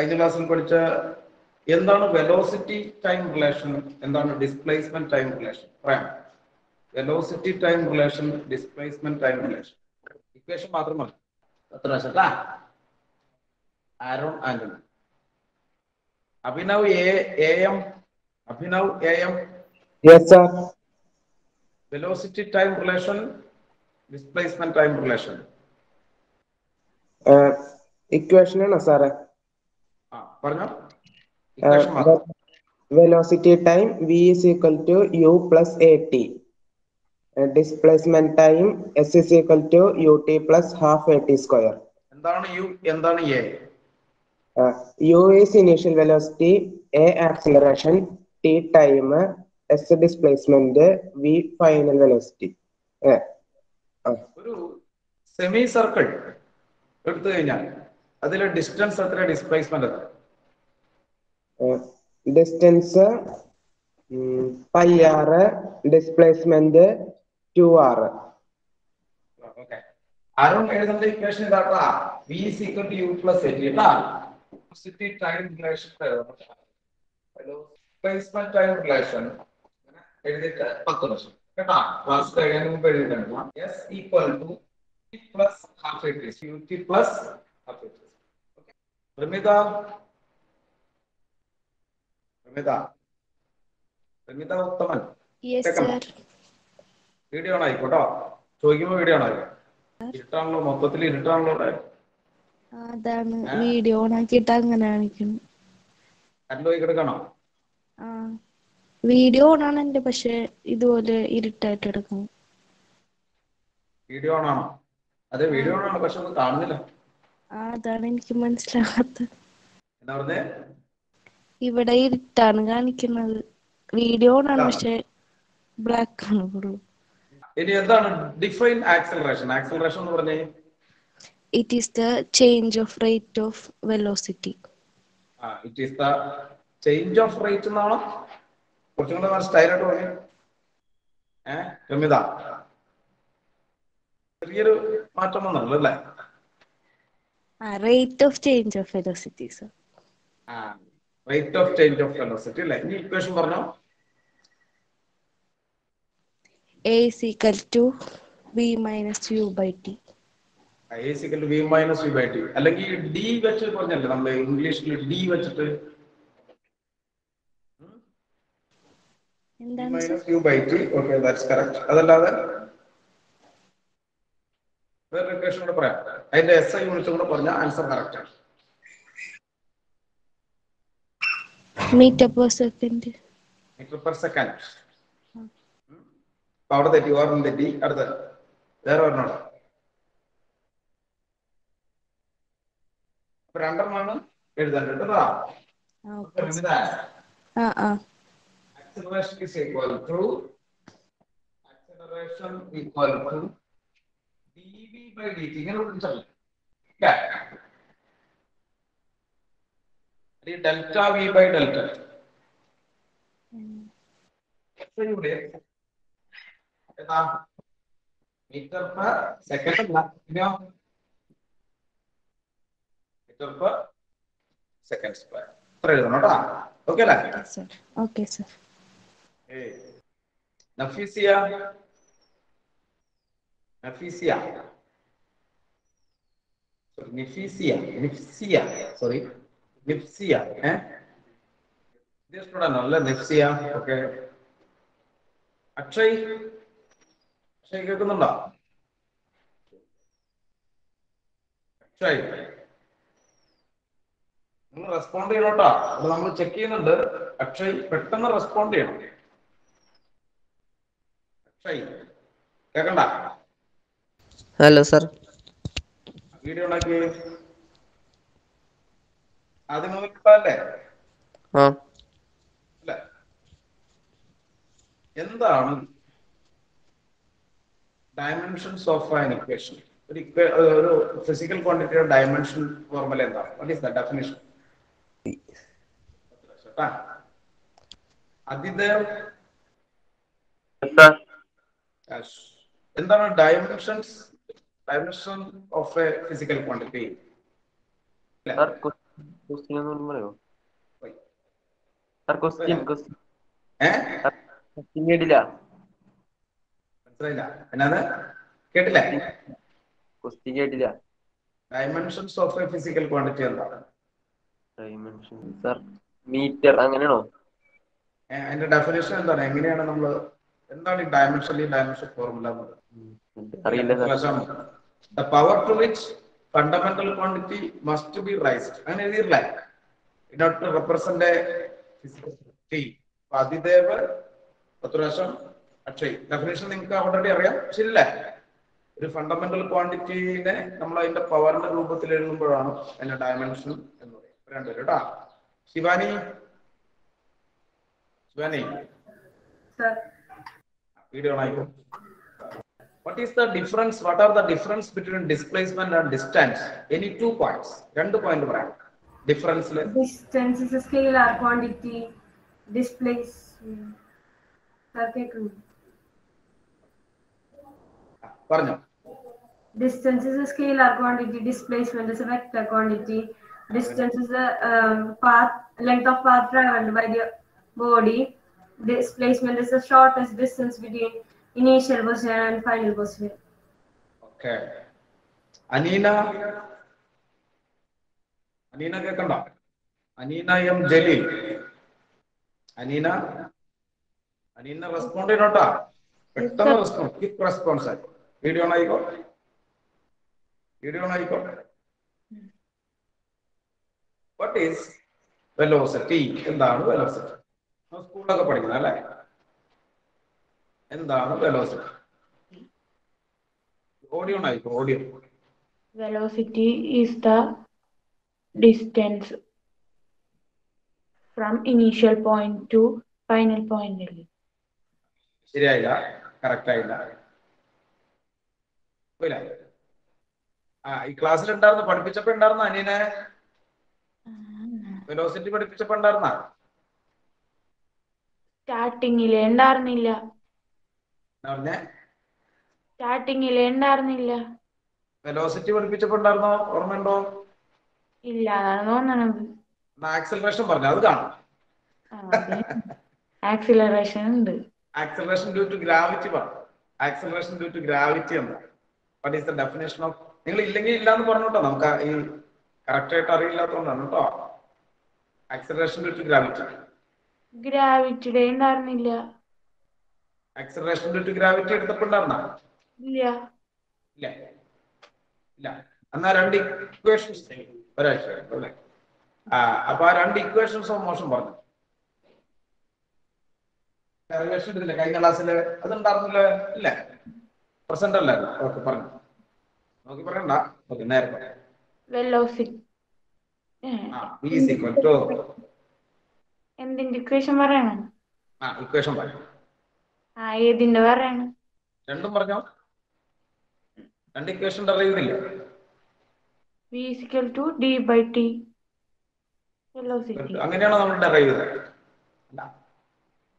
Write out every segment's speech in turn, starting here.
കഴിഞ്ഞ ക്ലാസ്സിൽ പഠിച്ച എന്താണ് വെലോസിറ്റി ടൈം റിലേഷൻ എന്താണ് ഡിസ്പ്ലേസ്മെന്റ് ടൈം റിലേഷൻ പറയാം. Velocity time relation displacement time relation equation മാത്രം മതി. എത്ര വെച്ചാ Aaron Antony Abhinav A A Abhinav A M. Velocity time relation displacement time relation equation ആണോ സാറേ പറഞ്ഞോ. Velocity time v is equal to u plus a t displacement time s is equal to u t plus half a t square എന്താണ് U എന്താണ് a u is initial velocity a acceleration t time s displacement v final velocity ഒരു semi circle എടുത്തു കഴിഞ്ഞാൽ അതിലെ distance എത്ര displacement എത്ര? Distance pi r displacement two r okay Arun എഴുതേണ്ട equation ഇതാട്ടാ. V is equal to u plus a കേട്ടാ velocity time relation displacement time relation എഴുതിയിട്ട് പത്ത് വർഷം. കേട്ടാ? ക്ലാസ് കഴിയാൻ മുമ്പ് എഴുതിയിട്ടുണ്ട് s equal to plus half a t u t plus half a t Pramitha Pramitha Pramitha Uthaman video on ആയിക്കോട്ടോ. ചോദിക്കുമ്പോ video ആയിക്കോ. ഇരുട്ടാണല്ലോ മൊത്തത്തിൽ ഇരുട്ടാണല്ലോ ഇവിടെ. അതാണ്. വീഡിയോ ഓൺ ആക്കിയിട്ട് അങ്ങനെ കാണിക്കുന്നു. കിടക്കണോ വീഡിയോ ഓൺ ആണ് എന്റെ പക്ഷെ ഇതുപോലെ ഇരുട്ടായിട്ട് എടുക്കണം. വീഡിയോ ഓൺ ആണോ അതെ വീഡിയോ ഓൺ ആണ് പക്ഷെ ഒന്നും കാണുന്നില്ല. അതാണ് എനിക്ക് മനസ്സിലാകാത്തത് എന്താ പറഞ്ഞേ? ഇവിടെ ഇരുട്ടാണ് കാണിക്കുന്നത്. വീഡിയോ ഓൺ ആണ് പക്ഷെ ബ്ലാക്ക് ആണ് ഫുള്ള് ഇനി എന്താണ്? ഡിഫൈൻ ആക്സലറേഷൻ ആക്സലറേഷൻ എന്ന് പറഞ്ഞേ? It is the change of rate of velocity ആ it is the change of rate എന്നാണോ? കുറച്ചും കൂടെ സ്റ്റൈലായിട്ട് പറഞ്ഞു. ഏഹ് രമ്യത ചെറിയൊരു മാറ്റം വന്നുള്ളൂ അല്ലേ? Rate of change of velocity sir ആ. Rate of change of velocity അല്ലേ ഇനി ഇക്വേഷൻ പറഞ്ഞോ. A is equal to v minus u by t a is equal v minus v by t അല്ലെങ്കിൽ ഡി വെച്ച് പറഞ്ഞല്ലേ നമ്മൾ ഇംഗ്ലീഷിൽ ഡി വെച്ചിട്ട്? Minus u by t okay that's correct അതല്ലാതെ? വേറെ ഇക്വേഷൻ കൂടെ പറയാം. അതിന്റെ എസ് ഐ യൂണിറ്റ് കൂടെ പറഞ്ഞാൽ ആൻസർ കറക്റ്റ് ആണ്. Metre per second metre per second അവിടെ തെറ്റി ഓർമ്മ തെറ്റി. അടുത്ത. വേറെ ഒരെണ്ണം രണ്ടെണ്ണമാണ് എഴുതേണ്ടത് കേട്ടോ. Acceleration is equal to acceleration equal to dv by dt. ഇങ്ങനെ വിളിച്ചല്ലേ ഡെൽറ്റ വി ബൈ ഡെൽറ്റ ഇവിടെ എന്താ മീറ്റർ പെർ സെക്കൻഡ് അല്ല. പിന്നെയോ? മീറ്റർ പെർ സെക്കൻഡ് സ്ക്വയർ ഇത്ര എഴുതണം കേട്ടോ. ഓക്കെ അല്ലേ? Okay sir Nafeesia? Nafeesia? Sorry Nifisia. Nifisia. Nifsia. Product, no? Nifsia. Okay. Akshay Akshay കേൾക്കുന്നുണ്ടോ അക്ഷയ് നിങ്ങൾ റെസ്പോണ്ട് ചെയ്യണോട്ടാ അത് നമ്മൾ ചെക്ക് ചെയ്യുന്നുണ്ട് അക്ഷയ് പെട്ടെന്ന് റെസ്പോണ്ട് ചെയ്യണം. അക്ഷയ് കേക്കണ്ട. ഹലോ സർ വീഡിയോ ഉണ്ടാക്കി ആദ്യം എന്താണ് ഡയമെൻഷൻസ് ഓഫ് ആൻ ഇക്വേഷൻ ഒരു ഒരു ഫിസിക്കൽ ക്വാണ്ടിറ്റിയുടെ ഡയമെൻഷൻ ഫോർമുല എന്താണ്? What is the definition Athidev. എന്താണ് dimensions dimension of a physical quantity sir question ഒന്നും പറയോ. സാർ ക്വസ്റ്റ്യൻ ക്വസ്റ്റ്യൻ കേട്ടില്ല മനസ്സിലായില്ല എന്നാത് കേട്ടില്ലേ ക്വസ്റ്റ്യൻ കേട്ടില്ല? Dimensions of a physical quantity എന്താണ് ഡൈമെൻഷൻ സാർ മീറ്റർ അങ്ങനെയാണോ? അതിന്റെ ഡെഫിനേഷൻ എന്താണ്? എങ്ങനെയാണ് നമ്മൾ എന്താണ് ഈ ഡയമെൻഷൻ ഈ ഡയമെൻഷൻ ഫോർമുല അറിയില്ല the power to which fundamental quantity must be raised അങ്ങനെ എഴുതിയിട്ടില്ലേ? ഇനോട്ട് റെപ്രസെന്റ് ടി അതിദേവ് പത്ത് പ്രാവശ്യം അക്ഷയ്. ഡെഫിനേഷൻ നിങ്ങൾക്ക് ഓൾറെഡി അറിയാം. ശരിയല്ലേ? ഒരു ഫണ്ടമെന്റൽ ക്വാണ്ടിറ്റീനെ നമ്മൾ അതിന്റെ പവറിന്റെ രൂപത്തിൽ എഴുതുമ്പോഴാണ് അതിന്റെ ഡയമെൻഷൻ എന്ന് പറയുന്നത്. രണ്ടുപേരും കേട്ടോ ശിവാനി? ശിവാനി? വീഡിയോ ആയിക്കോ. What is the difference what are the difference between displacement and distance any two points രണ്ട് പോയിന്റ് പറയാം ഡിഫറൻസിൽ distance is a scalar quantity. Displace. Sir, കേൾക്കുന്നു. പറഞ്ഞു Distance is a scalar quantity. Displacement is a vector quantity. Distance is the um, path, length of path traveled by the body. Displacement is initial position and final position. Okay Aneena Aneena കേക്കണ്ട. Aneena M Jaleel. Aneena? Aneena respond ചെയ്യണോട്ടാ പെട്ടെന്ന് respond quick response ആയി. Video on ആയിക്കോ? Video on ആയിക്കോ? What is velocity എന്താണ് velocity സ്കൂളിലൊക്കെ പഠിക്കുന്നത് അല്ലേ? എന്താണ് വെലോസിറ്റി ഓഡിയോ ആയിക്കോ audio velocity is the distance from initial point to final point. ശരിയായില്ല കറക്റ്റ് ആയില്ല. ആ ഈ ക്ലാസ്സിൽ ഉണ്ടായിരുന്ന പഠിപ്പിച്ചപ്പോ ഉണ്ടായിരുന്ന അനിയനെ? വെലോസിറ്റി പഠിപ്പിച്ചപ്പോ ഉണ്ടായിരുന്ന? സ്റ്റാർട്ടിങ്ങിൽ ഉണ്ടായിരുന്നില്ല. പറഞ്ഞ? സ്റ്റാർട്ടിങ്ങിൽ ഉണ്ടായിരുന്നില്ല വെലോസിറ്റി പഠിപ്പിച്ചപ്പോ ഉണ്ടായിരുന്നോ ഓർമ്മയുണ്ടോ? ഇല്ല അതാണ് തോന്നണത്. ആക്സലറേഷൻ പറഞ്ഞു അത് കാണാം. ആക്സിലറേഷൻ ഉണ്ട് ആക്സലറേഷൻ ഡ്യൂ ടു ഗ്രാവിറ്റി പറഞ്ഞു ആക്സലറേഷൻ ഡ്യൂ ടു ഗ്രാവിറ്റി എന്താ? What is the definition of നിങ്ങൾ ഇല്ലെങ്കിൽ ഇല്ല എന്ന് പറഞ്ഞു കേട്ടോ. നമുക്ക് ഈ കറക്റ്റ് ആയിട്ട് അറിയില്ലാത്തതുകൊണ്ടാണ് കേട്ടോ. ആക്സലറേഷൻ ഡ്യൂ ടു ഗ്രാവിറ്റി ഗ്രാവിറ്റിയുടെ ഉണ്ടായിരുന്നില്ല ആക്സലറേഷൻ ഡ്യൂ ടു ഗ്രാവിറ്റി എടുത്തപ്പോ ഉണ്ടായിരുന്ന ഇല്ല. ഇല്ല. എന്നാ രണ്ട് ഇക്വേഷൻസ് ഒരാഴ്ച അല്ലേ? ആ അപ്പൊ ആ രണ്ട് ഇക്വേഷൻസ് ഓഫ് മോഷൻ പറഞ്ഞു. ഡെറിവേഷൻ എടുത്തില്ല കഴിഞ്ഞ ക്ലാസ്സിൽ അത് ഉണ്ടായിരുന്നില്ല ഇല്ല. പ്രസന്റ് അല്ലായിരുന്നു. ഓക്കെ പറഞ്ഞു. നോക്കി പറയണ്ട. ഓക്കെ നേരെ പറയാം വെലോസിറ്റി ആ വി ഇസ് ഈക്വൽ ടു എന്തിന്റെ ഇക്വേഷൻ പറയണം? ആ ഇക്വേഷൻ പറയാം. ആ ഏതിന്റെ പറയാണ് രണ്ടും പറഞ്ഞോ? രണ്ട് ഇക്വേഷൻ അറിയുന്നില്ല v is equal to d by t അങ്ങനെയാണോ നമ്മൾ ഡെറൈവ് ചെയ്തത്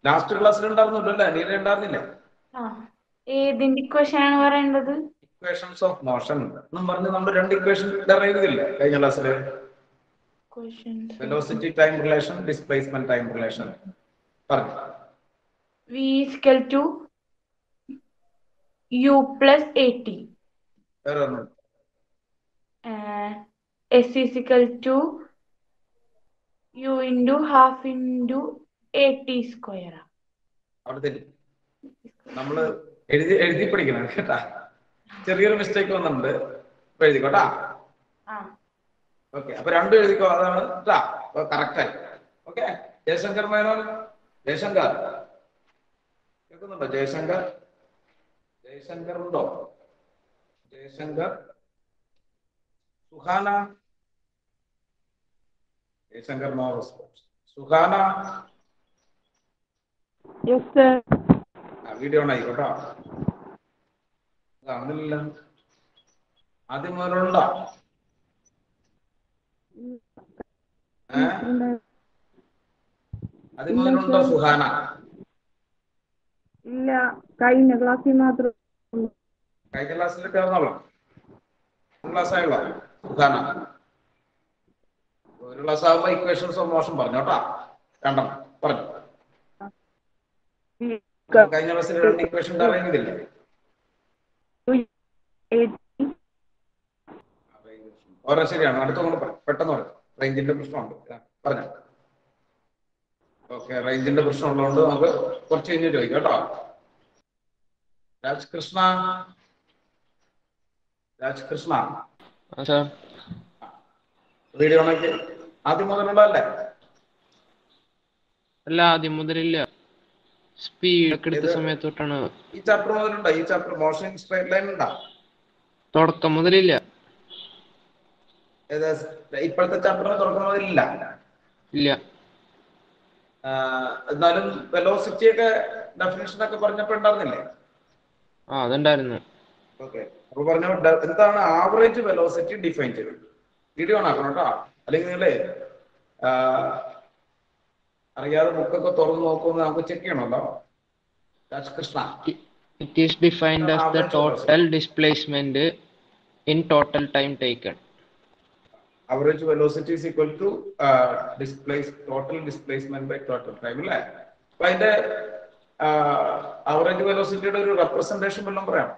ലാസ്റ്റ് ക്ലാസ്സിൽ ഉണ്ടായിരുന്നില്ല നീല ഉണ്ടായിരുന്നില്ല? ഏതിന്റെ ഇക്വേഷൻ ആണ് പറയേണ്ടത്? ഇക്വേഷൻസ് ഓഫ് മോഷൻ എന്നും പറഞ്ഞ് നമ്മൾ രണ്ട് ഇക്വേഷൻ ഡെറൈവ് ചെയ്തില്ല കഴിഞ്ഞ ക്ലാസ്സിൽ velocity time relation displacement time relation പറഞ്ഞു. V is equal to u plus at Error. uh, s is equal to u into half into at square. നമ്മൾ എഴുതി എഴുതി പഠിക്കണം കേട്ടാ. ചെറിയൊരു മിസ്റ്റേക്ക് വന്നിട്ടുണ്ട്. എഴുതിക്കോട്ടാ. ഓക്കെ അപ്പൊ രണ്ടും എഴുതിക്കോ. അതാണ് കേട്ടാ കറക്റ്റ് ആയി. ഓക്കെ ജയശങ്കർ മേനോൻ ജയശങ്കർ. കേൾക്കുന്നുണ്ടോ? ജയശങ്കർ? ജയശങ്കർ ഉണ്ടോ? Jayashankar? Suhana? Jayashankar no response Suhana. Video on ആയിക്കോട്ടോ. കാണുന്നില്ല ആദ്യം മുതലുണ്ടോ? ഏ? ആദ്യം മുതലുണ്ടോ സുഹാന? ഇല്ല കഴിഞ്ഞ ക്ലാസ്സിൽ മാത്രം കഴിഞ്ഞ ക്ലാസ്സിൽ ചേർന്നോളാം ക്ലാസ് ആയുള്ളോ സുഹാന ഒരു ക്ലാസ് ആകുമ്പോ ഇക്വേഷൻസ് ഓഫ് മോഷൻ പറഞ്ഞു കേട്ടോ. രണ്ടെണ്ണം പറഞ്ഞു. കഴിഞ്ഞ ക്ലാസ്സിൽ രണ്ട് ഇക്വേഷൻ അറിയുന്നില്ലേ ഓരോ ശരിയാണ്. അടുത്ത പെട്ടെന്ന് പറയാം റേഞ്ചിന്റെ പ്രശ്നമുണ്ട്. പറഞ്ഞു പറഞ്ഞോ. ഓക്കെ റേഞ്ചിന്റെ പ്രശ്നം ഉള്ളതുകൊണ്ട് നമുക്ക് കുറച്ച് കഴിഞ്ഞ് ചോദിക്കാം കേട്ടോ. രാജ് കൃഷ്ണ രാജ് കൃഷ്ണ സാർ വീഡിയോ ഓണാക്കി ആദ്യം മുതലുള്ളതല്ലേ അല്ല? ആദ്യം മുതലില്ല. സ്പീഡ് ഒക്കെ എടുത്ത സമയത്ത് തൊട്ടാണ് ഈ ചാപ്റ്റർ മുതലുണ്ടോ? ഈ ചാപ്റ്റർ മോഷൻ സ്ട്രൈറ്റ് ലൈൻ ഉണ്ടോ? തുടക്കം മുതലില്ല. ഇപ്പോഴത്തെ ചാപ്റ്റർ തുടക്കം മുതലില്ല? ഇല്ല. എന്നാലും വെലോസിറ്റി ഒക്കെ ഡെഫിനേഷൻ ഒക്കെ പറഞ്ഞപ്പോ ഉണ്ടായിരുന്നില്ലേ? ആ അതുണ്ടായിരുന്നു. ഓക്കെ അപ്പൊ പറഞ്ഞ എന്താണ് ആവറേജ് വെലോസിറ്റി ഡിഫൈൻ ചെയ്തത് വീഡിയോ ആണ് ആക്കണം കേട്ടോ. അല്ലെങ്കിൽ നിങ്ങളെ അറിയാതെ ബുക്കൊക്കെ തുറന്നു നോക്കുമെന്ന് നമുക്ക് ചെക്ക് ചെയ്യണമല്ലോ. Rajakrishna. It is defined as the total displacement in total time taken. Average velocity is equal to uh, displace total displacement by total time അല്ലേ അപ്പൊ അതിന്റെ ആവറേജ് വെലോസിറ്റിയുടെ ഒരു റെപ്രസെന്റേഷൻ വല്ലതും പറയാം.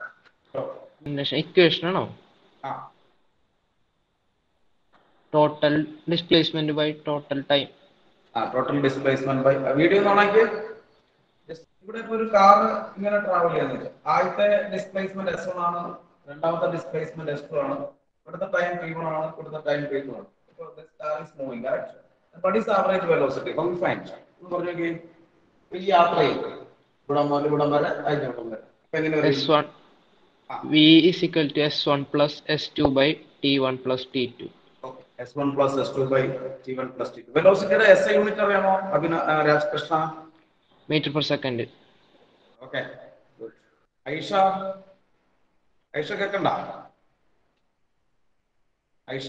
ഇക്വേഷൻ ആണോ? Total displacement by total time ആ total displacement by video നോണെങ്കിൽ ഇവിടെ ഇപ്പൊ ഒരു കാർ ഇങ്ങനെ ട്രാവൽ ചെയ്യുന്നത് ആദ്യത്തെ ഡിസ്പ്ലേസ്മെന്റ് എസ് ആണ് രണ്ടാമത്തെ ഡിസ്പ്ലേസ്മെന്റ് എസ് ആണ്. ഇവിടുത്തെ ടൈം ആണ് ഇവിടുത്തെ ടൈം പി ടു ആണ് star is is moving what is average velocity we find എന്ന് പറഞ്ഞു ഈ യാത്ര ചെയ്യും ഇവിടം മുതൽ ഇവിടം വരെ അതിന്റെ ഇവിടം വരെ? അപ്പൊ എങ്ങനെ? S one V is equal to S one plus S two by T one plus T two S one plus S two by T one plus T two വെലോസിറ്റിയുടെ S I unit അറിയാമോ? Abhina Rajakrishna metre per second okay Aisha? Aisha കേക്കണ്ട? Aisha?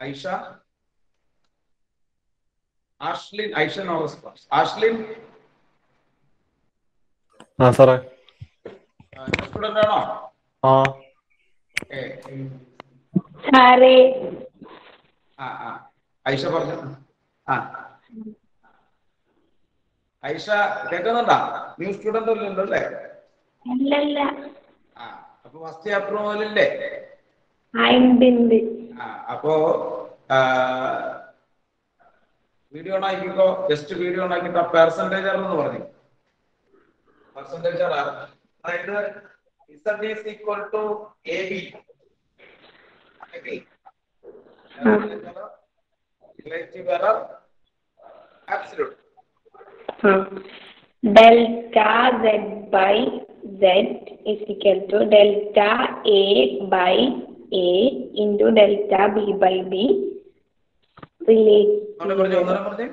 Aisha? Ashlin Aisha no response Ashlin? ആ സാറേ. Student ആണോ ആ. സാറേ. ആ ആ. ഐഷ പറഞ്ഞു? ആ. ഐഷ കേൾക്കുന്നുണ്ടാ? ന്യൂ സ്റ്റുഡന്റ് അല്ലല്ലോ അല്ലേ? അല്ലല്ല ആ അപ്പൊ ഫസ്റ്റ് ചാപ്റ്റർ മുതലല്ലേ? അപ്പോ വീഡിയോ ഓൺ ആക്കിക്കോ. ജസ്റ്റ് വീഡിയോ ഓൺ ആക്കിട്ട് ആ പെർസെന്റേജ് എന്ന് പറഞ്ഞു. പെർസെന്റേജ് അതായത് Z is equal to A B relative error absolute delta Z by Z is equal to delta A by A into delta B by B പറഞ്ഞു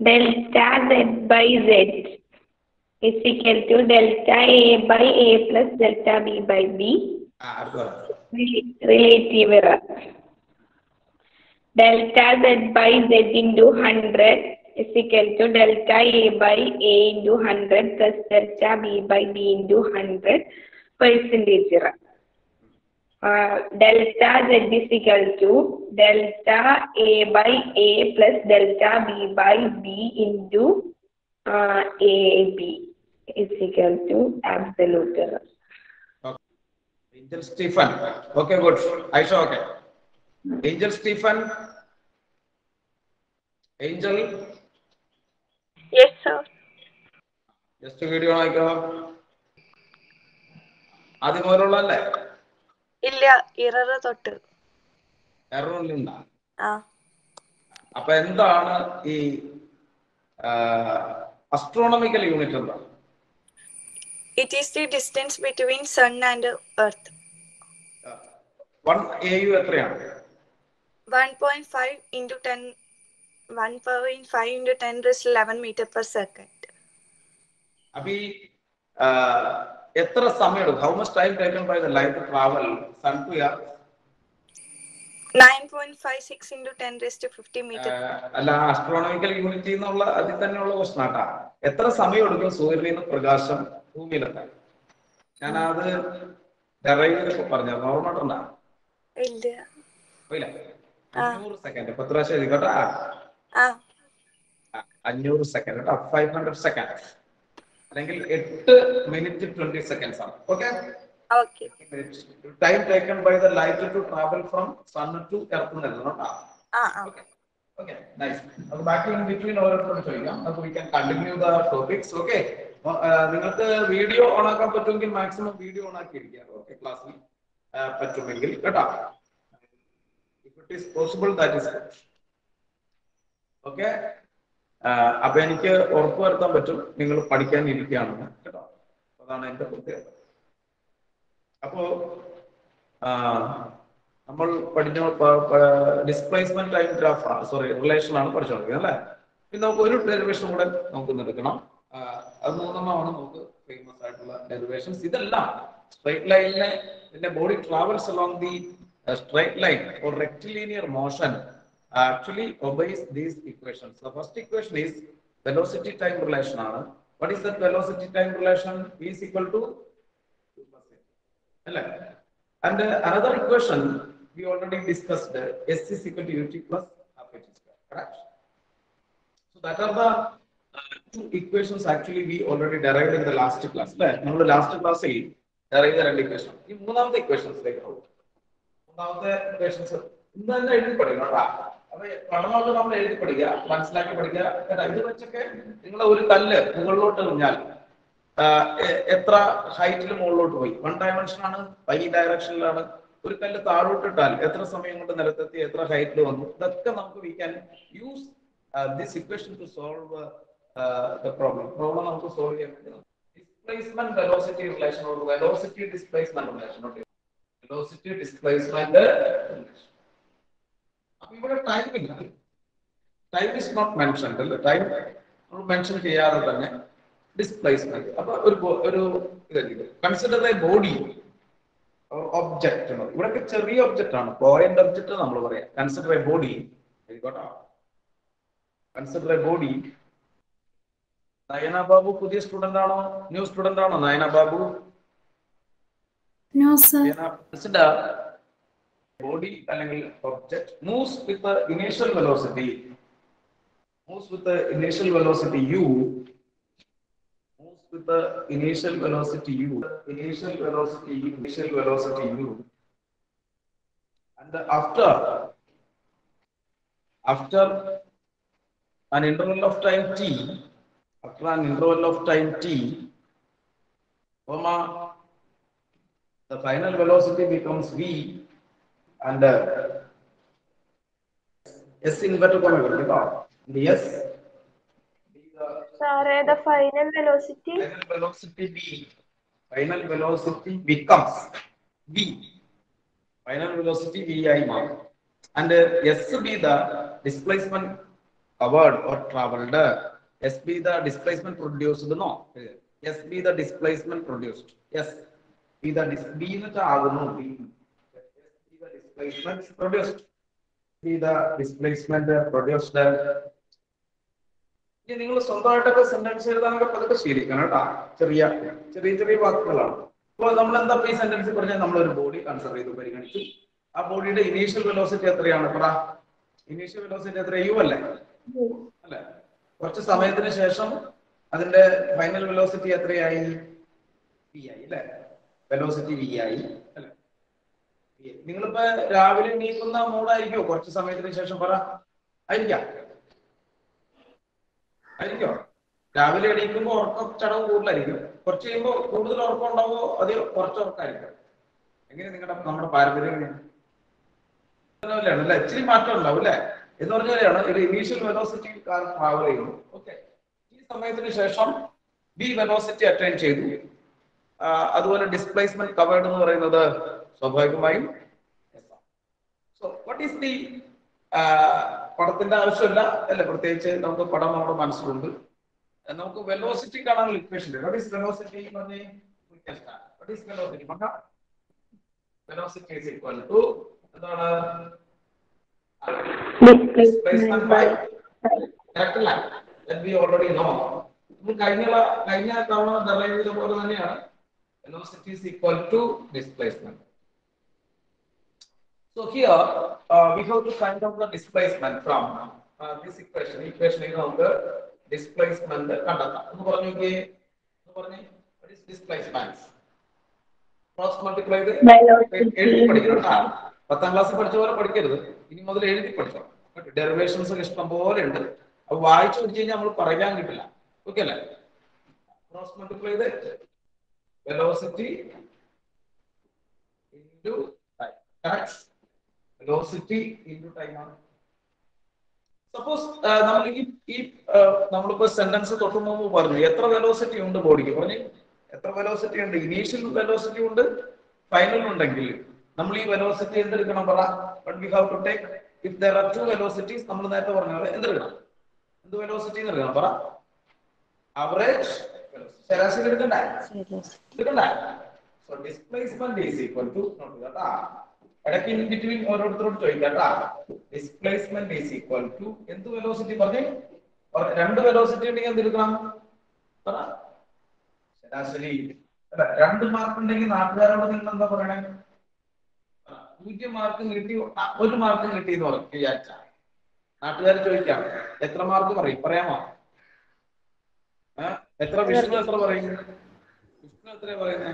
delta Z by Z is equal to delta A by A plus delta B by B relative error. Delta z by z into 100 is equal to delta a by a into 100 plus delta b by b into 100 percentage error. Uh, delta z is equal to delta a by a plus delta b by b into uh, ab is equal to absolute error. Angel Stephen okay good Aisha okay Angel Stephen Angel yes sir just video ആയിക്കോ ആദ്യം മുതലുള്ളതല്ലേ ഇല്ല error തൊട്ട്. അപ്പൊ എന്താണ് ഈ astronomical unit എന്താ? It is the distance between sun and earth one A U എത്രയാണ്? One point five into ten one point five into ten raise eleven metre per second അപ്പൊ ഈ എത്ര സമയം എടുക്കും how much time taken by the light travel sun to ten raise to fifty metre അല്ല astronomical unit എന്നുള്ള അതിൽ തന്നെയുള്ള question ആട്ടാ. എത്ര സമയം എടുക്കും സൂര്യനിൽ നിന്ന് പ്രകാശം ഭൂമിയിലെത്താൻ? ഞാൻ അത് ഡെറൈവ് ചെയ്തപ്പോ പറഞ്ഞു ഓർമ്മ ഉണ്ടാ? ഇല്ല. പോയില്ല. അഞ്ഞൂറ് സെക്കൻഡ് പത്ത് പ്രാവശ്യം. ആ. ആ, അഞ്ഞൂറ് സെക്കൻഡ് കേട്ടോ. ഫൈവ് ഹൺഡ്രഡ് സെക്കൻഡ് അല്ലെങ്കിൽ എട്ട് മിനിറ്റ് ട്വന്റി സെക്കൻഡ്സ് ആണ്. Okay time taken by the light to travel from sun to earth നൽകണം ഓക്കെ നൈസ് ബാക്കി ഇൻ ബിറ്റ്വീൻ ചോദിക്കാം. We can continue the topics okay നിങ്ങൾക്ക് വീഡിയോ ഓൺ ആക്കാൻ പറ്റുമെങ്കിൽ മാക്സിമം വീഡിയോ ഓൺ ആക്കിയിരിക്കുക ഓക്കെ ക്ലാസ്സിൽ പറ്റുമെങ്കിൽ കേട്ടോ? If it is possible that is okay അപ്പൊ എനിക്ക് ഉറപ്പുവരുത്താൻ പറ്റും. നിങ്ങൾ പഠിക്കാൻ ഇരിക്കുകയാണെന്ന് കേട്ടോ. അതാണ് എന്റെ പ്രത്യേകത. അപ്പോ നമ്മൾ പഠിച്ച displacement time graph sorry relation ആണ് പഠിച്ചുകൊണ്ടിരിക്കുന്നത് അല്ലേ? പിന്നെ നമുക്ക് ഒരു ഡെറിവേഷൻ കൂടെ നമുക്ക് എടുക്കണം. അത് മൂന്നെണ്ണമാണ് നമുക്ക് ഫേമസ് ആയിട്ടുള്ള ഡെറിവേഷൻസ് ഇതെല്ലാം സ്ട്രൈറ്റ് ലൈനിലെ ഇതിന്റെ body travels along the straight line or rectilinear motion Actually obeys these equations the first equation is velocity time relation ആണ് what is that velocity time relation is equal to അല്ലേ And uh, another equation we already discussed, uh, S is equal to ut plus half h square, correct? So that are the uh, two equations actually we already derived in the last class. അല്ലേ നമ്മൾ last ക്ലാസ്സിൽ derive ചെയ്ത രണ്ട് equation ഈ മൂന്നാമത്തെ ഇക്വേഷൻസിലേക്ക് പോകും മൂന്നാമത്തെ equations ഇന്ന് തന്നെ എഴുതി പഠിക്കണം കേട്ടോ അപ്പൊ പഠനമൊക്കെ നമ്മൾ എഴുതി പഠിക്കുക മനസ്സിലാക്കി പഠിക്കുക. ഇത് വെച്ചൊക്കെ നിങ്ങൾ ഒരു കല്ല് മുകളിലോട്ട് എറിഞ്ഞാൽ എത്ര ഹൈറ്റിൽ മുകളിലോട്ട് പോയി? വൺ ഡയമെൻഷൻ ആണ് വൈ ഡയറക്ഷനിലാണ് ഒരു കല്ല് താഴോട്ട് ഇട്ടാൽ എത്ര സമയം കൊണ്ട് നിലത്തെത്തി എത്ര ഹൈറ്റിൽ വന്നു? ഇതൊക്കെ നമുക്ക് we can use this equation to solve the problem problem നമുക്ക് സോൾവ് ചെയ്യാൻ വേണ്ടി displacement velocity relation velocity displacement relation velocity displacement അപ്പൊ ഇവിടെ ടൈം ഇല്ല. ടൈം ഇസ് നോട്ട് മെൻഷൻഡ് അല്ലേ? ടൈം മെൻഷൻ ചെയ്യാതെ തന്നെ ഡിസ്പ്ലേസ്മെന്റ് അപ്പൊ ഒരു ഒരു ഒരു കൺസിഡർ എ ബോഡി ഒബ്ജക്റ്റ് ഇവിടെ ചെറിയ ഒബ്ജക്റ്റ് ആണ്. പോയിന്റ് ഒബ്ജക്റ്റ് നമ്മൾ പറയാം. കൺസിഡർ എ ബോഡി ആയിക്കോട്ടെ consider a body Nayana Babu പുതിയ സ്റ്റുഡന്റ് ആണോ? ന്യൂ സ്റ്റുഡന്റ് ആണോ? Nayana Babu? Sir. Consider body അല്ലെങ്കിൽ object moves with initial velocity moves with initial velocity u moves with the initial velocity u, initial velocity u, initial velocity u, and after after an interval of time t, after an interval of time t, comma, the final velocity becomes v, and uh, s inverted comma will become yes. Sir, the final velocity. final velocity v final velocity becomes v final velocity VI mark. and uh, s be the displacement covered or traveled s be the displacement produced no s be the displacement produced yes be the dis ആകുന്നു be the displacement. Produced be the displacement produced ഇനി നിങ്ങൾ സ്വന്തമായിട്ടൊക്കെ sentence എഴുതാനൊക്കെ പതുക്കെ ശീലിക്കണം കേട്ടോ. ചെറിയ ചെറിയ ചെറിയ വാക്കുകളാണ്. അപ്പോൾ നമ്മൾ എന്താ ഈ സെന്റൻസ് പറഞ്ഞാൽ നമ്മൾ ഒരു ബോഡി കൺസിഡർ ചെയ്ത് പരിഗണിച്ചു. ആ ബോഡിയുടെ ഇനീഷ്യൽ വെലോസിറ്റി എത്രയാണ് പറ? ഇനീഷ്യൽ വെലോസിറ്റി എത്ര? യു അല്ലേ? അല്ലെ? കുറച്ച് സമയത്തിന് ശേഷം അതിന്റെ ഫൈനൽ വെലോസിറ്റി എത്രയായി? വി ആയി അല്ലെ? വെലോസിറ്റി വി ആയി. നിങ്ങളിപ്പോ രാവിലെ എണീക്കുന്ന മൂടായിരിക്കോ കുറച്ച് സമയത്തിന് ശേഷം പറ. ആയിരിക്കാം. ആയിരിക്കോ രാവിലെ എണീക്കുമ്പോ ഉറക്കം ചടവ് കൂടുതലായിരിക്കും. കുറച്ച് കഴിയുമ്പോ കൂടുതൽ ഉറക്കം ഉണ്ടാവുമോ അത് കുറച്ച് ഉറക്കമായിരിക്കും എങ്ങനെ നിങ്ങളുടെ നമ്മുടെ പാരമ്പര്യം അല്ലെ ഇച്ചിരി മാറ്റം ഉണ്ടാവും അല്ലെ? എന്ന് പറഞ്ഞാലാണ് ഒരു ഇനീഷ്യൽ വെലോസിറ്റി കാർ ട്രാവൽ ചെയ്യുന്നു ഓക്കെ ഈ സമയത്തിന് ശേഷം ബി വെലോസിറ്റി അറ്റൈൻ ചെയ്തു. അതുപോലെ ഡിസ്പ്ലേസ്മെന്റ് കവേർഡ് എന്ന് പറയുന്നത് സ്വാഭാവികമായും സോ വാട്ട് ഈസ് ദി പടത്തിന്റെ ആവശ്യമില്ല. അല്ലെ പ്രത്യേകിച്ച് നമുക്ക് പടം നമ്മുടെ മനസ്സിലുണ്ട്. നമുക്ക് വെലോസിറ്റി കാണാനുള്ള ഇക്വേഷൻ വാട്ട് ഈസ് വെലോസിറ്റി എന്ന് പറഞ്ഞാൽ what is velocity is equal to എന്താണ്? we ഓൾറെഡി കഴിഞ്ഞ കഴിഞ്ഞ തവണ പോലെ തന്നെയാണ്. Velocity is equal to displacement So here uh, we have to find out the displacement from uh, this equation. Equation is displacement നോക്കിയേ. എന്ന് പറഞ്ഞേ. What is displacement? Cross multiply Velocity. എഴുതി പഠിക്കണം പത്താം ക്ലാസ്സിൽ പഠിച്ച പോലെ പഠിക്കരുത് ഇനി മുതൽ എഴുതി പഠിക്കണം ഡെറിവേഷൻസ് ഒക്കെ ഇഷ്ടം പോലെ ഉണ്ട് അപ്പൊ വായിച്ചു പഠിച്ചു കഴിഞ്ഞാൽ നമ്മൾ പറയാൻ കിട്ടില്ല ഓക്കെ അല്ലേ ക്രോസ് മൾട്ടിപ്ലൈ ചെയ്ത് velocity into time correct velocity into time ആണ്. സപ്പോസ് നമ്മൾ ഈ ഈ നമ്മളിപ്പോ സെന്റൻസ് തൊട്ട് മുമ്പ് പറഞ്ഞു എത്ര വെലോസിറ്റി ഉണ്ട് ബോഡിക്ക് പറഞ്ഞു എത്ര വെലോസിറ്റി ഉണ്ട്? ഇനീഷ്യൽ വെലോസിറ്റി ഉണ്ട് ഫൈനൽ ഉണ്ടെങ്കിൽ നമ്മൾ ഈ വെലോസിറ്റി എന്തെടുക്കണം പറ? What we have to take if there are two velocities നമ്മൾ നേരത്തെ പറഞ്ഞ പോലെ എന്തെടുക്കണം? എന്ത് വെലോസിറ്റി എടുക്കണം പറ? ആവറേജ് ശരാശരി എടുക്കണ്ടേ? എടുക്കണ്ടേ? So displacement is equal to note കേട്ടാ ഇടയ്ക്ക് ഇൻ ബിറ്റ്വീൻ ഓരോരുത്തരോട് ചോദിക്കാം കേട്ടാ. ഡിസ്പ്ലേസ്മെന്റ് ഈസ് ഈക്വൽ ടു എന്ത് വെലോസിറ്റി പറഞ്ഞു? രണ്ട് വെലോസിറ്റി ഉണ്ടെങ്കിൽ എന്തെടുക്കണം ശരാശരി. രണ്ട് മാർക്ക് ഉണ്ടെങ്കിൽ നാട്ടുകാരോട് നിങ്ങൾ എന്താ പറയണേ? പറ, പൂജ്യം മാർക്ക് കിട്ടി ഒരു മാർക്ക് കിട്ടി എന്ന് പറയും വിചാരിച്ച നാട്ടുകാർ ചോദിക്കാം എത്ര മാർക്ക് പറയും? പറയാമോ? എത്ര വിഷ്ണു എത്ര പറയും? വിഷ്ണു എത്രയാ പറയുന്നേ?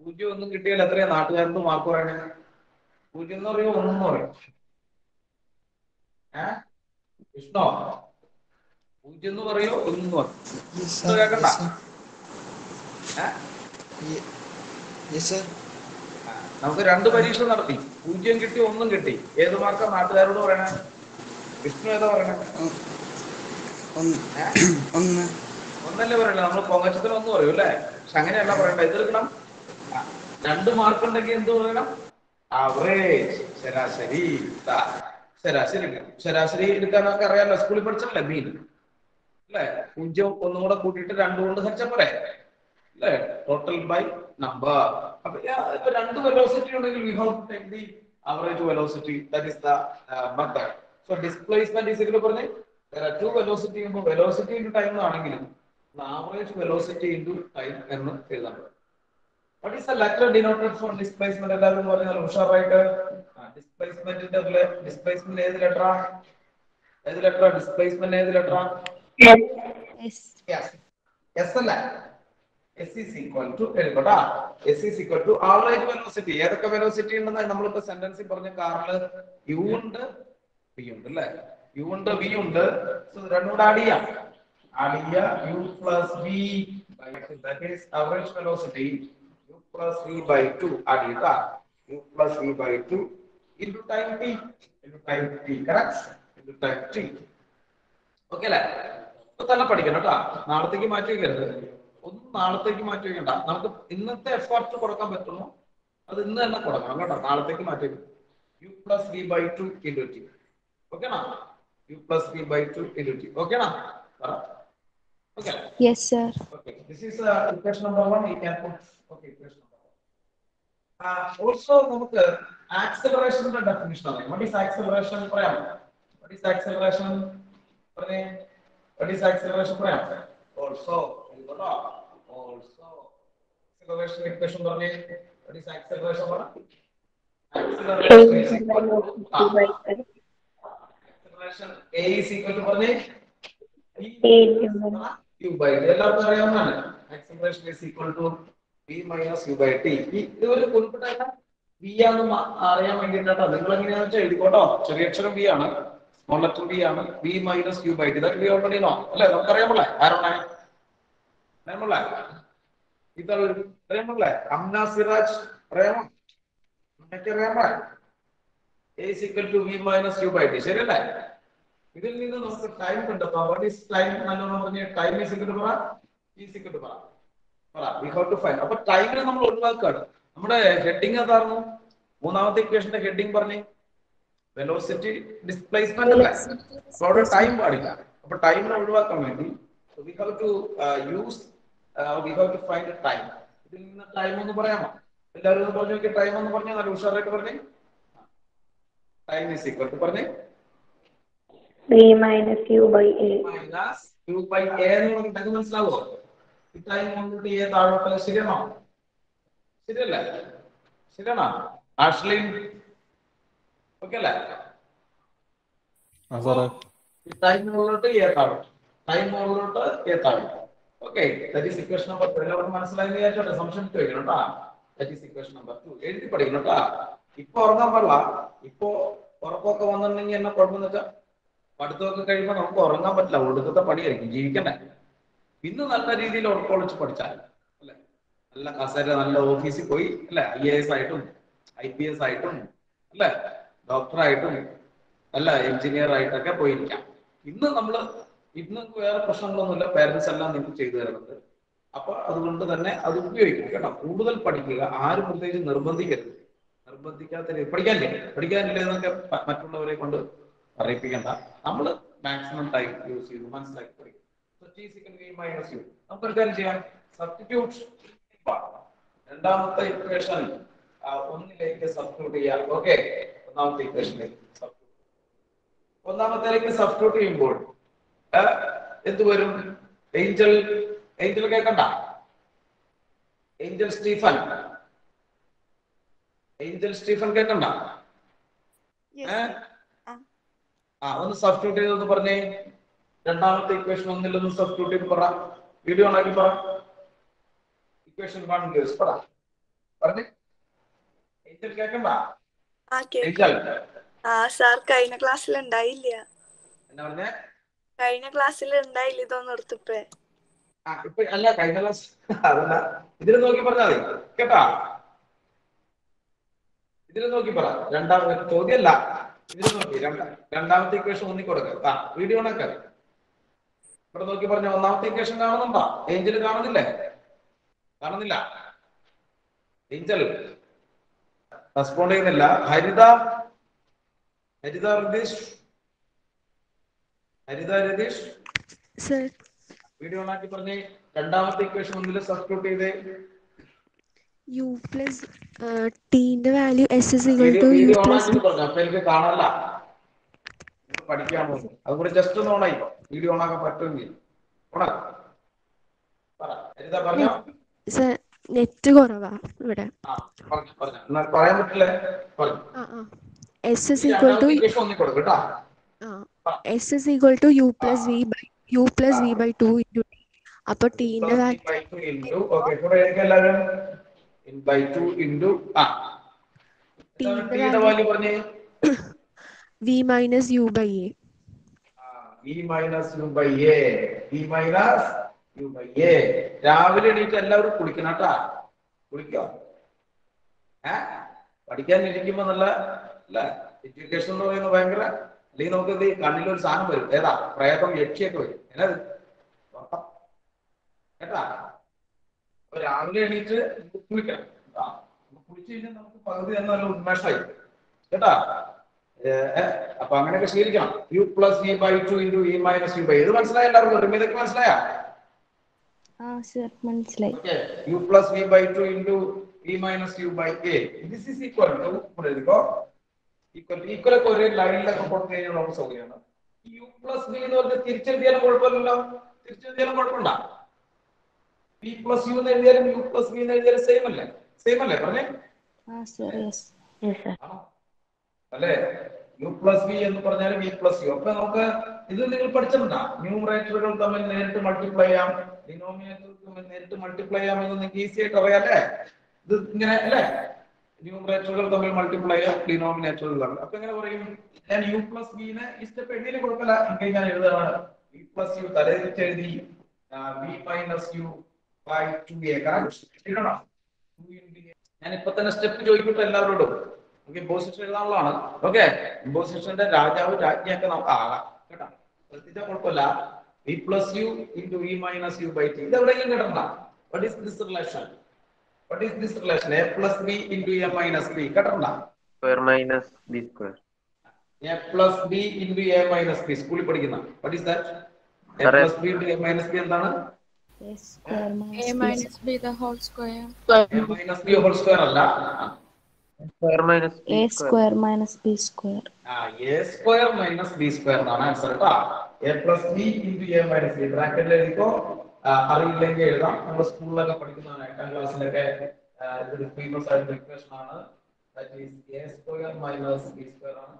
പൂജ്യം ഒന്നും കിട്ടിയാൽ എത്രയാ നാട്ടുകാരൻ മാർക്ക് പറയണേ? പൂജ്യം എന്ന് പറയുമോ ഒന്നെന്ന് പറയും. ഏ? വിഷ്ണു? പൂജ്യം എന്ന് പറയോ ഒന്നെന്ന് പറയും കേക്കണ്ട. നമുക്ക് രണ്ട് പരീക്ഷ നടത്തി. പൂജ്യം കിട്ടി ഒന്നും കിട്ടി. ഏത് മാർക്കാ നാട്ടുകാരോട് പറയണേ? വിഷ്ണു ഏതാ പറയണേ? ഒന്നല്ലേ പറയണേ? നമ്മൾ പൊങ്ങച്ചത്തിന് ഒന്ന് പറയൂല്ലേ? അല്ലേ പക്ഷെ അങ്ങനെയല്ല പറയണ്ട? എതിർക്കണം രണ്ട് മാർക്ക് ഉണ്ടെങ്കിൽ എന്ത് പറയണം? ആവറേജ് ശരാശരി ശരാശരി ശരാശരി എടുക്കാൻ നമുക്ക് അറിയാമല്ലോ സ്കൂളിൽ പഠിച്ചല്ലേ മീൻ അല്ലേ പൂജ്യം ഒന്നും കൂടെ കൂട്ടിയിട്ട് രണ്ടും കൊണ്ട് ഹരിച്ചാൽ പോരെ? അല്ലേ ടോട്ടൽ ബൈ നമ്പർ അപ്പൊ രണ്ട് വെലോസിറ്റി ഉണ്ടെങ്കിൽ we have take the average velocity that is the method so displacement ഇതിൽ പറഞ്ഞ് two velocity velocity into time ആണെങ്കിലും ആവറേജ് വെലോസിറ്റി ഇന്റു ടൈം എന്ന് എഴുതാൻ പറ്റും. What is letter denoted for displacement എല്ലാവരും പറഞ്ഞാൽ ഉഷാറായിട്ട്. ഡിസ്പ്ലേസ്മെന്റിന്റെ ഡിസ്പ്ലേസ്മെന്റ് ഏത് ലെറ്ററാ ഏത് ലെറ്ററാ ഡിസ്പ്ലേസ്മെന്റ് ഏത് ലെറ്ററാ എസ് അല്ല. S is equal to എഴുതട്ടാ S is equal to average velocity ഏതൊക്കെ വെലോസിറ്റി ഉണ്ടെന്ന് നമ്മളിപ്പോ സെന്റൻസിൽ പറഞ്ഞ കാറിൽ യു ഉണ്ട് വി ഉണ്ട് അല്ലേ? യു ഉണ്ട് വി ഉണ്ട്. So, രണ്ടും കൂടെ ആഡ് ചെയ്യാം. ആഡ് ചെയ്യാ. U plus V that is average velocity U plus V by two add ചെയ്താ U plus V by two into time T into time T correct into time T okay അല്ലേ? ഇപ്പൊ തന്നെ പഠിക്കണം കേട്ടോ. നാളത്തേക്ക് മാറ്റി വെക്കരുത്. ഒന്നും നാളത്തേക്ക് മാറ്റി വെക്കണ്ട. നമുക്ക് ഇന്നത്തെ എഫേർട്ട് കൊടുക്കാൻ പറ്റുന്നു അത് ഇന്ന് തന്നെ കൊടുക്കണം കേട്ടോ. നാളത്തേക്ക് മാറ്റി വെക്കണം U plus V by two into T ഓക്കേണാ U plus V by two into T ഓക്കേണാ okay yes sir Okay, this is uh, question number one. You can put number. Uh, also നമുക്ക് ആക്സലറേഷന്റെ ഡെഫിനിഷൻ അറിയാം what is acceleration പറയാം what is acceleration പറഞ്ഞേ what is acceleration പറയാം also എഴുതട്ടോ also acceleration equation പറഞ്ഞേ what is acceleration പറ acceleration a is equal to പറഞ്ഞേ എല്ലാവർക്കും അറിയാവുന്നതാണ് acceleration is equal to v minus u by t. ഈ ഇത് ഒരു കുറിപ്പിട്ട v ആണെന്ന് അറിയാൻ വേണ്ടിയിട്ടാ നിങ്ങൾ എങ്ങനെയാണെന്ന് വെച്ചാൽ എഴുതിക്കോട്ടോ. ചെറിയ അക്ഷരം v ആണ്. സ്മോൾ ലെറ്റർ ആണ്. V minus u by t. that we already know അല്ലേ? നമുക്കറിയാമല്ലേ ആരാണ് അറിയാമല്ലേ ഇതാണ്. ഒരു അറിയാമല്ലേ അമ്ന സിറാജ്. അറിയാമോ? അറിയാമോ equal to v minus u by t. ശരിയല്ലേ? ഇതിൽ നിന്ന് നമുക്ക് ടൈം കണ്ടെത്താം. വാട്ട് ഈസ് ടൈം നല്ലോണം പറഞ്ഞ ടൈം ഈസ് ഇക്വൽ പറ. ഈസ് പറ. വി ഹാവ് ടു ഫൈൻഡ് അപ്പൊ ടൈമിനെ നമ്മൾ ഒഴിവാക്കുകയാണ്. നമ്മുടെ ഹെഡിങ് ഏതായിരുന്നു മൂന്നാമത്തെ ഇക്വേഷന്റെ ഹെഡിങ് പറഞ്ഞേ. വെലോസിറ്റി ഡിസ്പ്ലേസ്മെന്റ് അല്ലേ? അപ്പൊ അവിടെ ടൈം പാടില്ല. അപ്പൊ ടൈമിനെ ഒഴിവാക്കാൻ വേണ്ടി we have to use we have to find time ഇതിൽ നിന്ന് ടൈം ഒന്ന് പറയാമോ? എല്ലാവരും ഒന്ന് പറഞ്ഞു നോക്കി. ടൈം ഒന്ന് പറഞ്ഞേ നല്ല ഉഷാറായിട്ട് പറഞ്ഞേ. ടൈം ഈസ് ഈക്വൽ ടു പറഞ്ഞേ. V minus U by A. Minus two by A എന്ന് പറഞ്ഞിട്ട് മനസ്സിലാവോ ഈ ടൈം വന്നിട്ട് എ താഴോട്ട് ശരിയാണോ ശരിയല്ലേ ശരിയാണോ ആഷ്ലിൻ ഓക്കെ അല്ലേ ആ സാറേ. ഈ ടൈം മുകളിലോട്ട് എ താഴെ ടൈം മുകളിലോട്ട് എ താഴെ okay that is equation number two എല്ലാവർക്കും മനസ്സിലായെന്ന് വിചാരിച്ചോട്ടെ? സംശയം ഇട്ട് വെക്കണം കേട്ടാ. That is equation number two എഴുതി പഠിക്കണം കേട്ടാ. ഇപ്പൊ ഉറങ്ങാൻ പാടില്ല. ഇപ്പോ ഉറക്കമൊക്കെ വന്നിട്ടുണ്ടെങ്കിൽ എന്നെ കുഴപ്പമെന്ന് വെച്ചാൽ പഠിത്തമൊക്കെ കഴിയുമ്പോൾ നമുക്ക് ഉറങ്ങാൻ പറ്റില്ല. ഒടുക്കത്തെ പണിയായിരിക്കും. ജീവിക്കണ്ടേ? ഇന്ന് നല്ല രീതിയിൽ ഉറക്കൊളിച്ച് പഠിച്ചാൽ അല്ലെ? നല്ല കസേര നല്ല ഓഫീസിൽ പോയി അല്ലെ? ഐ എ എസ് ആയിട്ടും ഐ പി എസ് ആയിട്ടും അല്ലെ? ഡോക്ടറായിട്ടും അല്ല എഞ്ചിനീയർ ആയിട്ടൊക്കെ പോയിരിക്കാം. ഇന്ന് നമ്മൾ ഇന്ന് വേറെ പ്രശ്നങ്ങളൊന്നുമില്ല. പേരൻസ് എല്ലാം നിങ്ങൾക്ക് ചെയ്തു തരുന്നത് അപ്പൊ അതുകൊണ്ട് തന്നെ അത് ഉപയോഗിക്കും കേട്ടോ? കൂടുതൽ പഠിക്കുക ആരും പ്രത്യേകിച്ച് നിർബന്ധിക്കരുത്. നിർബന്ധിക്കാത്ത രീതി പഠിക്കാനില്ലേ? പഠിക്കാനില്ലേ എന്നൊക്കെ മറ്റുള്ളവരെ കൊണ്ട് പറയിപ്പിക്കണ്ട. നമ്മൾ മാക്സിമം ടൈം യൂസ് ചെയ്തു മനസ്സിലാക്കി പഠിക്കും Minus U. നമുക്കൊരു കാര്യം ചെയ്യാം. സബ്സ്റ്റിറ്റ്യൂട്ട് രണ്ടാമത്തെ ഇക്വേഷൻ ഒന്നിലേക്ക് സബ്സ്റ്റിറ്റ്യൂട്ട് ചെയ്യാം. ഓക്കെ ഒന്നാമത്തെ ഇക്വേഷനിലേക്ക് ഒന്നാമത്തേക്ക് സബ്സ്റ്റിറ്റ്യൂട്ട് ചെയ്യുമ്പോൾ എന്ത് വരും? ഏഞ്ചൽ ഏഞ്ചൽ കേൾക്കണ്ട. ഏഞ്ചൽ സ്റ്റീഫൻ ഏഞ്ചൽ സ്റ്റീഫൻ കേൾക്കണ്ട? ഏ? ആ ഒന്ന് സബ്സ്റ്റിറ്റ്യൂട്ട് ചെയ്തൊന്ന് പറഞ്ഞേ. രണ്ടാമത്തെ ഇക്വേഷൻ ഒന്നിലൊന്ന് സബ്സ്റ്റിറ്റ്യൂട്ട് ചെയ്ത് പറ. വീഡിയോ ഉണ്ടാക്കി പറ. ഇക്വേഷൻ വൺ ഗേഴ്സ് പറ. പറഞ്ഞേ? ഏഞ്ചൽ കേക്കണ്ട? ആ കേൾക്കാം. ആ സാർ കഴിഞ്ഞ ക്ലാസ്സിൽ ഉണ്ടായില്ല. എന്നാ പറഞ്ഞേ? കഴിഞ്ഞ ക്ലാസ്സിൽ ഉണ്ടായില്ല ഇതൊന്നും എടുത്തിപ്പേ ആ ഇപ്പൊ അല്ല കഴിഞ്ഞ ക്ലാസ് അതല്ല. ഇതിൽ നോക്കി പറഞ്ഞാൽ മതി. കേട്ടാ? ഇതിൽ നോക്കി പറ. രണ്ടാമത്തെ ചോദ്യമല്ല ഇതിൽ നോക്കി. രണ്ടാമത്തെ ഇക്വേഷൻ ഒന്നി കൊടുക്കാം. ആ വീഡിയോ ഉണക്ക ഇവിടെ നോക്കി പറഞ്ഞ ഒന്നാമത്തെ ഇക്വേഷൻ കാണുന്നുണ്ടോ? ഏഞ്ചൽ കാണുന്നില്ലേ? കാണുന്നില്ല. ഏഞ്ചൽ റെസ്പോണ്ട് ചെയ്യുന്നില്ല. ഹരിത. ഹരിത രതീഷ്. ഹരിത രതീഷ്. വീഡിയോ ഓണാക്കി പറഞ്ഞേ രണ്ടാമത്തെ ഇക്വേഷൻ ഒന്നിൽ സബ്സ്റ്റിറ്റ്യൂട്ട് ചെയ്തേ. U plus ടീന്റെ value S is equal to U plus ഓണാക്കി പറഞ്ഞു. അപ്പോൾ എനിക്ക് കാണാനല്ല. പഠിക്കാൻ പോകുന്നു. അതുകൂടെ ജസ്റ്റ് ഒന്ന് ഓണായി വീഡിയോ ഓണാക്കാൻ പറ്റുമെങ്കിൽ. നെറ്റ് കുറവാ ഇവിടെ. പറയാൻ പറ്റില്ലേ? S is equal to S is equal to U plus V by U plus V by two into T അപ്പൊ ടീന്റെ value V minus U by A രാവിലെ എണീറ്റ് എല്ലാവരും കുളിക്കണം കേട്ടാ. കുളിക്കോ? ഏ? പഠിക്കാൻ ഇരിക്കുമ്പോ നല്ല അല്ല എഡ്യൂക്കേഷൻ എന്ന് പറയുന്നത് ഭയങ്കര അല്ലെങ്കിൽ നമുക്ക് കണ്ണിൽ ഒരു സാധനം വരും. ഏതാ? പ്രേതം യക്ഷിയൊക്കെ വരും. എന്നത്? കേട്ടാ? അപ്പൊ രാവിലെ എണീറ്റ് കുളിക്കണം. കുളിച്ചു കഴിഞ്ഞാൽ നമുക്ക് പകുതി തന്നെ നല്ല ഉന്മേഷമായി. കേട്ടാ? അപ്പൊ അങ്ങനെയൊക്കെ ശീലിക്കണം. U plus E by two into E minus U by ഇത് മനസ്സിലായ എല്ലാവർക്കും റിമീതൊക്കെ മനസ്സിലായ? ആ സർ മനസ്സിലായി. U plus V by two into E minus U by A this is equal to ഇവിടെ എഴുതിക്കോ. ഈക്വൽ ഈക്വൽ ഒക്കെ ഒരേ ലൈനിലൊക്കെ കൊടുത്തു കഴിഞ്ഞാൽ നമുക്ക് സൗകര്യമാണ്. യു പ്ലസ് ബി എന്ന് പറഞ്ഞാൽ തിരിച്ചെഴുതിയാലും കുഴപ്പമില്ലല്ലോ തിരിച്ചെഴുതിയാലും കുഴപ്പമുണ്ടോ പി പ്ലസ് യു എന്ന് എഴുതിയാലും യു പ്ലസ് ബി എന്ന് എഴുതിയാലും സെയിം അല്ലേ? സെയിം അല്ലേ പറഞ്ഞേ? അല്ലേ? യു പ്ലസ് ബി എന്ന് പറഞ്ഞാൽ ബി പ്ലസ് യു അപ്പൊ നമുക്ക് ഇത് നിങ്ങൾ പഠിച്ചിട്ടുണ്ടാ ന്യൂമറേറ്ററുകൾ തമ്മിൽ നേരിട്ട് മൾട്ടിപ്ലൈ ചെയ്യാം. ഡിനോമിനേറ്ററുകൾ തമ്മിൽ നേരിട്ട് മൾട്ടിപ്ലൈ ചെയ്യാം എന്ന് നിങ്ങൾക്ക് ഈസി ആയിട്ട് അറിയാം അല്ലേ? ഇത് ഇങ്ങനെ അല്ലേ? ന്യൂമറേറ്ററുകൾ തമ്മിൽ മൾട്ടിപ്ലൈ ചെയ്യാം ഡിനോമിനേറ്ററുകൾ തമ്മിൽ. അപ്പൊ എങ്ങനെ പറയും? ഞാൻ യു പ്ലസ് വിനെ സ്റ്റെപ്പ് എഴുതിയാലും കുഴപ്പമില്ല. എങ്കിൽ ഞാൻ എഴുതാണ് വി പ്ലസ് യു തലതിരിച്ച് എഴുതി V minus U by two A കാരണം ഞാൻ ഇപ്പൊ തന്നെ സ്റ്റെപ്പ് ചോദിക്കട്ടെ എല്ലാവരോടും. നമുക്ക് ഇമ്പോസിഷൻ എഴുതാനുള്ളതാണ് ഓക്കെ ഇമ്പോസിഷന്റെ രാജാവ് രാജ്ഞിയൊക്കെ നമുക്ക് ആകാം. കേട്ടോ? ശ്രദ്ധിച്ചാൽ കുഴപ്പമില്ല. V plus U into E minus U by T ഇത് എവിടെയെങ്കിലും കിട്ടണ്ട. What is this relation what is this relation A plus B into A minus B കിട്ടണ്ട. Square minus B square A plus B into A minus B സ്കൂളിൽ പഠിക്കുന്ന. What is that A. Plus B into A minus B എന്താണ്? Square A B whole square. A minus B whole square അല്ല. Square minus A square. Minus B square. A square minus B square എന്നാണ് answer. കേട്ടോ A plus B into A minus B. ബ്രാക്കറ്റിൽ എഴുതിക്കോ. അറിയില്ലെങ്കിൽ എഴുതാം. നമ്മൾ സ്കൂളിലൊക്കെ പഠിക്കുന്നതാണ് എട്ടാം ക്ലാസ്സിലൊക്കെ ഇതൊരു ഫേമസ് ആയിട്ടുള്ള ഇക്വേഷൻ ആണ്. That is a square minus b square ആണ്.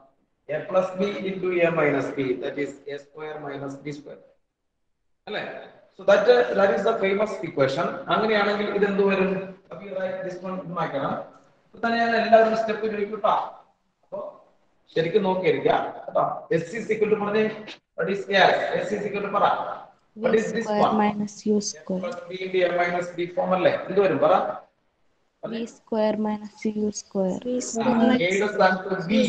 a plus b into a minus b that is a square minus b square അല്ലേ? So that that is the famous equation അങ്ങനെയാണെങ്കിൽ ഇത് എന്ത് വരും? അപ്പൊ ഈ റൈറ്റ് this one മാറ്റണം തന്നെ ഞാൻ എല്ലാവരും സ്റ്റെപ്പ് ചോദിക്കൂട്ടാ അപ്പൊ ശരിക്കും നോക്കിയിരിക്കുക കേട്ടോ. എസ് സി സിക്വൽ ടു പറഞ്ഞേ? What is s s is equal to പറ. What V is this square one? Minus U square b into a minus b form അല്ലേ? എന്ത് വരും പറ. V square minus U square എയുടെ സ്ഥാനത്ത് B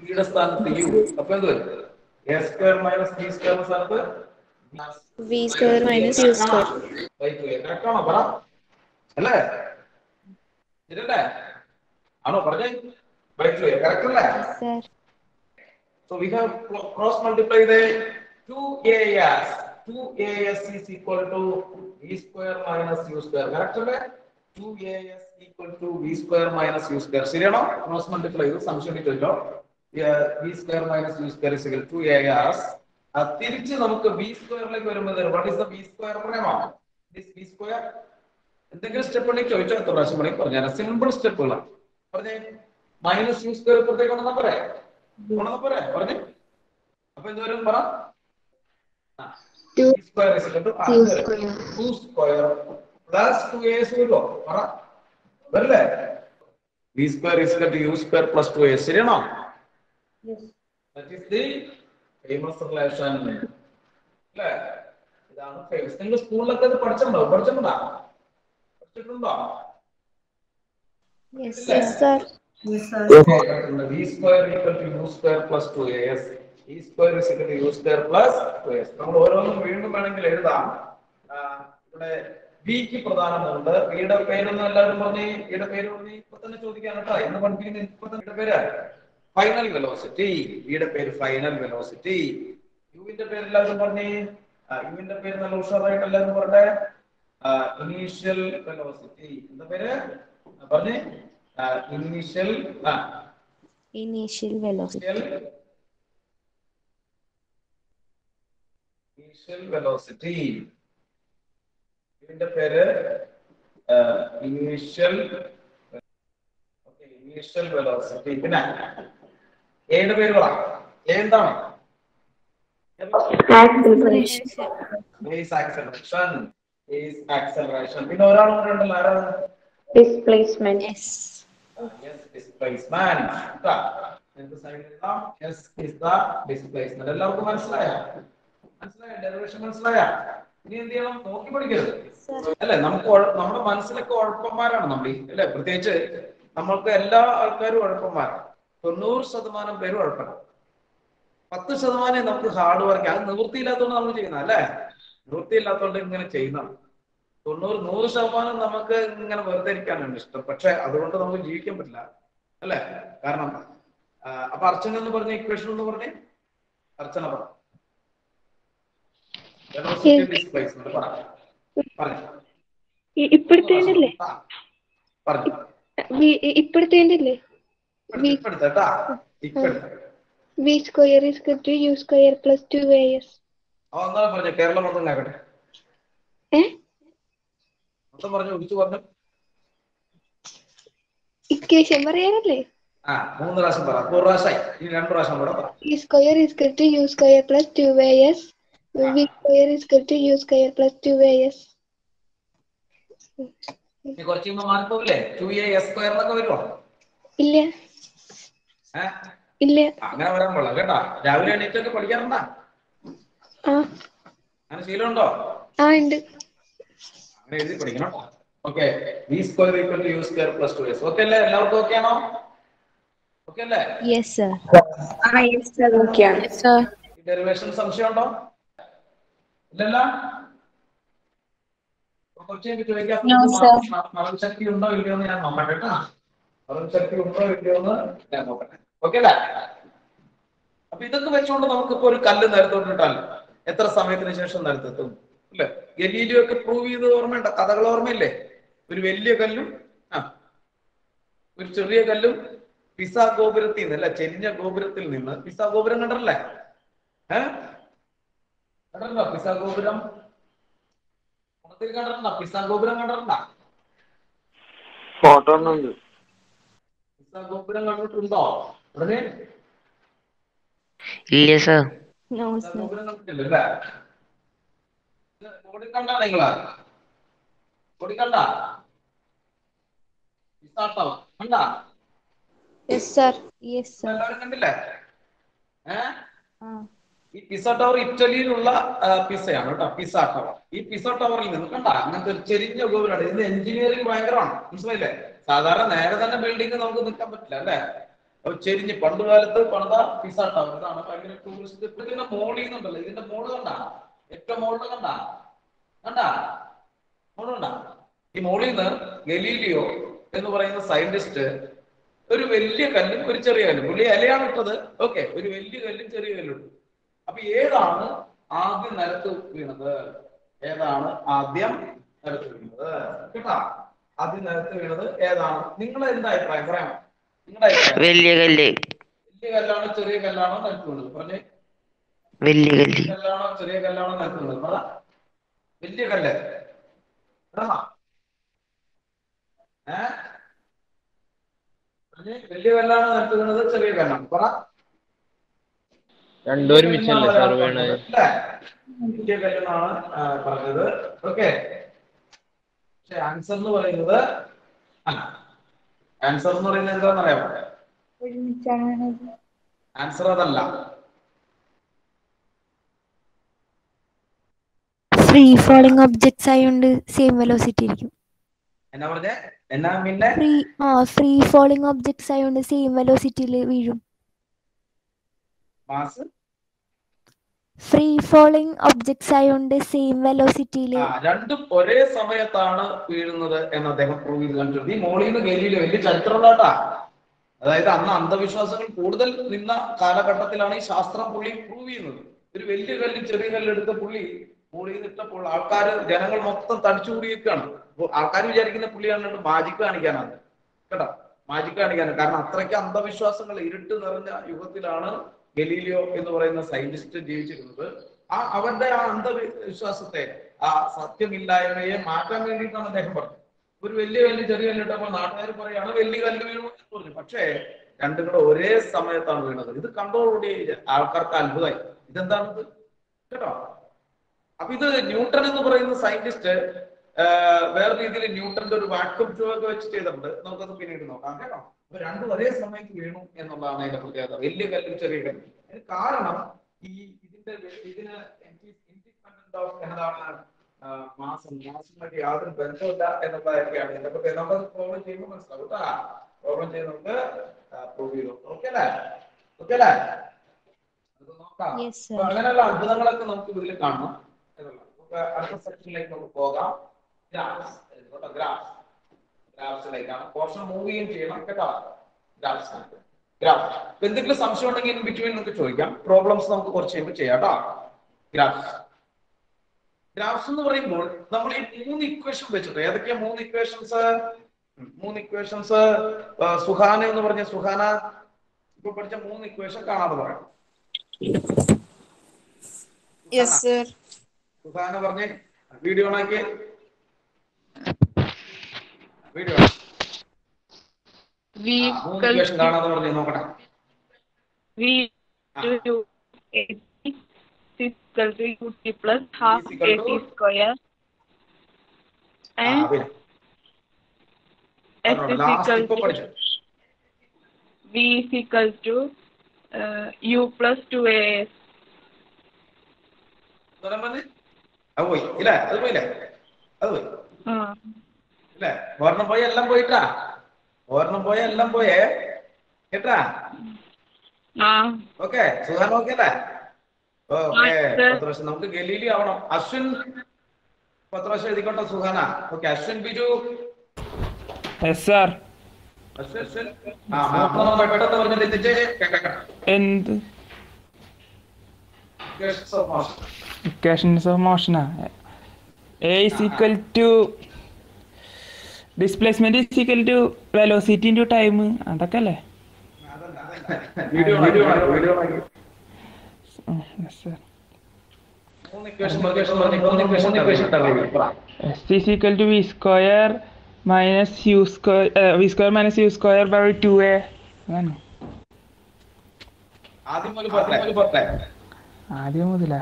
ബിയുടെ സ്ഥാനത്ത് യു അപ്പൊ എന്ത് വരും? A square minus B square സ്ഥാനത്ത് V square minus U square correct ആണോ? പറ. അല്ലേ? ശരിയല്ലേ? ആണോ പറഞ്ഞേ കറക്റ്റ് അല്ലേ sir So we have cro- cross multiply the 2as. 2as is equal to v square minus u square. Correct അല്ലേ? 2as equal to v square minus u square. ശരിയാണോ? Cross multiply ചെയ്തു സംശയിച്ചല്ലോ. v square minus u square is equal to 2as. ആ, തിരിച്ച് നമുക്ക് v സ്ക്വയറിലേക്ക് വരുമ്പോൾ what is the v square പറയാമോ? This v square എന്തെങ്കിലും step ഉണ്ടെങ്കിൽ ചോദിച്ചാൽ എത്ര പ്രാവശ്യം വേണമെങ്കിൽ പറഞ്ഞുതരാം സിമ്പിൾ സ്റ്റെപ്പുകളാണ് പറഞ്ഞേ മൈനസ് യു സ്ക്വയർ ഇപ്പുറത്തേക്ക് കൊണ്ടുവന്നാ പോരെ കൊണ്ടുവന്നാ പറയാ പറഞ്ഞേ. അപ്പൊ എന്തോരം പറ? Square two square plus two S വരുമോ പറ. വരില്ലേ? B square is two U square plus two S ശരിയാണോ that is the famous relation അല്ലേ? ഇതാണ് ഫേമസ് നിങ്ങൾ സ്കൂളിലൊക്കെ ഇത് പഠിച്ചിട്ടുണ്ടോ? പഠിച്ചിട്ടുണ്ടോ? പഠിച്ചിട്ടുണ്ടോ? Yes sir. Yes, sir. v square equal to u square plus 2as e square is equal to u square plus 2as നമ്മൾ ഓരോന്നും വീണ്ടും വേണമെങ്കിൽ എഴുതാം. ഇവിടെ വിക്ക് പ്രധാനമുണ്ട്. വിയുടെ പേരൊന്നും എല്ലാവരും പറഞ്ഞ് വിയുടെ പേര് പറഞ്ഞ് ഇപ്പൊ തന്നെ ചോദിക്കാൻ കേട്ടോ എന്ന് പഠിപ്പിക്കുന്ന ഇപ്പൊ തന്നെ പേര്. ഫൈനൽ വെലോസിറ്റി വിയുടെ പേര് ഫൈനൽ വെലോസിറ്റി യുവിന്റെ പേര് എല്ലാവരും പറഞ്ഞേ. യുവിന്റെ പേര് നല്ല ഉഷാറായിട്ട് എല്ലാവരും പറഞ്ഞേ. ഇനീഷ്യൽ വെലോസിറ്റി എന്താ പേര്? പറഞ്ഞേ initial initial velocity initial velocity ഇതിന്റെ പേര് ഇനീഷ്യൽ ഇനീഷ്യൽ വെലോസിറ്റി പിന്നെ ഏഴ് പേര് പറ. എന്താണ്? Acceleration. പിന്നെ ഒരാളും കൂടെ ഉണ്ടല്ലോ ആരാണ് Yes. yes displacement. yes is the displacement. എല്ലാവർക്കും മനസ്സിലായോ? മനസ്സിലായോ? ഡെറിവേഷൻ മനസ്സിലായോ? ഇനി എന്ത് ചെയ്യണം? നോക്കി പഠിക്കരുത്. അല്ലെ? നമുക്ക് നമ്മുടെ മനസ്സിലൊക്കെ ഉഴപ്പന്മാരാണ് നമ്മൾ അല്ലെ? പ്രത്യേകിച്ച് നമ്മൾക്ക് എല്ലാ ആൾക്കാരും ഉഴപ്പന്മാരാണ്. തൊണ്ണൂറ് ശതമാനം പേരും ഉഴപ്പണം പത്ത് ശതമാനം നമുക്ക് ഹാർഡ് വർക്ക് അത് നിവൃത്തിയില്ലാത്തതുകൊണ്ട് നമ്മൾ ചെയ്യുന്ന അല്ലേ? നിവൃത്തിയില്ലാത്തതുകൊണ്ട് ഇങ്ങനെ ചെയ്യുന്നതാണ് തൊണ്ണൂറ് നൂറ് ശതമാനം നമുക്ക് ഇങ്ങനെ വെറുതെ ഇരിക്കാനാണ് ഇഷ്ടം. പക്ഷെ അതുകൊണ്ട് നമുക്ക് ജീവിക്കാൻ പറ്റില്ല അല്ലേ? കാരണം അപ്പൊ അർച്ചന എന്ന് പറഞ്ഞ ഇക്വേഷൻ എന്ന് പറഞ്ഞേ? അർച്ചന പറ. പറഞ്ഞു. ഇപ്പോഴത്തേനല്ലേ പറഞ്ഞു. ഇപ്പോഴത്തേനല്ലേ ഇപ്പെടുത്തേട്ടാ ഇപ്പെടുത്ത V square is to U square plus two A S പറഞ്ഞു കേരളം മൊത്തം കേക്കട്ടെ. മൊത്തം പറഞ്ഞു ഒഴിച്ചു പറഞ്ഞു. ഇക്വേഷൻ പറയാനല്ലേ? ആ മൂന്ന് പ്രാവശ്യം പറ. നൂറ് പ്രാവശ്യമായി. ഇനി രണ്ട് പ്രാവശ്യം കൂടെ പറ. V square is two U square plus two A S V square is two U square plus two A S ഇനി കുറച്ച് കഴിയുമ്പോ മാറിപ്പോവില്ലേ ടു എ എസ് സ്ക്വയർ എന്നൊക്കെ വരുമോ ഇല്ല. ഇല്ല. അങ്ങനെ വരാൻ കൊള്ളാം കേട്ടാ. രാവിലെ എണീറ്റൊക്കെ പഠിക്കാറുണ്ടാ? ആ. അങ്ങനെ ശീലമുണ്ടോ? ആ ഉണ്ട്. അങ്ങനെ എഴുതി പഠിക്കണം. Okay V square equal to U square plus two S okay അല്ലേ? എല്ലാവർക്കും ഓക്കെ ആണോ? ഓക്കെ അല്ലേ? യെസ് സർ ആ യെസ് സർ ഡെറിവേഷൻ സംശയമുണ്ടോ ഇല്ലല്ലോ. മറവ് ഉണ്ടോ ഇല്ലയോ എന്ന് ഞാൻ നോക്കട്ടെ കേട്ടോ. ഉണ്ടോ ഇല്ലയോ എന്ന് ഞാൻ നോക്കട്ടെ. ഓക്കെ അല്ലേ? അപ്പൊ ഇതൊക്കെ വെച്ചുകൊണ്ട് നമുക്കിപ്പോ ഒരു കല്ല് നിരത്തോട്ടിട്ടാൽ എത്ര സമയത്തിന് ശേഷം നിരത്തെത്തും? അല്ലെ? ഗലീലിയോ ഒക്കെ പ്രൂവ് ചെയ്ത് ഓർമ്മയുണ്ട? കഥകൾ ഓർമ്മയില്ലേ? ഒരു വലിയ കല്ലും ആ ഒരു ചെറിയ കല്ലും പിസ ഗോപുരത്തിൽ നിന്ന് അല്ലെ ചെരിഞ്ഞ ഗോപുരത്തിൽ നിന്ന് പിസ ഗോപുരം കണ്ടല്ലേ? ഏഹ് കണ്ടല്ലോ പിസ ഗോപുരം? ഓണത്തിൽ കണ്ടിട്ടുണ്ടോ? പിസ ഗോപുരം കണ്ടിട്ടുണ്ടോ? ഫോട്ടോ പിസ ഗോപുരം കണ്ടിട്ടുണ്ടോ? ഉടനെ? ഇല്ല സർ ഗോപുരം കണ്ടിട്ടില്ല ഓടിക്കണ്ട നിങ്ങൾ. ഓടിക്കണ്ട കണ്ടില്ലേ? ഈ പിസ ടവർ ഇറ്റലിയിലുള്ള പിസയാണ് കേട്ടോ. പിസ ടവർ ഈ പിസ ടവറിൽ നിന്ന് കണ്ട? അങ്ങനത്തെ ഒരു ചെരിഞ്ഞ ഗോപുരമാണ് ഇതിന്റെ എഞ്ചിനീയറിംഗ് ഭയങ്കരമാണ്. മനസ്സിലായില്ലേ? സാധാരണ നേരെ തന്നെ ബിൽഡിംഗ് നമുക്ക് നിൽക്കാൻ പറ്റില്ല അല്ലേ? അപ്പൊ ചെരിഞ്ഞ് പണ്ട് കാലത്ത് പണിത പിസ ടവർ ഇതാണ് ഭയങ്കര ടൂറിസ്റ്റ് ഇതിന്റെ മോളിൽ നിന്നുണ്ടല്ലോ ഇതിന്റെ മോൾ കണ്ട? ഏറ്റവും മുകളിൽ കണ്ട? കണ്ട? മുകളിലുണ്ടാ ഈ മുകളിൽ നിന്ന് ഗലീലിയോ എന്ന് പറയുന്ന സയന്റിസ്റ്റ് ഒരു വലിയ കല്ലും ഒരു ചെറിയ കല്ലും. പുള്ളി ഇലയാണ് ഇട്ടത്. ഓക്കെ ഒരു വലിയ കല്ലും ചെറിയ കല്ലും ഇട്ടു. അപ്പൊ ഏതാണ് ആദ്യം നിലത്ത് വീണത്? ഏതാണ് ആദ്യം നിലത്ത് വീണത്? കേട്ടാ? ആദ്യം നിലത്ത് വീണത് ഏതാണ്? നിങ്ങൾ എന്താ അഭിപ്രായം? പറയാം നിങ്ങളുടെ വലിയ കല്ല്. വലിയ കല്ലാണോ ചെറിയ കല്ലാണോ നിലത്ത് വീണത്? പറഞ്ഞേ. വലിയ കല്ല്. ചെറിയ കല്ലാണോ പറ. വലിയ കല്ല്. വലിയ കല്ലാണോ നിലത്ത് ചെറിയ കല്ലാണ്. പറ. രണ്ടും ഒരുമിച്ചല്ലേ സാർ വീണത്? അല്ലേ? വലിയ കല്ലെന്നാണ് പറഞ്ഞത്. ഓക്കെ. പക്ഷെ ആൻസർ എന്ന് പറയുന്നത് ആൻസർ എന്ന് പറയുന്നത് എന്താണെന്നറിയാമോ? ആൻസർ അതല്ല. ഫ്രീ ഫോളിംഗ് ഒബ്ജക്ട്സ് ആയതുകൊണ്ട് സെയിം വെലോസിറ്റി ആയിരിക്കും എന്നാ പറഞ്ഞേ? എന്നാ പിന്നെ? ഫ്രീ ആ ഫ്രീ ഫോളിംഗ് ഒബ്ജക്ട്സ് ആയതുകൊണ്ട് സെയിം വെലോസിറ്റിയിൽ വീഴും. മാസ് ഫ്രീ ഫോളിംഗ് ഒബ്ജക്ട്സ് ആയതുകൊണ്ട് സെയിം വെലോസിറ്റിയിൽ രണ്ടും ഒരേ സമയത്താണ് വീഴുന്നത് എന്ന് അദ്ദേഹം പ്രൂവ് ചെയ്ത് കണ്ടിട്ടുണ്ട് ഈ മോളിൽ നിന്ന് ഗലിയിൽ വലിയ അതായത് അന്ന് അന്ധവിശ്വാസങ്ങൾ കൂടുതൽ നിന്ന കാലഘട്ടത്തിലാണ് ഈ ശാസ്ത്രം പുള്ളി പ്രൂവ് ചെയ്യുന്നത്. ഒരു വലിയ കല്ല് ചെറിയ കല്ല് എടുത്ത പുള്ളി മോളിൽ നിട്ടപ്പോൾ ആൾക്കാർ ജനങ്ങൾ മൊത്തം തടിച്ചു കൂടിയിരിക്കുകയാണ്. ആൾക്കാർ വിചാരിക്കുന്ന പുള്ളിയാണ് മാജിക് കാണിക്കാനാണ്. കേട്ടോ? മാജിക് കാണിക്കാനാണ്. കാരണം അത്രയ്ക്ക് അന്ധവിശ്വാസങ്ങൾ ഇരുട്ട് നിറഞ്ഞ യുഗത്തിലാണ് ഗലീലിയോ എന്ന് പറയുന്ന സയന്റിസ്റ്റ് ജീവിച്ചിരുന്നത്. ആ അവരുടെ ആ അന്ധവിശ്വാസത്തെ ആ സത്യമില്ലായ്മയെ മാറ്റാൻ വേണ്ടിയിട്ടാണ് അദ്ദേഹം പറഞ്ഞത്. ഒരു വലിയ വലിയ ചെറിയ കല്ല് ഇട്ടപ്പോൾ നാട്ടുകാർ പറയാണ് വലിയ കല്ല് വീണു എന്ന് പറഞ്ഞു. പക്ഷേ രണ്ടും കൂടെ ഒരേ സമയത്താണ് വീണത്. ഇത് കണ്ടോടുകൂടി ആൾക്കാർക്ക് അത്ഭുതമായി. ഇതെന്താണിത്? കേട്ടോ? അപ്പൊ ഇത് ന്യൂട്ടൺ എന്ന് പറയുന്ന സയന്റിസ്റ്റ് വേറെ രീതിയിൽ ന്യൂട്ടന്റെ ഒരു വാക്വം ട്യൂബ് ഒക്കെ വെച്ച് ചെയ്തിട്ടുണ്ട്. നമുക്കത് പിന്നീട് നോക്കാം കേട്ടോ. അപ്പൊ രണ്ടും ഒരേ സമയത്ത് വീണു എന്നുള്ളതാണ് അതിന്റെ പ്രത്യേകത. വലിയ കല്ലും ചെറിയ കല്ലും. അതിന് കാരണം ഈ ഇതിന്റെ ഇതിന് ഇൻഡിപെൻഡന്റ് ഓഫ് എന്താണ് ആ, മാസം. മാസമായിട്ട് യാതൊരു ബന്ധമില്ല എന്നുള്ളതൊക്കെയാണ് ഇതിന്റെ പ്രത്യേകത. നമ്മൾ പ്രോബ്ലം ചെയ്യുമ്പോൾ മനസ്സിലാവും കേട്ടോ. പ്രോബ്ലം ചെയ്ത് നമുക്ക് പ്രൂവ് ചെയ്തു ഓക്കെ അല്ലേ? ഓക്കെ അല്ലേ? അത് നോക്കാം. അങ്ങനെയുള്ള അത്ഭുതങ്ങളൊക്കെ നമുക്ക് ഇതിൽ കാണണം. അടുത്ത സെക്ഷനിലേക്ക് നമുക്ക് പോകാം. ഗ്രാഫ്സ് കേട്ടോ ഗ്രാഫ്സ് ഗ്രാഫ്സിലേക്കാണ് പോർഷൻ മൂവ് ചെയ്യുകയും ചെയ്യണം. കേട്ടോ? ഗ്രാഫ്സ് ഗ്രാഫ് എന്തെങ്കിലും സംശയം ഉണ്ടെങ്കിൽ ഇൻ ബിറ്റ്വീൻ നമുക്ക് ചോദിക്കാം. പ്രോബ്ലംസ് നമുക്ക് കുറച്ച് കഴിയുമ്പോൾ ചെയ്യാം കേട്ടോ. ഗ്രാഫ്സ് ഗ്രാഫ്സ് എന്ന് പറയുമ്പോൾ നമ്മൾ ഈ മൂന്ന് ഇക്വേഷൻ വെച്ചിട്ട് ഏതൊക്കെയാ മൂന്ന് ഇക്വേഷൻസ് മൂന്ന് ഇക്വേഷൻസ് സുഹാന എന്ന് പറഞ്ഞ സുഹാന ഇപ്പൊ പഠിച്ച മൂന്ന് ഇക്വേഷൻ കാണാതെ പറയാം. സുഹാന പറഞ്ഞേ വീഡിയോ ഓണാക്കി വീഡിയോ കാണാതെ പറഞ്ഞു നോക്കട്ടെ V is equal to uh, U plus 2AS. അത് പോയി ഇല്ലേ? അത് പോയില്ലേ? അത് പോയി. ഇല്ലേ? ഒരെണ്ണം പോയ എല്ലാം പോയിട്ടാ ഒരെണ്ണം പോയ എല്ലാം പോയേ കേട്ടാ? ഓക്കെ സുഖം ഓക്കെ അല്ലേ? ഓക്കെ നമുക്ക് ഗലീലി ആവണം. അശ്വിൻ പത്ത് വർഷം എഴുതിക്കോട്ടെ Suhana? Okay Ashwin Biju. Yes sir Ashwin Ashwin ആ മൂന്നെണ്ണം പെട്ടെന്ന് പറഞ്ഞിട്ട് എത്തിച്ചേ കേക്കാം എന്ത് Equations of motion. Equations of മോഷനാ a is equal to displacement is equal to velocity into time അതൊക്കെ അല്ലേ? S is equal to v square minus u square v square minus u square by two a അതാണ് ആദ്യം ആദ്യം മുതലാ.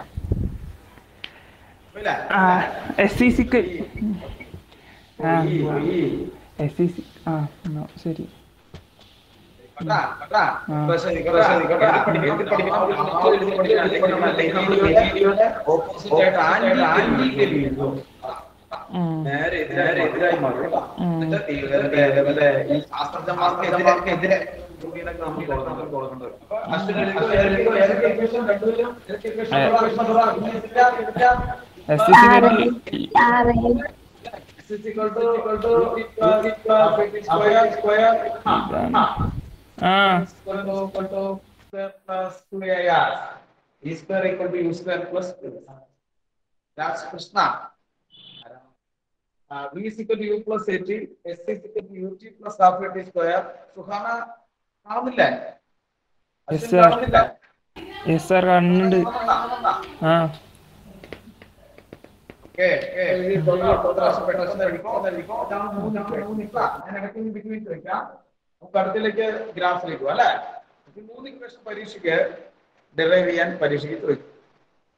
S C സിക്ക്. S C C ആ ശരി opposite ആയിട്ട് ആന്റി എഴുതും. ഉം. നേരെ എതിരായി എതിരായി മാറും കേട്ടോ. ഉം. എന്നിട്ട് തീവ്രത്തെ അതേപോലെ ഈ ശാസ്ത്രജ്ഞന്മാർക്ക് എതിരെ ഭൂമിയിലൊക്കെ നമ്മൾ കൊടുക്കണം, കൊടുക്കേണ്ടത്. അപ്പൊ Ashwini എടുക്കോ, Uh, v is equal to u plus 80. S is equal to ut plus half at square. Suhana കാണുന്നില്ലേ Yes, അശ്വിൻ sir. കാണുന്നില്ലേ യെസ് സാർ കണ്ണുണ്ട് ആ Okay, okay. ഈ തൊഴിൽ പ്രദർശനം പെട്ടെന്ന് എടുക്കോ, ഒന്ന് എടുക്കോ. ഇതാണ് മൂന്ന് ഇതാണ് മൂന്ന് ഇക്ക. ഞാൻ ഇടയ്ക്ക് ഇനി between വെക്കാം. നമുക്ക് അടുത്തിലേക്ക് ഗ്രാഫിലേക്ക് പോകാം അല്ലേ ഈ മൂന്ന് ഇക്വേഷൻ പരീക്ഷയ്ക്ക് ഡെറൈവ് ചെയ്യാൻ പരീക്ഷയ്ക്ക് ചോദിക്കും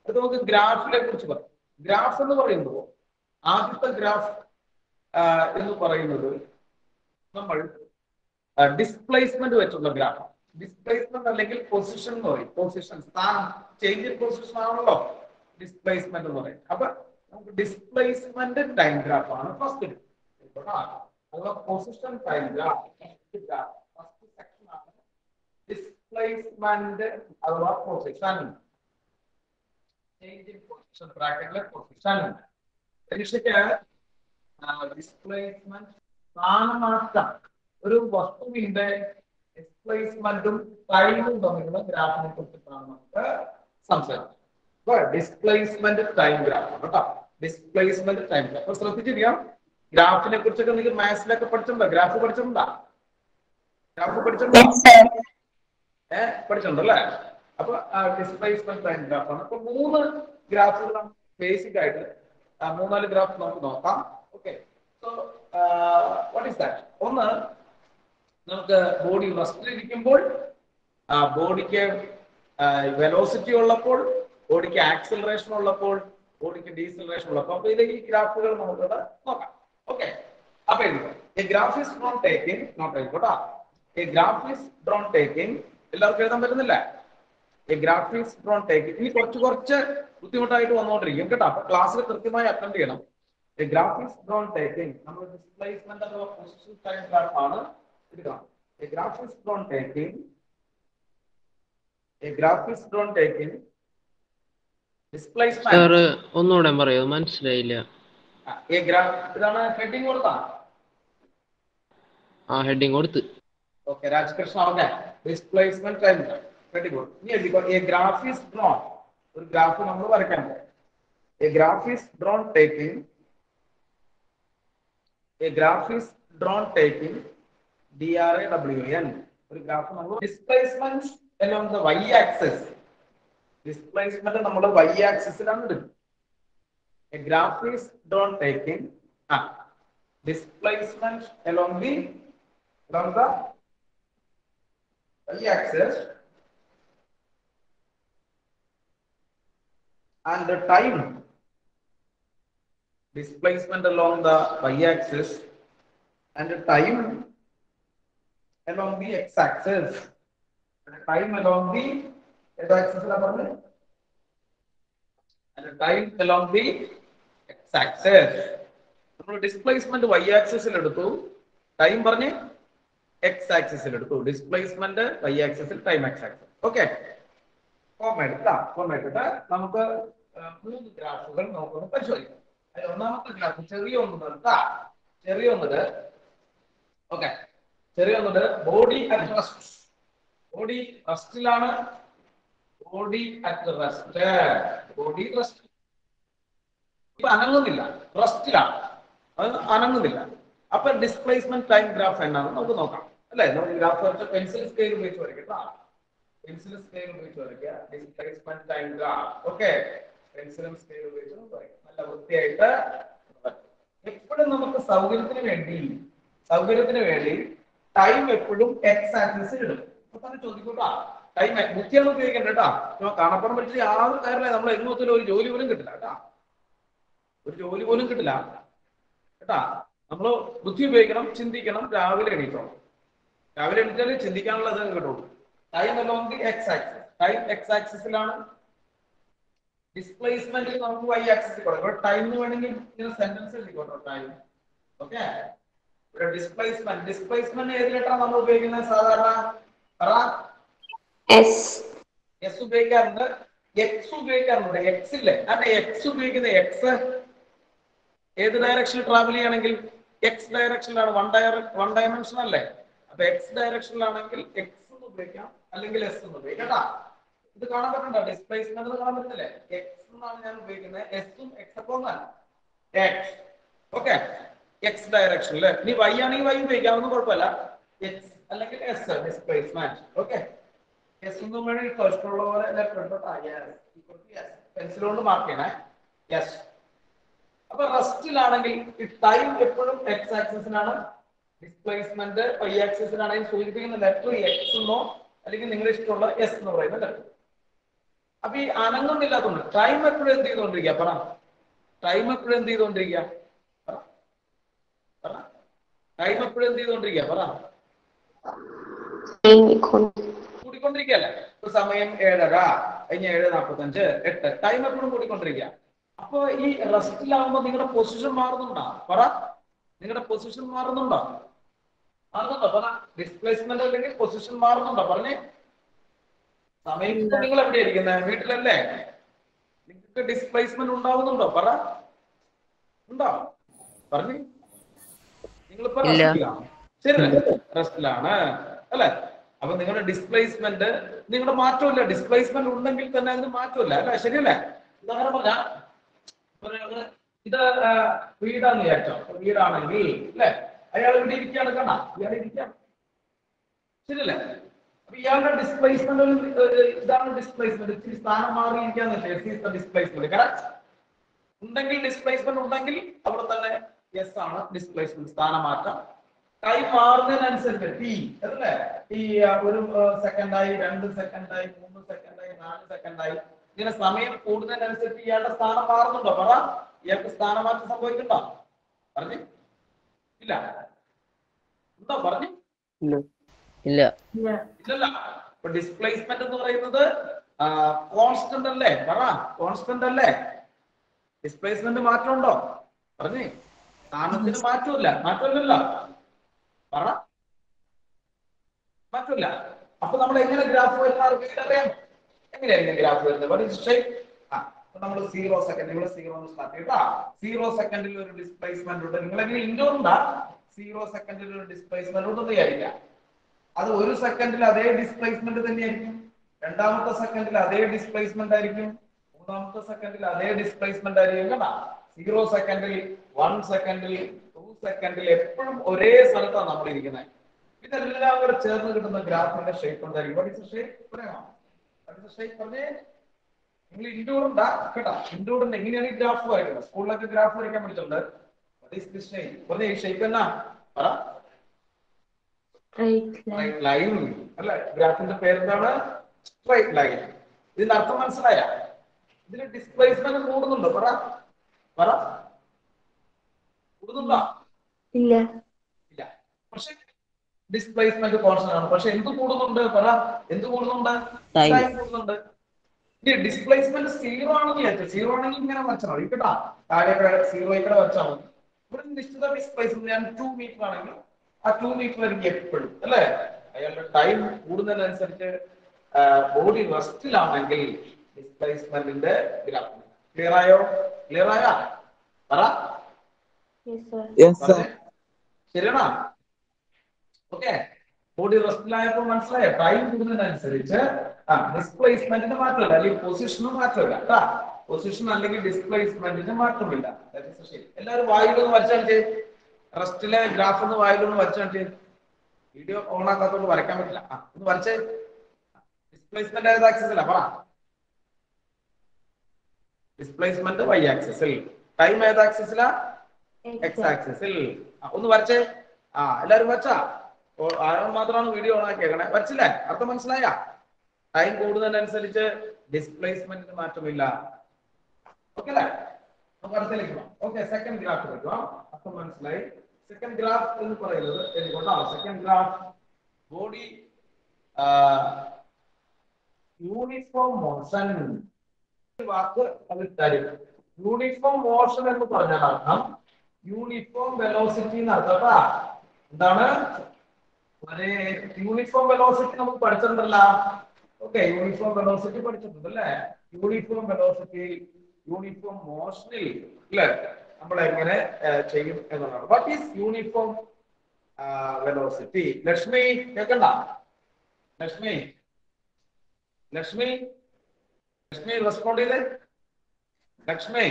അത് നമുക്ക് ഗ്രാഫിനെ കുറിച്ച് പറയാം ഗ്രാഫ് എന്ന് പറയുമ്പോൾ ആദ്യത്തെ ഗ്രാഫ് എന്ന് പറയുന്നത് നമ്മൾ ഡിസ്പ്ലേസ്മെന്റ് വെച്ചുള്ള ഗ്രാഫ്. ഡിസ്പ്ലേസ്മെന്റ് അല്ലെങ്കിൽ പൊസിഷൻ എന്ന് പറയും. പൊസിഷൻ സ്ഥാനം. ചേഞ്ച് ഇൻ പൊസിഷൻ ആണല്ലോ. ഡിസ്പ്ലേസ്മെന്റ് എന്ന് പറയും. അപ്പൊ നമുക്ക് ഡിസ്പ്ലേസ്മെന്റ് ടൈം ഗ്രാഫ് ആണ് ഫസ്റ്റ് അഥവാ position time graph first section ആണ് ഡിസ്പ്ലേസ്മെന്റ് അഥവാ പൊസിഷൻ ചേഞ്ച് ഇൻ പൊസിഷൻ ബ്രാക്കറ്റിലെ പൊസിഷൻ പരീക്ഷയ്ക്ക് ഡിസ്പ്ലേസ്മെന്റ് സ്ഥാനമാറ്റം ഒരു വസ്തുവിന്റെ ഡിസ്പ്ലേസ്മെന്റും ടൈമും തമ്മിലുള്ള ഗ്രാഫിനെ കുറിച്ചിട്ടാണ് നമുക്ക് സംസാരിക്കുന്നത് ഡിസ്പ്ലേസ്മെന്റ് ടൈം ഗ്രാഫ് കേട്ടോ ഡിസ്പ്ലേസ്മെന്റ് ടൈം ഗ്രാഫ് അപ്പൊ ശ്രദ്ധിച്ചിരിക്കാം ഗ്രാഫിനെ കുറിച്ചൊക്കെ നിങ്ങൾ മാത്സിലൊക്കെ പഠിച്ചിട്ടുണ്ടോ? ഗ്രാഫ് പഠിച്ചിട്ടുണ്ടോ? ഗ്രാഫ് പഠിച്ചിട്ടുണ്ടോ? ഏഹ് പഠിച്ചിട്ടുണ്ടല്ലേ അപ്പൊ ഡിസ്പ്ലേസ്മെന്റ് ടൈം ഗ്രാഫ് ആണ്. അപ്പൊ മൂന്ന് ഗ്രാഫുകളാണ് ബേസിക് ആയിട്ട് മൂന്നാൽ ഗ്രാഫ് നമുക്ക് നോക്കാം. Okay so what is that ഒന്ന് നമുക്ക് ബോഡി റെസ്റ്റിലിരിക്കുമ്പോൾ ബോഡിക്ക് വെലോസിറ്റി ഉള്ളപ്പോൾ ബോഡിക്ക് ആക്സിലറേഷൻ ഉള്ളപ്പോൾ ബോഡിക്ക് ഡീസിലറേഷൻ ഉള്ളപ്പോൾ. അപ്പൊ ഇത് ഈ ഗ്രാഫുകൾ നമുക്കിവിടെ നോക്കാം. ഓക്കെ അപ്പൊ a graph is drawn taking note ആയിക്കോട്ടോ a graph is drawn taking എല്ലാവർക്കും എഴുതാൻ പറ്റുന്നില്ല? എ ഗ്രാഫ് ടേക്ക് ഇനി കുറച്ച് കുറച്ച് ബുദ്ധിമുട്ടായിട്ട് വന്നുകൊണ്ടിരിക്കും കേട്ടോ. അപ്പൊ ക്ലാസ്സിൽ കൃത്യമായി അറ്റൻഡ് ചെയ്യണം. ഗ്രാഫിക്സ് ഡ്രോൺ ടേക്കിംഗ് നമ്മൾ ഡിസ്പ്ലേസ്മെന്റ് അഥവാ പൊസിഷൻ ടൈം ഗ്രാഫ് ആണ് എടുക്കണം a graph is drawn taking graphics drawn taking displacement ഒന്നുകൂടെ പറയോ മനസ്സിലായില്ല. ഇതാണ് ഹെഡിങ് കൊടുത്താ ആ ഹെഡിങ് കൊടുത്ത്. ഓക്കെ രാജകൃഷ്ണ പറഞ്ഞ. Displacement time very good a graph is drawn ഒരു ഗ്രാഫ് നമ്മൾ വരയ്ക്കാൻ പോകും. A graph is drawn taking a graph is drawn taking D R A W N ഒരു ഗ്രാഫ് നമ്മൾ displacement the y axis displacement നമ്മൾ y ആക്സിസിലാണ് എടുക്കുന്നത് a graph is drawn taking ആ. Displacement along the along the y-axis and the time displacement along the y-axis and the time along the x-axis and the time along the x-axis and the time along the x-axis നമ്മൾ displacement y ആക്സിസിൽ എടുത്തു time പറഞ്ഞ് ആക്സിസിൽ എടുത്തു ആക്സിസിൽ time x axis okay form എടുക്കാം form എടുത്തിട്ട് നമുക്ക് മൂന്ന് ഗ്രാഫുകൾ നമുക്കൊന്ന് പരിശോധിക്കാം. അതിൽ ഒന്നാമത്തെ ഗ്രാഫ് ചെറിയ ഒന്ന് നിർത്താം ചെറിയ ഒന്നത് ഓക്കെ. ചെറിയ ഒന്നത് body at rest body റെസ്റ്റിലാണ് body at rest body rest ഇപ്പൊ അനങ്ങുന്നില്ല. റെസ്റ്റിലാണ് അത് അനങ്ങുന്നില്ല. അപ്പൊ ഡിസ്പ്ലേസ്മെന്റ് ടൈം ഗ്രാഫ് എന്നാണ് നമുക്ക് നോക്കാം. അല്ലെ? നമുക്ക് ഗ്രാഫ് വരച്ച പെൻസിൽ സ്കെയിൽ ഉപയോഗിച്ച് വരയ്ക്കാം പെൻസിൽ സ്കെയിൽ ഉപയോഗിച്ച് വരയ്ക്കുക. ഡിസ്പ്ലേസ്മെന്റ് ടൈം ഗ്രാഫ് ഓക്കെ പെൻസിലും സ്കെയിലും ഉപയോഗിച്ച് നല്ല വൃത്തിയായിട്ട് എപ്പോഴും നമുക്ക് സൗകര്യത്തിന് വേണ്ടി സൗകര്യത്തിന് വേണ്ടി ടൈം എപ്പോഴും എക്സ് ആക്സിസ് ഇടും. തന്നെ ചോദിക്കൂട്ടാ ടൈം ബുദ്ധിയാണ് ഉപയോഗിക്കേണ്ടത് കേട്ടാ. കാണപ്പുറം പഠിച്ചിട്ട് യാതൊരു കാര്യമില്ല നമ്മൾ എങ്ങും ഒരു ജോലി പോലും കിട്ടില്ല കേട്ടാ. ഒരു ജോലി പോലും കിട്ടില്ല കേട്ടാ. നമ്മൾ ബുദ്ധി ഉപയോഗിക്കണം ചിന്തിക്കണം രാവിലെ എണീക്കണം. രാവിലെ എണീറ്റാൽ ചിന്തിക്കാനുള്ളത് കിട്ടുള്ളൂ. Time along X axis time X ആക്സിസിലാണ് displacement നമുക്ക് വൈ ആക്സിസ് കൊടുക്കാം. ടൈം എന്ന് വേണമെങ്കിൽ ഇങ്ങനെ സെന്റൻസ് എഴുതിക്കോട്ടോ ടൈം ഓക്കെ ഇവിടെ ഡിസ്പ്ലേസ്മെന്റ് ഡിസ്പ്ലേസ്മെന്റ് ഏത് ലെറ്ററാണ് നമ്മൾ ഉപയോഗിക്കുന്നത് സാധാരണ? എസ് എസ് ഉപയോഗിക്കാറുണ്ട്. എക്സ് ഉപയോഗിക്കാറുണ്ട്. എക്സ് ഇല്ലേ? അതെ എക്സ് ഉപയോഗിക്കുന്ന എക്സ് ഏത് ഡയറക്ഷനിൽ ട്രാവൽ ചെയ്യണമെങ്കിൽ? എക്സ് ഡയറക്ഷനിലാണ് വൺ ഡയറ വൺ ഡയമെൻഷൻ അല്ലേ? അപ്പൊ എക്സ് ഡയറക്ഷനിലാണെങ്കിൽ എക്സ് എന്ന് ഉപയോഗിക്കാം. അല്ലെങ്കിൽ എസ് എന്ന് ഉപയോഗിക്കാം. കേട്ടാ? ഇത് കാണാൻ പറ്റുന്നുണ്ടോ? ഡിസ്പ്ലേസ്മെന്റ് കാണാൻ പറ്റുന്നില്ലേ എക്സ് എന്നാണ് ഞാൻ ഉപയോഗിക്കുന്നത്. എസും എക്സ് ഒക്കെ എക്സ് ഓക്കെ എക്സ് ഡയറക്ഷൻ അല്ലേ ഇനി വൈ ആണെങ്കിൽ വൈ ഉപയോഗിക്കാമെന്ന് കുഴപ്പമില്ല. എക്സ് അല്ലെങ്കിൽ എസ് ഡിസ്പ്ലേസ്മെന്റ് ഓക്കെ എസ് എന്നും വേണമെങ്കിൽ ഇഷ്ടമുള്ള പോലെ പെൻസിൽ കൊണ്ട് മാർക്ക് ചെയ്യണേ. യെസ് അപ്പൊ റെസ്റ്റിലാണെങ്കിൽ ടൈം എപ്പോഴും എക്സ് ആക്സിസിനാണ് ഡിസ്പ്ലേസ്മെന്റ് വൈ ആക്സിസിനാണെങ്കിൽ സൂചിപ്പിക്കുന്ന ലെറ്റർ എക്സ് എന്നോ അല്ലെങ്കിൽ നിങ്ങളുടെ ഇഷ്ടമുള്ള എസ് എന്ന് പറയുന്ന ലെറ്റർ അപ്പൊ ഈ അനങ്ങുന്നില്ലാത്തതുകൊണ്ട് ടൈം എപ്പോഴും എന്ത് ചെയ്തുകൊണ്ടിരിക്കുക പറ. ടൈം എപ്പോഴും എന്ത് ചെയ്തുകൊണ്ടിരിക്കുക പറ. ടൈം എപ്പോഴും എന്ത് ചെയ്തുകൊണ്ടിരിക്കുക പറ. കൂടിക്കൊണ്ടിരിക്കുകയല്ലേ. ഇപ്പൊ സമയം ഏഴര കഴിഞ്ഞ ഏഴ് നാൽപ്പത്തഞ്ച് എട്ട്. ടൈം എപ്പോഴും കൂടിക്കൊണ്ടിരിക്കുക. അപ്പൊ ഈ റെസ്റ്റിലാവുമ്പോ നിങ്ങളുടെ പൊസിഷൻ മാറുന്നുണ്ടോ? പറ. നിങ്ങളുടെ പൊസിഷൻ മാറുന്നുണ്ടോ? മാറുന്നുണ്ടോ? പറ. ഡിസ്പ്ലേസ്മെന്റ് അല്ലെങ്കിൽ പൊസിഷൻ മാറുന്നുണ്ടോ? പറഞ്ഞേ. സമയം നിങ്ങൾ എവിടെ ഇരിക്കുന്നത് വീട്ടിലല്ലേ? നിങ്ങൾക്ക് ഡിസ്പ്ലേസ്മെന്റ് ഉണ്ടാവുന്നുണ്ടോ? പറ. ഉണ്ടോ? പറഞ്ഞു. നിങ്ങളിപ്പോ. റെസ്റ്റിലാണ് ശരി റെസ്റ്റിലാണ് അല്ലെ? അപ്പൊ നിങ്ങളുടെ ഡിസ്പ്ലേസ്മെന്റ് നിങ്ങളുടെ മാറ്റമില്ല. ഡിസ്പ്ലേസ്മെന്റ് ഉണ്ടെങ്കിൽ തന്നെ അതിന് മാറ്റമില്ല. അല്ലെ? ശരിയല്ലേ? ഉദാഹരണം പറഞ്ഞ ഇത് വീടാന്ന് വിചാരിച്ചോ വീടാണെങ്കിൽ അല്ലെ? അയാൾ ഇവിടെ ഇരിക്കുകയാണ്. കാണാ ഇയാൾ ഇരിക്കാം ശരിയല്ലേ? ഇയാളുടെ ഡിസ്പ്ലേസ്മെന്റ് ഒരു ഇതാണ് ഡിസ്പ്ലേസ്മെന്റ് ഇത്തിരി സ്ഥാനം മാറിയിരിക്കാന്ന് ഡിസ്പ്ലേസ്മെന്റ് കറക്റ്റ് ഉണ്ടെങ്കിൽ ഡിസ്പ്ലേസ്മെന്റ് ഉണ്ടെങ്കിൽ അവിടെ തന്നെ യെസ് ആണ് ഡിസ്പ്ലേസ്മെന്റ് സ്ഥാനമാറ്റം. ടൈം മാറുന്നതിനനുസരിച്ച് ടി അല്ലേ? ഈ ഒരു സെക്കൻഡായി രണ്ട് സെക്കൻഡായി മൂന്ന് സെക്കൻഡായി നാല് സെക്കൻഡായി ഇങ്ങനെ സമയം കൂടുന്നതിനനുസരിച്ച് ഇയാളുടെ സ്ഥാനം മാറുന്നുണ്ടോ? പറ. ഇയാൾക്ക് സ്ഥാനമാറ്റം സംഭവിക്കണ്ടോ പറഞ്ഞു. ഇല്ല. ഉണ്ടോ? പറഞ്ഞു. ഇല്ല. ഇല്ലല്ല. ഇപ്പൊ ഡിസ്പ്ലേസ്മെന്റ് എന്ന് പറയുന്നത് കോൺസ്റ്റന്റ് അല്ലേ? പറ കോൺസ്റ്റന്റ് അല്ലേ? ഡിസ്പ്ലേസ്മെന്റ് മാറ്റമുണ്ടോ? പറഞ്ഞേ. സ്ഥാനത്തിന് മാറ്റമില്ല. മാറ്റമില്ലല്ലോ. പറ. മാറ്റമില്ല. അപ്പൊ നമ്മൾ എങ്ങനെ ഗ്രാഫ് വരുന്ന ആർക്കെങ്കിലും അറിയാം? എങ്ങനെയായിരിക്കും ഗ്രാഫ് വരുന്നത്? നമ്മൾ സീറോ സെക്കൻഡ് ഇവിടെ സീറോ സ്റ്റാർട്ട് ചെയ്താ സീറോ സെക്കൻഡിൽ ഒരു ഡിസ്പ്ലേസ്മെന്റ് ഉണ്ട്. നിങ്ങൾ എങ്ങനെ ഇൻഡോർ ഉണ്ടാ സീറോ സെക്കൻഡിൽ ഒരു ഡിസ്പ്ലേസ്മെന്റ് ഉണ്ടെന്ന് വിചാരിക്കാം അത് ഒരു സെക്കൻഡിൽ അതേ ഡിസ്പ്ലേസ്മെന്റ് തന്നെയായിരിക്കും. രണ്ടാമത്തെ സെക്കൻഡിൽ അതേ ഡിസ്പ്ലേസ്മെന്റ് ആയിരിക്കും. മൂന്നാമത്തെ സെക്കൻഡിൽ അതേ ഡിസ്പ്ലേസ്മെന്റ് ആയിരിക്കും കേട്ടാ. സീറോ സെക്കൻഡിൽ വൺ സെക്കൻഡിൽ ടു സെക്കൻഡിൽ എപ്പോഴും ഒരേ സ്ഥലത്താണ് നമ്മൾ ഇരിക്കുന്നത്. ഇതെല്ലാം കൂടെ ചേർന്ന് കിട്ടുന്ന ഗ്രാഫിന്റെ ഷേപ്പ് എന്തായിരിക്കും? വാട്ട് ഷേപ്പ് ഷേപ്പ് എങ്ങനെയാണ് ഈ ഗ്രാഫ് വരയ്ക്കുന്നത്. സ്കൂളിലൊക്കെ ഗ്രാഫ് വരയ്ക്കാൻ പഠിച്ചിട്ടുണ്ട്. വാട്ട് ഈസ് ഷേപ്പ് ഈ ഷേപ്പ് എന്നാ? പറ. സ്ട്രൈറ്റ് ലൈൻ അല്ലെ? ഗ്രാഫിന്റെ പേരെന്താണ്? സ്ട്രൈറ്റ് ലൈൻ ഇതിന്റെ അർത്ഥം മനസ്സിലായ? ഇതിന് ഡിസ്പ്ലേസ്മെന്റ് കൂടുന്നുണ്ടോ? പറ. പറ. കൂടുന്നുണ്ടോ? ഇല്ല. ഇല്ല. പക്ഷെ ഡിസ്പ്ലേസ്മെന്റ് കോൺസ്റ്റന്റ് ആണ്. പക്ഷെ എന്ത് കൂടുന്നുണ്ട്? പറ. എന്ത് കൂടുന്നുണ്ട്. Time. കൂടുന്നുണ്ട്. ഇനി ഡിസ്പ്ലേസ്മെന്റ് സീറോ ആണെന്ന് വിചാരിച്ചു. സീറോ ആണെങ്കിൽ ഇങ്ങനെ വെച്ചാൽ മതി. കേട്ടാ? താഴെ സീറോ ഇവിടെ വെച്ചാൽ മതി. ഇവിടെ നിശ്ചിത ഡിസ്പ്ലേസ്മെന്റ് ഞാൻ ടു മീറ്റർ ആണെങ്കിൽ ആ ടു മീറ്റർ എനിക്ക് എപ്പോഴും അല്ലേ? അയാളുടെ ടൈം കൂടുന്നതിനനുസരിച്ച് ബോഡി റെസ്റ്റിലാണെങ്കിൽ ഡിസ്പ്ലേസ്മെന്റിന്റെ ഗ്രാഫ്. ക്ലിയർ ആയോ? ക്ലിയർ ആയാ? പറ. ശരിയാണ ശരിയാണോ? ഓക്കെ ബോഡി റെസ്റ്റിലായപ്പോൾ മനസ്സിലായോ? ടൈം കൂടുന്നതിനനുസരിച്ച് ആ ഡിസ്പ്ലേസ്മെന്റിന് മാറ്റമില്ല. അല്ലെങ്കിൽ പൊസിഷനും മാറ്റമില്ല കേട്ടാ പൊസിഷൻ അല്ലെങ്കിൽ ഡിസ്പ്ലേസ്മെന്റിന് മാറ്റമില്ല. എല്ലാവരും വായിലൊന്ന് വരച്ചാൽ റെസ്റ്റിലെ ഗ്രാഫ് ഒന്ന് വായിലൊന്ന് വരച്ചാൽ വീഡിയോ ഓൺ ആക്കാത്തോണ്ട് വരയ്ക്കാൻ പറ്റില്ല. ആ ഒന്ന് വരച്ച്. ഡിസ്പ്ലേസ്മെന്റ് ഏത് ആക്സിസിലാ പറ. ഡിസ്പ്ലേസ്മെന്റ് വൈ ആക്സസ്സിൽ ടൈം ഏത് ആക്സസിലാ എക്സ് ആക്സസിൽ ഒന്ന് വരച്ചേ. ആ എല്ലാരും വരച്ചാ? ആരോ മാത്രമാണ് വീഡിയോ ഓൺ ആക്കിയേക്കണേ വരച്ചില്ലേ? അർത്ഥം മനസ്സിലായ? ടൈം കൂടുന്നതിനനുസരിച്ച് ഡിസ്പ്ലേസ്മെന്റിന് മാറ്റമില്ല. ഓക്കെ അല്ലേ നമുക്ക് അടുത്തേക്ക് പോകാം. ഓക്കെ സെക്കൻഡ് ഗ്രാഫ് എടുക്കാം അപ്പം മനസ്സിലായി. സെക്കൻഡ് ഗ്രാഫ് എന്ന് പറയുന്നത് എനിക്കൊണ്ടാ second graph body uniform motion വാക്ക് അത് തരും. യൂണിഫോം മോഷൻ എന്ന് പറഞ്ഞാൽ അർത്ഥം യൂണിഫോം വെലോസിറ്റി എന്നർത്ഥട്ടാ എന്താണ്? ഒരേ യൂണിഫോം വെലോസിറ്റി നമുക്ക് പഠിച്ചിട്ടുണ്ടല്ലോ. ഓക്കെ യൂണിഫോം വെലോസിറ്റി പഠിച്ചിട്ടുണ്ട് അല്ലേ യൂണിഫോം വെലോസിറ്റി യൂണിഫോം മോഷനിൽ അല്ലേ? നമ്മൾ എങ്ങനെ ഏഹ്, ചെയ്യും എന്നുള്ളതാണ്. What is uniform velocity Lakshmi കേൾക്കണ്ട ലക്ഷ്മി ലക്ഷ്മി ലക്ഷ്മി റെസ്പോണ്ട് ചെയ്തേ. Lakshmi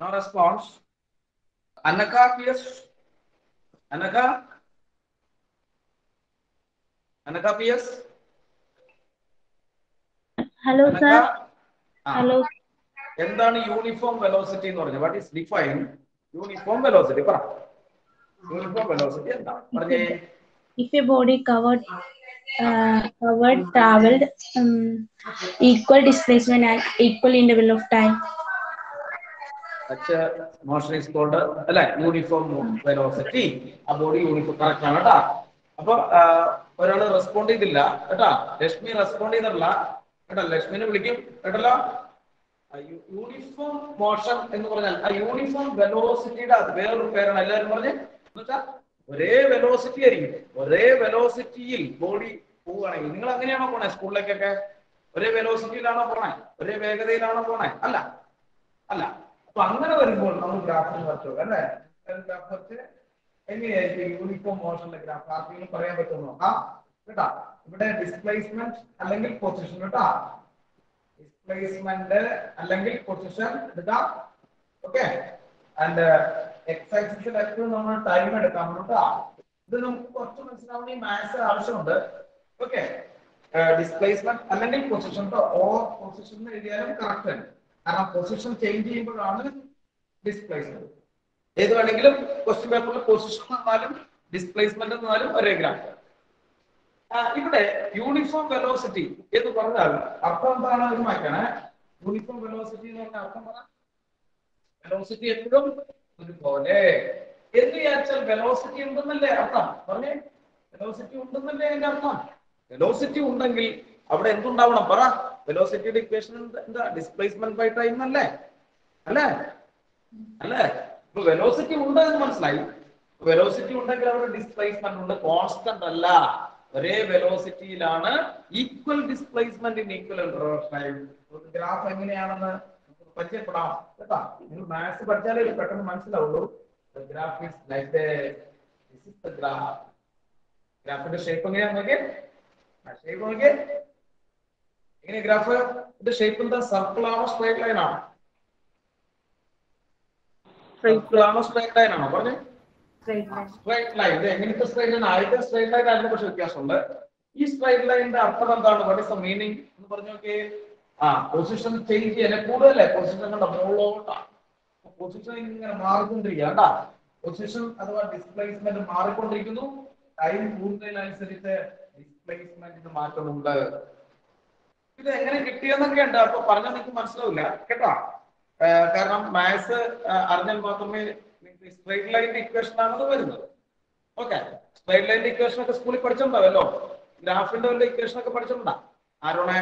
no response Anaka yes Anaka Anaka P S hello sir hello എന്താണ് യൂണിഫോം വെലോസിറ്റി എന്ന് പറഞ്ഞത്? What is define uniform velocity പറ. യൂണിഫോം വെലോസിറ്റി എന്താ? പറഞ്ഞേ. If a body covered covered travelled equal displacement and equal at of time such a motion is called അല്ലെ uniform velocity ആ body uniform correct ആണ് കേട്ടാ. അപ്പൊ ഒരാൾ റെസ്പോണ്ട് ചെയ്തില്ല. കേട്ടാ. ലക്ഷ്മി റെസ്പോണ്ട് ചെയ്തിട്ടില്ല. കേട്ടോ ലക്ഷ്മിനെ വിളിക്കും. കേട്ടല്ലോ? യൂണിഫോം മോഷൻ എന്ന് പറഞ്ഞാൽ ആ യൂണിഫോം വെലോസിറ്റിയുടെ അത് വേറൊരു പേരാണ്. എല്ലാവരും പറഞ്ഞ്? എന്നുവെച്ചാൽ ഒരേ വെലോസിറ്റി ആയിരിക്കും. ഒരേ വെലോസിറ്റിയിൽ ബോഡി പോവുകയാണെങ്കിൽ നിങ്ങൾ അങ്ങനെയാണോ പോണേ സ്കൂളിലേക്കൊക്കെ? ഒരേ വെലോസിറ്റിയിലാണോ പോണേ? ഒരേ വേഗതയിലാണോ പോണേ? അല്ല. അല്ല. അപ്പൊ അങ്ങനെ വരുമ്പോൾ നമ്മൾ ഗ്രാഫിന് വരച്ചു അല്ലേ? ഗ്രാഫ് എങ്ങനെയായിരിക്കും യൂണിഫോം മോഷനിലെ ഗ്രാഫ് ആർക്കെങ്കിലും പറയാൻ പറ്റുമോ നോക്കാം. കേട്ടാ? ഇവിടെ ഡിസ്പ്ലേസ്മെന്റ് അല്ലെങ്കിൽ പൊസിഷൻ കേട്ടാ? ഡിസ്പ്ലേസ്മെന്റ് അല്ലെങ്കിൽ പൊസിഷൻ എടുക്കാം. ഓക്കെ ആൻഡ് എക്സൈസിൽ എപ്പോഴും നമ്മൾ ടൈം എടുക്കാം കേട്ടാ. ഇത് നമുക്ക് കുറച്ച് മനസ്സിലാവുന്ന ഈ മാത്സ് ആവശ്യമുണ്ട്. ഓക്കെ ഡിസ്പ്ലേസ്മെന്റ് അല്ലെങ്കിൽ പൊസിഷൻ ഓ പൊസിഷൻ എഴുതിയാലും കറക്റ്റ് ആണ് കാരണം പൊസിഷൻ ചേഞ്ച് ചെയ്യുമ്പോഴാണ് ഡിസ്പ്ലേസ്മെന്റ് ഏത് വേണമെങ്കിലും ക്വസ്റ്റ്യൻ പേപ്പറിൽ പൊസിഷൻ എന്നാലും ഡിസ്പ്ലേസ്മെന്റ് എന്നാലും ഒരേ ഗ്രാഫ് ഇവിടെ യൂണിഫോം വെലോസിറ്റി എന്ന് പറഞ്ഞാൽ അർത്ഥം എന്താണ് എന്ന് വായിക്കണേ യൂണിഫോം വെലോസിറ്റി എന്ന് പറഞ്ഞാൽ അർത്ഥം പറ. വെലോസിറ്റി എപ്പോഴും ഒരുപോലെ. എന്ന് വിചാരിച്ചാൽ വെലോസിറ്റി ഉണ്ടെന്നല്ലേ അർത്ഥം? പറഞ്ഞേ. വെലോസിറ്റി ഉണ്ടെന്നല്ലേ എന്റെ അർത്ഥം? വെലോസിറ്റി ഉണ്ടെങ്കിൽ അവിടെ എന്തുണ്ടാവണം? പറ. വെലോസിറ്റിയുടെ ഇക്വേഷൻ എന്താ? ഡിസ്പ്ലേസ്മെന്റ് ബൈ ടൈം അല്ലേ? അല്ലേ? അല്ലേ? ഇപ്പൊ വെലോസിറ്റി ഉണ്ട് എന്ന് മനസ്സിലായി വെലോസിറ്റി ഉണ്ടെങ്കിൽ അവിടെ ഡിസ്പ്ലേസ്മെന്റ് ഉണ്ട്. കോൺസ്റ്റന്റ് അല്ല. ഒരേ വെലോസിറ്റിയിലാണ് equal displacement in equal time graph എങ്ങനെയാണെന്ന് പരിചയപ്പെടാം. കേട്ടാ? നിങ്ങൾ മാത്സ് പഠിച്ചാലേ പെട്ടെന്ന് മനസ്സിലാവുള്ളൂ. Graph is like this is the graph ഗ്രാഫിന്റെ ഷേപ്പ് എങ്ങനെയാണെന്ന് നോക്കിയേ? ഷേപ്പ് നോക്കിയേ. എങ്ങനെ ഗ്രാഫ് ഇത് ഷേപ്പ് എന്താ? സർക്കിൾ ആണോ സ്ട്രൈറ്റ് ലൈൻ ആണോ? സർക്കിൾ ആണോ സ്ട്രൈറ്റ് ലൈൻ ആണോ? പറഞ്ഞു. സ്ട്രൈറ്റ് ലൈൻ ഇത് എങ്ങനത്തെ സ്ട്രൈറ്റ് ലൈൻ ആദ്യത്തെ സ്ട്രൈറ്റ് ലൈൻ ആയിരുന്നു പക്ഷെ വ്യത്യാസമുണ്ട്. ഈ സ്ട്രൈറ്റ് ലൈനിന്റെ അർത്ഥം എന്താണ്? വാട്ട് ഇസ് ദ മീനിങ് എന്ന് പറഞ്ഞു നോക്കിയേ. ആ പൊസിഷൻ ചേഞ്ച് ചെയ്യാൻ കൂടുതലല്ലേ പൊസിഷൻ കണ്ട മുകളിലോട്ടാണ്. പൊസിഷൻ ഇങ്ങനെ മാറിക്കൊണ്ടിരിക്കുക കേട്ടാ. പൊസിഷൻ അഥവാ ഡിസ്പ്ലേസ്മെന്റ് മാറിക്കൊണ്ടിരിക്കുന്നു. ടൈം കൂടുന്നതിനനുസരിച്ച് ഡിസ്പ്ലേസ്മെന്റിന് മാറ്റമുണ്ട്. ഇത് എങ്ങനെ കിട്ടിയെന്നൊക്കെ ഉണ്ട്. അപ്പൊ പറഞ്ഞാൽ നിങ്ങൾക്ക് മനസ്സിലാവില്ല. കേട്ടോ. കാരണം മാത്സ് അറിഞ്ഞാൽ മാത്രമേ സ്ട്രൈറ്റ് ലൈനിന്റെ ഇക്വേഷൻ ആണത് വരുന്നത്. ഓക്കെ സ്ട്രൈറ്റ് ലൈനിന്റെ ഇക്വേഷൻ ഒക്കെ സ്കൂളിൽ പഠിച്ചിട്ടുണ്ടാവല്ലോ ഗ്രാഫിന്റെ വല്ല? ഇക്വേഷൻ ഒക്കെ പഠിച്ചിട്ടുണ്ടാ? ആരോണെ?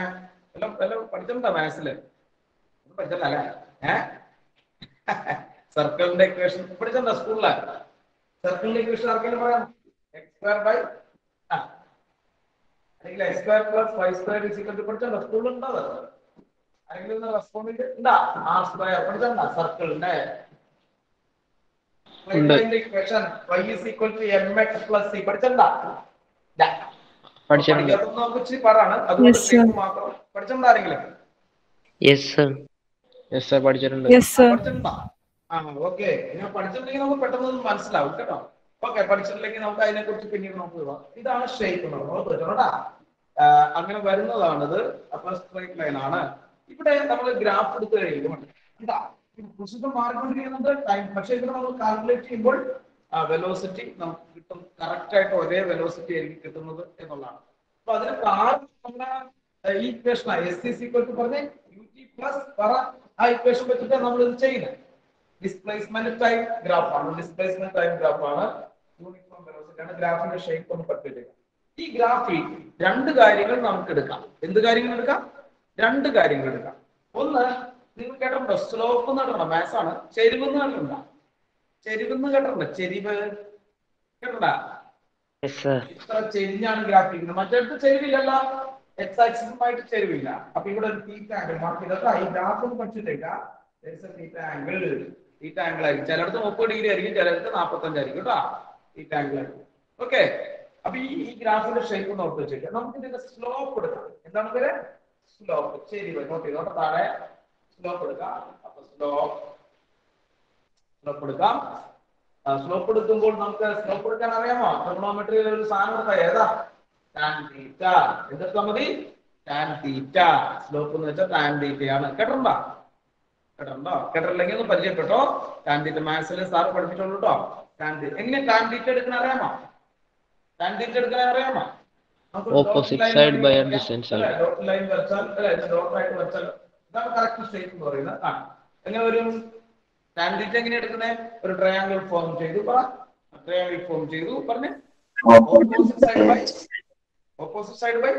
എല്ലാം എല്ലാം പഠിച്ചിട്ടുണ്ടോ മാത്സിൽ പഠിച്ചിട്ടില്ല അല്ലേ? സർക്കിളിന്റെ ഇക്വേഷൻ പഠിച്ചിട്ടുണ്ടോ സ്കൂളിൽ സർക്കിളിന്റെ ഇക്വേഷൻ ആർക്കെങ്കിലും പറയാം? എക്സ് സ്ക്വയർ ബൈ ആ. അല്ലെങ്കിൽ x square plus five square is equal to പഠിച്ചിട്ടുണ്ടോ? സ്കൂളിലുണ്ടോ അത്? ആരെങ്കിലും റെസ്പോണ്ട് ഉണ്ടാ ആർ സ്ക്വയർ പഠിച്ചിട്ടുണ്ടോ? സർക്കിളിന്റെ മനസ്സിലാവും കേട്ടോ. ഓക്കെ പഠിച്ചിട്ടില്ലെങ്കിൽ നമുക്ക് അതിനെ കുറിച്ച് പിന്നീട് നമുക്ക് ഇതാണ് ഷേപ്പ് നമ്മൾ കേട്ടോ. അങ്ങനെ വരുന്നതാണിത്. അപ്പൊ സ്ട്രൈറ്റ് ലൈൻ ആണ്. ഇവിടെ നമ്മൾ ഗ്രാഫ് എടുത്തു കഴിയുമ്പോൾ എന്താ പൊസിഷൻ മാറിക്കൊണ്ടിരിക്കുന്നത് ടൈം പക്ഷേ ഇവിടെ നമ്മൾ കാൽക്കുലേറ്റ് ചെയ്യുമ്പോൾ വെലോസിറ്റി നമുക്ക് കിട്ടും. കറക്റ്റ് ആയിട്ട് ഒരേ വെലോസിറ്റി ആയിരിക്കും കിട്ടുന്നത് എന്നുള്ളതാണ്. അപ്പൊ അതിന് കാരണം നമ്മുടെ ഈ equation s is equal to പറഞ്ഞ യു ടി പ്ലസ് പറ ആ ഇക്വേഷൻ വെച്ചിട്ടാണ് നമ്മൾ ഇത് ചെയ്യുന്നത്. ഡിസ്പ്ലേസ്മെന്റ് ടൈം ഗ്രാഫ് ആണ്. ഡിസ്പ്ലേസ്മെന്റ് ടൈം ഗ്രാഫ് ആണ്. യൂണിഫോം വെലോസിറ്റി ആണ്. ഗ്രാഫിന്റെ ഷേപ്പ് ഒന്ന് പഠിപ്പിക്കുക ഈ ഗ്രാഫിൽ രണ്ട് കാര്യങ്ങൾ നമുക്ക് എടുക്കാം. എന്ത് കാര്യങ്ങൾ എടുക്കാം? രണ്ട് കാര്യങ്ങൾ എടുക്കാം. ഒന്ന് നിങ്ങൾ കേട്ടിട്ടുണ്ടോ സ്ലോപ്പ് എന്ന് കേട്ടിട്ടുണ്ടോ? മാത്സ് ആണ്. ചെരിവ് എന്ന് കേട്ടിട്ടുണ്ടോ? ചെരിവ് എന്ന് കേട്ടിട്ടുണ്ടോ? ചെരിവ് കേട്ടിട്ടുണ്ടോ ഇത്ര ചെരിഞ്ഞാണ് ഗ്രാഫിക്കുന്നത്. മറ്റേടത്ത് ചെരിവില്ലല്ലോ. എക്സ് ആക്സിസുമായിട്ട് ചെരിവില്ല. അപ്പൊ ഇവിടെ ഒരു തീറ്റ ആംഗിൾ മാർക്ക് ചെയ്തിട്ട് ഈ ഗ്രാഫ് ഒന്ന് പഠിച്ചിട്ടേക്ക തീറ്റ ആംഗിൾ തീറ്റ ആംഗിൾ ആയിരിക്കും. ചിലടത്ത് മുപ്പത് ഡിഗ്രി ആയിരിക്കും ചിലടത്ത് നാൽപ്പത്തഞ്ചായിരിക്കും കേട്ടോ. തീറ്റ ആംഗിൾ ആയിരിക്കും. ഓക്കെ അപ്പൊ ഈ ഈ ഗ്രാഫിന്റെ ഷേപ്പ് നോക്കി വെച്ചേക്കാം. നമുക്ക് ഇതിന്റെ സ്ലോപ്പ് എടുക്കാം. എന്താണ് പേര്? സ്ലോപ്പ് ചെരിവ്. നോട്ട് ചെയ്തോട്ടെ താഴെ. സ്ലോപ്പ് എടുക്കാം അപ്പൊ സ്ലോപ്പ് സ്ലോപ്പ് എടുക്കാം സ്ലോപ്പ് എടുക്കുമ്പോൾ നമുക്ക് സ്ലോപ്പ് എടുക്കാൻ അറിയാമോ ട്രിഗണോമെട്രിയിൽ ഒരു സാധനം എടുക്കാം ഏതാ? ടാൻ തീറ്റ എന്തെടുത്താൽ മതി? ടാൻ തീറ്റ സ്ലോപ്പ് എന്ന് വെച്ചാൽ ടാൻ തീറ്റയാണ് കേട്ടിട്ടുണ്ടോ? കേട്ടിട്ടുണ്ടോ? കേട്ടിട്ടില്ലെങ്കിൽ ഒന്ന് പരിചയപ്പെട്ടോ. ടാൻ തീറ്റ മാത്സിൽ സാർ പഠിപ്പിച്ചോളൂ കേട്ടോ ടാൻ തീറ്റ എങ്ങനെ ടാൻ തീറ്റ എടുക്കാൻ അറിയാമോ? ടാൻ തീറ്റ എടുക്കാൻ അറിയാമോ? Opposite side by distance side. Dot line വരച്ചാൽ അല്ല? ഡോട്ട് ആയിട്ട് വരച്ചാൽ ഇതാണ് കറക്റ്റ് സ്റ്റേറ്റ് എന്ന് പറയുന്നത്. ആ എങ്ങനെ വരും? ടാൻജന്റ് എങ്ങനെ എടുക്കുന്നത് ഒരു ട്രയാങ്കിൾ ഫോം ചെയ്തു. പറ. ട്രയാങ്കിൾ ഫോം ചെയ്തു. പറഞ്ഞേ. Opposite side by opposite side by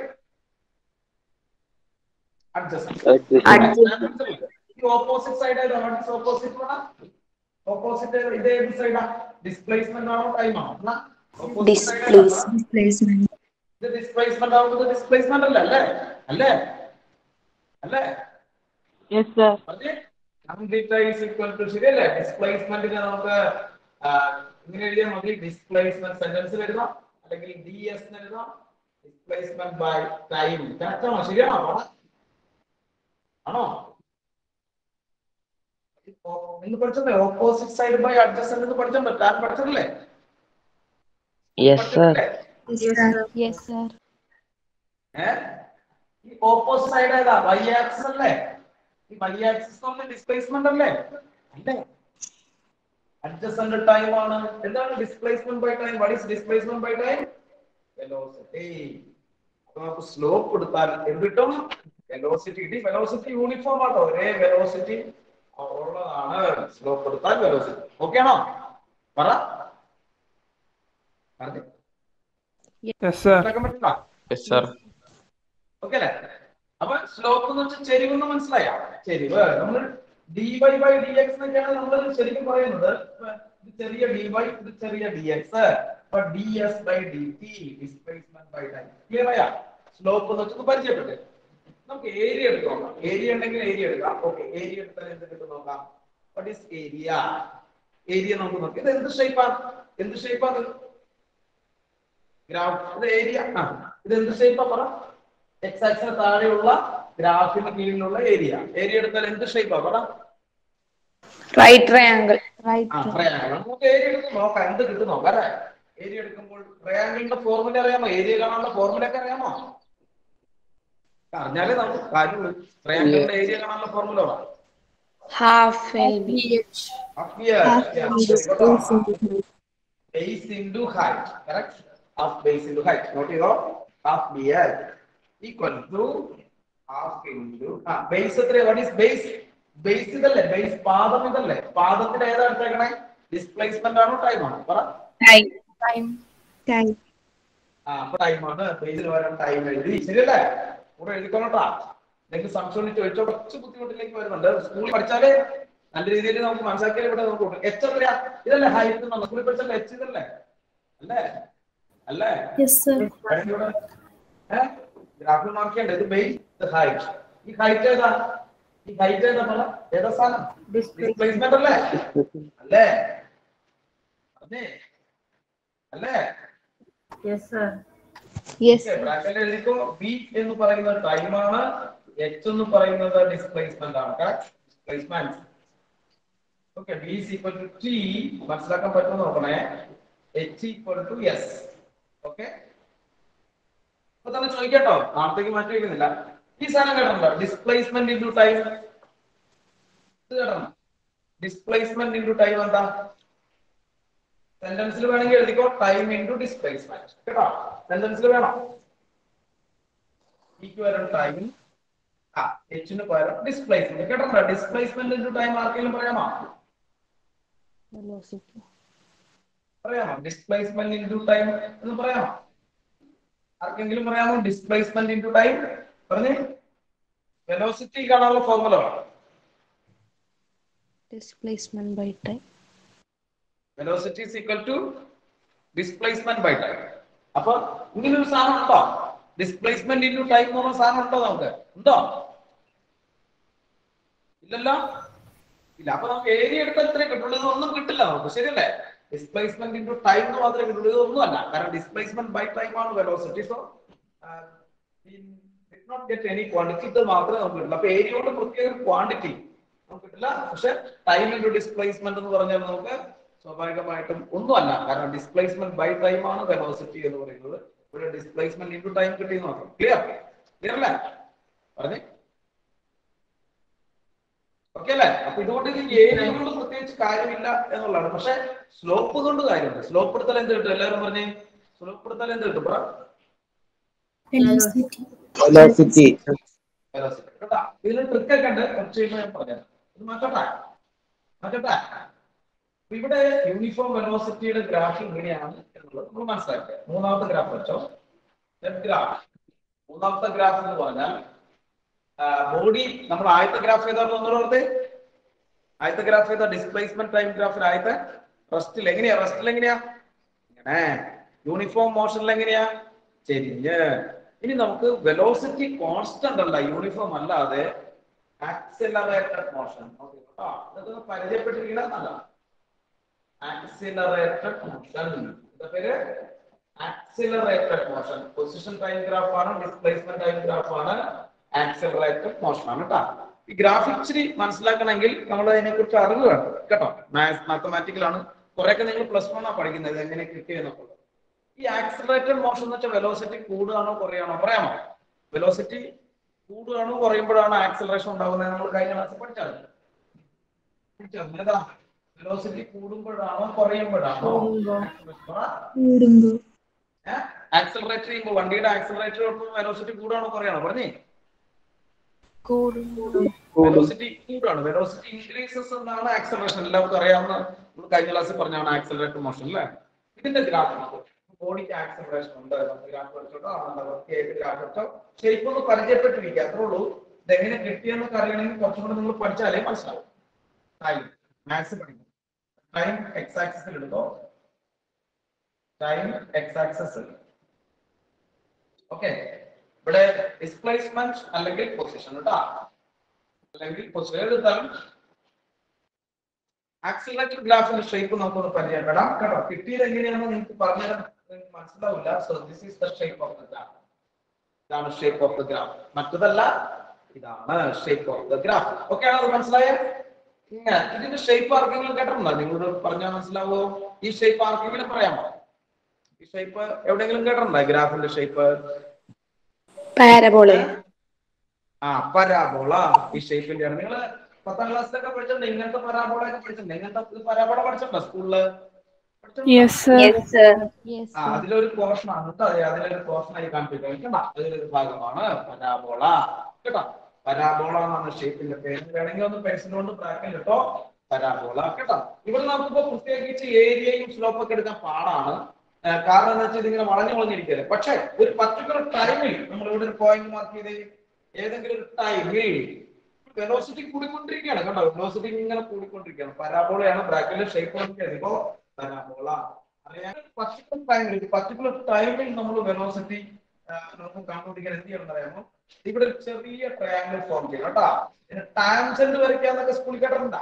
adjust opposite side ഏതാണ് ഓപ്പോസിറ്റ് ഓപ്പോസിറ്റ് ഇത് ഏത് സൈഡാ ഡിസ്പ്ലേസ്മെന്റ് ആണോ? ടൈം ആണോ? ഡിസ്പ്ലേസ്മെന്റ് ഇത് ഡിസ്പ്ലേസ്മെന്റ് ആവുന്നത് ഡിസ്പ്ലേസ്മെന്റ് അല്ലേ അല്ലേ? അല്ലേ? അല്ലേ? യെസ് സർ പറഞ്ഞേ കംപ്ലീറ്റ് ഈസ് ഈക്വൽ ടു ശരിയല്ലേ? ഡിസ്പ്ലേസ്മെന്റിന് നമുക്ക് ഇങ്ങനെ എഴുതിയാൽ മതി. ഡിസ്പ്ലേസ്മെന്റ് സെന്റൻസ് എഴുതാം. അല്ലെങ്കിൽ ഡി എസ് എഴുതാം. ഡിസ്പ്ലേസ്മെന്റ് ബൈ ടൈം കറക്റ്റ് ആണോ? ശരിയാണോ. ആണോ? എന്ന് പഠിച്ചല്ലേ ഓപ്പോസിറ്റ് സൈഡ് ബൈ അഡ്ജസ്റ്റന്റ് എന്ന് പഠിച്ചോ താൻ പഠിച്ചല്ലേ ഓപ്പോസിറ്റ് സൈഡ് ഏതാ? വൈ ആക്സ് അല്ലേ? ഈ വൈ ആക്സിസ് പറഞ്ഞ ഡിസ്പ്ലേസ്മെന്റ് അല്ലേ? അല്ലേ? അഡ്ജസ്റ്റന്റ് ടൈം ആണ്. എന്താണ് displacement by time what is displacement by time velocity നമുക്ക് സ്ലോപ്പ് കൊടുത്താൽ എന്ത് കിട്ടും? വെലോസിറ്റി കിട്ടി. വെലോസിറ്റി യൂണിഫോം ആട്ടോ. ഒരേ വെലോസിറ്റി ഉള്ളതാണ്. സ്ലോപ്പ് കൊടുത്താൽ വെലോസിറ്റി ഓക്കെ ആണോ? പറ. ഓക്കെ അല്ലേ? അപ്പൊ സ്ലോപ്പ് എന്ന് വെച്ചാൽ ചെരിവ് എന്ന് മനസ്സിലായ. ചെരിവ്. നമ്മൾ d y by d x എന്നൊക്കെയാണ് നമ്മൾ ശരിക്കും പറയുന്നത്. ഇത് ചെറിയ ഡി വൈ ഇത് ചെറിയ ഡി എക്സ് അപ്പൊ d s by d t displacement by time clear ആയ? സ്ലോപ്പ് എന്ന് വെച്ചത് പരിചയപ്പെട്ടു. നമുക്ക് ഏരിയ എടുക്കാം. ഏരിയ ഉണ്ടെങ്കിൽ ഏരിയ എടുക്കാം. ഓക്കെ ഏരിയ എടുത്താൽ എന്ത് കിട്ടും നോക്കാം. വാട്ട് ഈസ് ഏരിയ ഏരിയ നമുക്ക് നോക്കാം. ഇത് എന്ത് ഷേപ്പാണ് എന്ത് ഷേപ്പാണ് ഗ്രാഫ് ഇത് ഏരിയ ആ ഇത് എന്ത് ഷേപ്പാ പറ? എക്സ് ആക്സിന് താഴെയുള്ള ഗ്രാഫിന് കീഴിലുള്ള ഏരിയ ഏരിയ എടുത്താൽ എന്ത് ഷേപ്പാ പറ റൈറ്റ് ട്രയാങ്കിൾ റൈറ്റ് ആ ട്രയാങ്കിൾ നമുക്ക് ഏരിയ എടുത്ത് നോക്കാം. എന്ത് കിട്ടും നോക്കാം ഏരിയ എടുക്കുമ്പോൾ ട്രയാങ്കിളിന്റെ ഫോർമുല അറിയാമോ? ഏരിയ കാണാനുള്ള ഫോർമുല ഒക്കെ അറിയാമോ? അറിഞ്ഞാലേ നമുക്ക് കാര്യമുള്ളൂ. ട്രയാങ്കിളിന്റെ ഏരിയ കാണാനുള്ള ഫോർമുല പറ half l b Half year. Yeah. Base into height. Correct? Half base into equal to half into ആ ബേസ് എത്ര വാട്ട് ഈസ് ബേസ് ബേസ് ഇതല്ലേ? ബേസ് പാദം ഇതല്ലേ? പാദത്തിന്റെ ഏതാ എടുത്തേക്കണേ? ഡിസ്പ്ലേസ്മെന്റ് ആണോ ടൈം ആണോ. പറ. ആ അപ്പൊ ടൈം ആണ്. ബേസിൽ വരാൻ ടൈം എഴുതി. ശരിയല്ലേ? കൂടെ എഴുതിക്കോണോട്ടാ നിങ്ങൾക്ക് സംശയം ചോദിച്ചോ. കുറച്ച് ബുദ്ധിമുട്ടിലേക്ക് വരുന്നുണ്ട്. സ്കൂളിൽ പഠിച്ചാലേ നല്ല രീതിയിൽ നമുക്ക് മനസ്സിലാക്കിയാൽ ഇവിടെ നമുക്ക് എച്ച് എത്രയാ? ഇതല്ലേ ഹൈറ്റ് നമ്മൾ സ്കൂളിൽ പഠിച്ചാൽ എച്ച് ഇതല്ലേ? അല്ലേ? അല്ലേ? യെസ് സർ ഗ്രാഫിൽ മാർക്ക് ചെയ്യണ്ട. ഇത് ബേസ് ഹൈറ്റ് ഈ ഹൈറ്റ് ഏതാ? ഈ ഹൈറ്റ് ഏതാ പറ ഏതാ സാധനം? ഡിസ്പ്ലേസ്മെന്റ് അല്ലേ? അല്ലേ? അതെ അല്ലേ? Yes, sir. യെസ് ബ്രാക്കറ്റിൽ എഴുതിക്കോ. ബി എന്ന് പറയുന്നത് ടൈമാണ് എച്ച് എന്ന് പറയുന്നത് ഡിസ്പ്ലേസ്മെന്റ് ആണ്. Displacement okay b is equal to t മനസ്സിലാക്കാൻ പറ്റുമോ നോക്കണേ? H equal to s okay അപ്പൊ തന്നെ ചോദിക്കട്ടോ നാളത്തേക്ക് മാറ്റി വയ്ക്കുന്നില്ല ഈ സാധനം കേട്ടോ ഡിസ്പ്ലേസ്മെന്റ് ഇന്റു ടൈം ഇത് കേട്ടോ ഡിസ്പ്ലേസ്മെന്റ് ഇന്റു ടൈം എന്താ? സെന്റൻസിൽ വേണമെങ്കിൽ എഴുതിക്കോ. ടൈം ഇന്റു ഡിസ്പ്ലേസ്മെന്റ് കേട്ടോ? സെന്റൻസിൽ വേണം? ഇക്ക് പകരം ടൈം ആ എച്ചിന് പകരം ഡിസ്പ്ലേസ്മെന്റ് കേട്ടോ ഡിസ്പ്ലേസ്മെന്റ് ഇന്റു ടൈം ആർക്കെങ്കിലും പറയാമോ? പറയാമോ? ഡിസ്പ്ലേസ്മെന്റ് ഇന്റു ടൈം എന്ന് പറയാമോ? ആർക്കെങ്കിലും പറയാമോ? ഡിസ്പ്ലേസ്മെന്റ് ഇന്റു ടൈം പറഞ്ഞേ. വെലോസിറ്റി കാണാനുള്ള formula displacement by time velocity is equal to displacement by time അപ്പൊ ഇങ്ങനെ ഒരു സാധനം ഉണ്ടോ? ഡിസ്പ്ലേസ്മെന്റ് ഇന്റു ടൈം എന്ന് പറഞ്ഞ സാധനം ഉണ്ടോ നമുക്ക്? ഉണ്ടോ? ഇല്ലല്ലോ? ഇല്ല. അപ്പൊ നമുക്ക് ഏരിയ എടുത്താൽ ഇത്രയും കിട്ടുള്ളൂ. ഒന്നും കിട്ടില്ല നമുക്ക്. ശരിയല്ലേ? ഡിസ്പ്ലേസ്മെന്റ് ഇന്റു ടൈം എന്ന് മാത്രമേ കിട്ടുള്ളൂ. ഇതൊന്നുമല്ല കാരണം ഡിസ്പ്ലേസ്മെന്റ് ബൈ ടൈം ആണ് velocity so not get any quantity ഇത് മാത്രമേ നമുക്ക് കിട്ടുള്ളൂ. അപ്പൊ ഏരിയ പ്രത്യേക ക്വാണ്ടിറ്റി നമുക്ക് കിട്ടില്ല. പക്ഷെ ടൈം ഇന്റു ഡിസ്പ്ലേസ്മെന്റ് എന്ന് പറഞ്ഞാൽ നമുക്ക് സ്വാഭാവികമായിട്ടും ഒന്നുമല്ല. കാരണം ഡിസ്പ്ലേസ്മെന്റ് ബൈ ടൈം ആണ് വെലോസിറ്റി എന്ന് പറയുന്നത്. ഇവിടെ ഡിസ്പ്ലേസ്മെന്റ് ഇന്റു ടൈം കിട്ടിയെന്ന് മാത്രം. ക്ലിയർ ക്ലിയർ അല്ലേ? പറഞ്ഞേ. ഓക്കെ അല്ലേ? അപ്പൊ ഇതുകൊണ്ട് ഈ ഏരിയ കൊണ്ട് പ്രത്യേകിച്ച് കാര്യമില്ല എന്നുള്ളതാണ്. പക്ഷെ സ്ലോപ്പ് കൊണ്ട് കാര്യമുണ്ട്. സ്ലോപ്പ് എടുത്താൽ എന്ത് കിട്ടും? എല്ലാവരും പറഞ്ഞേ? സ്ലോപ്പ് എടുത്താൽ എന്ത് കിട്ടും? പറ. വെലോസിറ്റി വെലോസിറ്റി കേട്ടാ? ഇതിൽ ട്രിക്ക് ഒക്കെ ഉണ്ട്. കുറച്ച് കഴിയുമ്പോൾ ഞാൻ പറഞ്ഞു ഇത് മാറ്റട്ടെ? മാറ്റട്ടെ? ഇവിടെ യൂണിഫോം വെലോസിറ്റിയുടെ ഗ്രാഫ് ഇങ്ങനെയാണ് എന്നുള്ളത് നമ്മൾ മനസ്സിലാക്കുക. മൂന്നാമത്തെ ഗ്രാഫ് വെച്ചോ ഗ്രാഫ് മൂന്നാമത്തെ ഗ്രാഫ് എന്ന് പറഞ്ഞാൽ ബോഡി നമ്മൾ ആദ്യത്തെ ഗ്രാഫ് ഏതാണെന്ന് ഒന്നുകൂടെ ഓർത്തേ. ആദ്യത്തെ ഗ്രാഫ് ഏതാ? ഡിസ്പ്ലേസ്മെന്റ് ടൈം ഗ്രാഫിൽ ആദ്യത്തെ. റെസ്റ്റിൽ എങ്ങനെയാ? റെസ്റ്റിൽ എങ്ങനെയാ? ഇങ്ങനെ. യൂണിഫോം മോഷനിൽ എങ്ങനെയാ? ചെരിഞ്ഞ്. ഇനി നമുക്ക് വെലോസിറ്റി കോൺസ്റ്റന്റ് അല്ല യൂണിഫോം അല്ലാതെ ആക്സിലറേറ്റഡ് മോഷൻ ഇതൊക്കെ പരിചയപ്പെട്ടിരിക്കണം നല്ല ആക്സിലറേറ്റഡ് മോഷൻ എന്താ പേര്? Accelerated motion position time graph ആണ് ഡിസ്പ്ലേസ്മെന്റ് ടൈം ഗ്രാഫ് ആണ്. ആക്സിലറേറ്റഡ് മോഷൻ ആണ് കേട്ടോ. ഈ ഗ്രാഫിക്സ് മനസ്സിലാക്കണമെങ്കിൽ നമ്മൾ അതിനെ കുറിച്ച് അറിവ് വേണം. കേട്ടോ. മാത്സ് മാത്തമാറ്റിക്കലാണ് കുറെയൊക്കെ നിങ്ങൾ പ്ലസ് വൺ ആണ് പഠിക്കുന്നത്? എങ്ങനെ കിട്ടിയെന്നൊക്കെ ഈ ആക്സിലറേറ്റഡ് മോഷൻ എന്ന് വെച്ചാൽ വെലോസിറ്റി കൂടുകയാണോ കുറയാണോ പറയാമോ? വെലോസിറ്റി കൂടുകയാണോ കുറയുമ്പോഴാണോ ആക്സിലറേഷൻ ഉണ്ടാകുന്നത്? നമ്മൾ കഴിഞ്ഞ ക്ലാസ് പഠിച്ചാൽ വെലോസിറ്റി കൂടുമ്പോഴാണോ കുറയുമ്പോഴാണോ ആക്സിലറേറ്റ് ചെയ്യുമ്പോൾ വണ്ടിയുടെ ആക്സിലറേറ്റർ വെലോസിറ്റി കൂടുകയാണോ കുറയാണോ പറഞ്ഞേ. വെലോസിറ്റി കൂടുകയാണ് വെലോസിറ്റി ഇൻക്രീസസ് എന്നാണ് ആക്സിലറേഷൻ എല്ലാവർക്കും അറിയാവുന്ന നമ്മൾ കഴിഞ്ഞ ക്ലാസ്സിൽ പറഞ്ഞാണ് ആക്സിലറേറ്റർ മോഷൻ അല്ലേ ഇതിന്റെ ഗ്രാഫ് ബോഡിക്ക് ആക്സിലറേഷൻ ഉണ്ട്. നമുക്ക് ഗ്രാഫ് വെച്ചോട്ടോ വൃത്തിയായിട്ട് ഗ്രാഫ് വെച്ചോ ഷേപ്പ് ഒന്ന് പരിചയപ്പെട്ടിരിക്കുക. അത്രേ ഉള്ളൂ. ഇതെങ്ങനെ കിട്ടിയെന്നൊക്കെ അറിയണമെങ്കിൽ കുറച്ചും കൂടെ നിങ്ങൾ പഠിച്ചാലേ മനസ്സിലാവും. ടൈം മാത്സ് പഠിക്കും. ടൈം എക്സ് ആക്സിസിൽ ടൈം എക്സ് ആക്സസ് ഓക്കെ ഇവിടെ ഡിസ്പ്ലേസ്മെന്റ് അല്ലെങ്കിൽ പൊസിഷൻ കേട്ടോ അല്ലെങ്കിൽ പൊസിഷൻ എടുത്താലും ആക്സിലേറ്റർ ഗ്രാഫിന്റെ ഷേപ്പ് നമുക്കൊന്ന് പരിചയപ്പെടാം. കേട്ടോ കിട്ടിയത് എങ്ങനെയാണെന്ന് നിങ്ങൾക്ക് പറഞ്ഞുതരാൻ മനസ്സിലാവില്ല. So this is the shape of the graph ഇതാണ് ഷേപ്പ് ഓഫ് ദ ഗ്രാഫ് മറ്റതല്ല ഇതാണ് shape of the graph okay ആണോ? അത് മനസ്സിലായോ? ഇങ്ങനെ. ഇതിന്റെ ഷേപ്പ് ആർക്കെങ്കിലും കേട്ടിട്ടുണ്ടോ? നിങ്ങളോട് പറഞ്ഞാൽ മനസ്സിലാവോ? ഈ ഷേപ്പ് ആർക്കെങ്കിലും പറയാമോ? ഈ ഷേപ്പ് എവിടെയെങ്കിലും കേട്ടിട്ടുണ്ടോ? ഗ്രാഫിന്റെ ഷേപ്പ് പാരബോള ആ പരാബോള ഈ ഷേപ്പിന്റെ ആണ്. നിങ്ങൾ പത്താം ക്ലാസ്സിലൊക്കെ പഠിച്ചിട്ടുണ്ട്? ഇങ്ങനത്തെ പരാബോള ഒക്കെ പഠിച്ചിട്ടുണ്ട്? ഇങ്ങനത്തെ പരാബോള പഠിച്ചിട്ടുണ്ടോ സ്കൂളിൽ യെസ് സർ ആ അതിലൊരു പോർഷൻ ആണ് കേട്ടോ അതിലൊരു പോർഷൻ ആയി കാണിപ്പിക്കാം അതിലൊരു ഭാഗമാണ് പരാബോള കേട്ടോ? പരാബോള എന്നാണ് ഷേപ്പിന്റെ പേര്. വേണമെങ്കിൽ ഒന്ന് പെൻസിൽ കൊണ്ട് ബ്രാക്കറ്റ് കേട്ടോ പരാബോള കേട്ടോ? ഇവിടെ നമുക്കിപ്പോ പ്രത്യേകിച്ച് ഏരിയയും സ്ലോപ്പ് ഒക്കെ എടുക്കാൻ പാടാണ്. കാരണം എന്താ വെച്ചാൽ ഇതിങ്ങനെ വളഞ്ഞു വളഞ്ഞിരിക്കല്ലേ പക്ഷെ ഒരു പർട്ടിക്കുലർ ടൈമിൽ നമ്മൾ ഇവിടെ ഒരു പോയിന്റ് മാർക്ക് ചെയ്ത് ഏതെങ്കിലും ഒരു ടൈമിൽ വെലോസിറ്റി കൂടിക്കൊണ്ടിരിക്കുകയാണ്. കണ്ടോ? വെലോസിറ്റി ഇങ്ങനെ കൂടിക്കൊണ്ടിരിക്കുകയാണ്. പരാബോളയാണ് ബ്രാക്കറ്റിലെ ഷേപ്പ് ഇപ്പോ പരാബോള പർട്ടിക്കുലർ ടൈമിൽ പർട്ടിക്കുലർ ടൈമിൽ നമ്മൾ വെലോസിറ്റി നമുക്ക് കണ്ടുപിടിക്കാൻ എന്ത് ചെയ്യണം അറിയാമോ ഇവിടെ ഒരു ചെറിയ ട്രയാങ്കിൾ ഫോം ചെയ്യണം കേട്ടോ. ടാൻജന്റ് വരയ്ക്കാന്നൊക്കെ സ്കൂളിൽ കേട്ടിട്ടുണ്ടാ?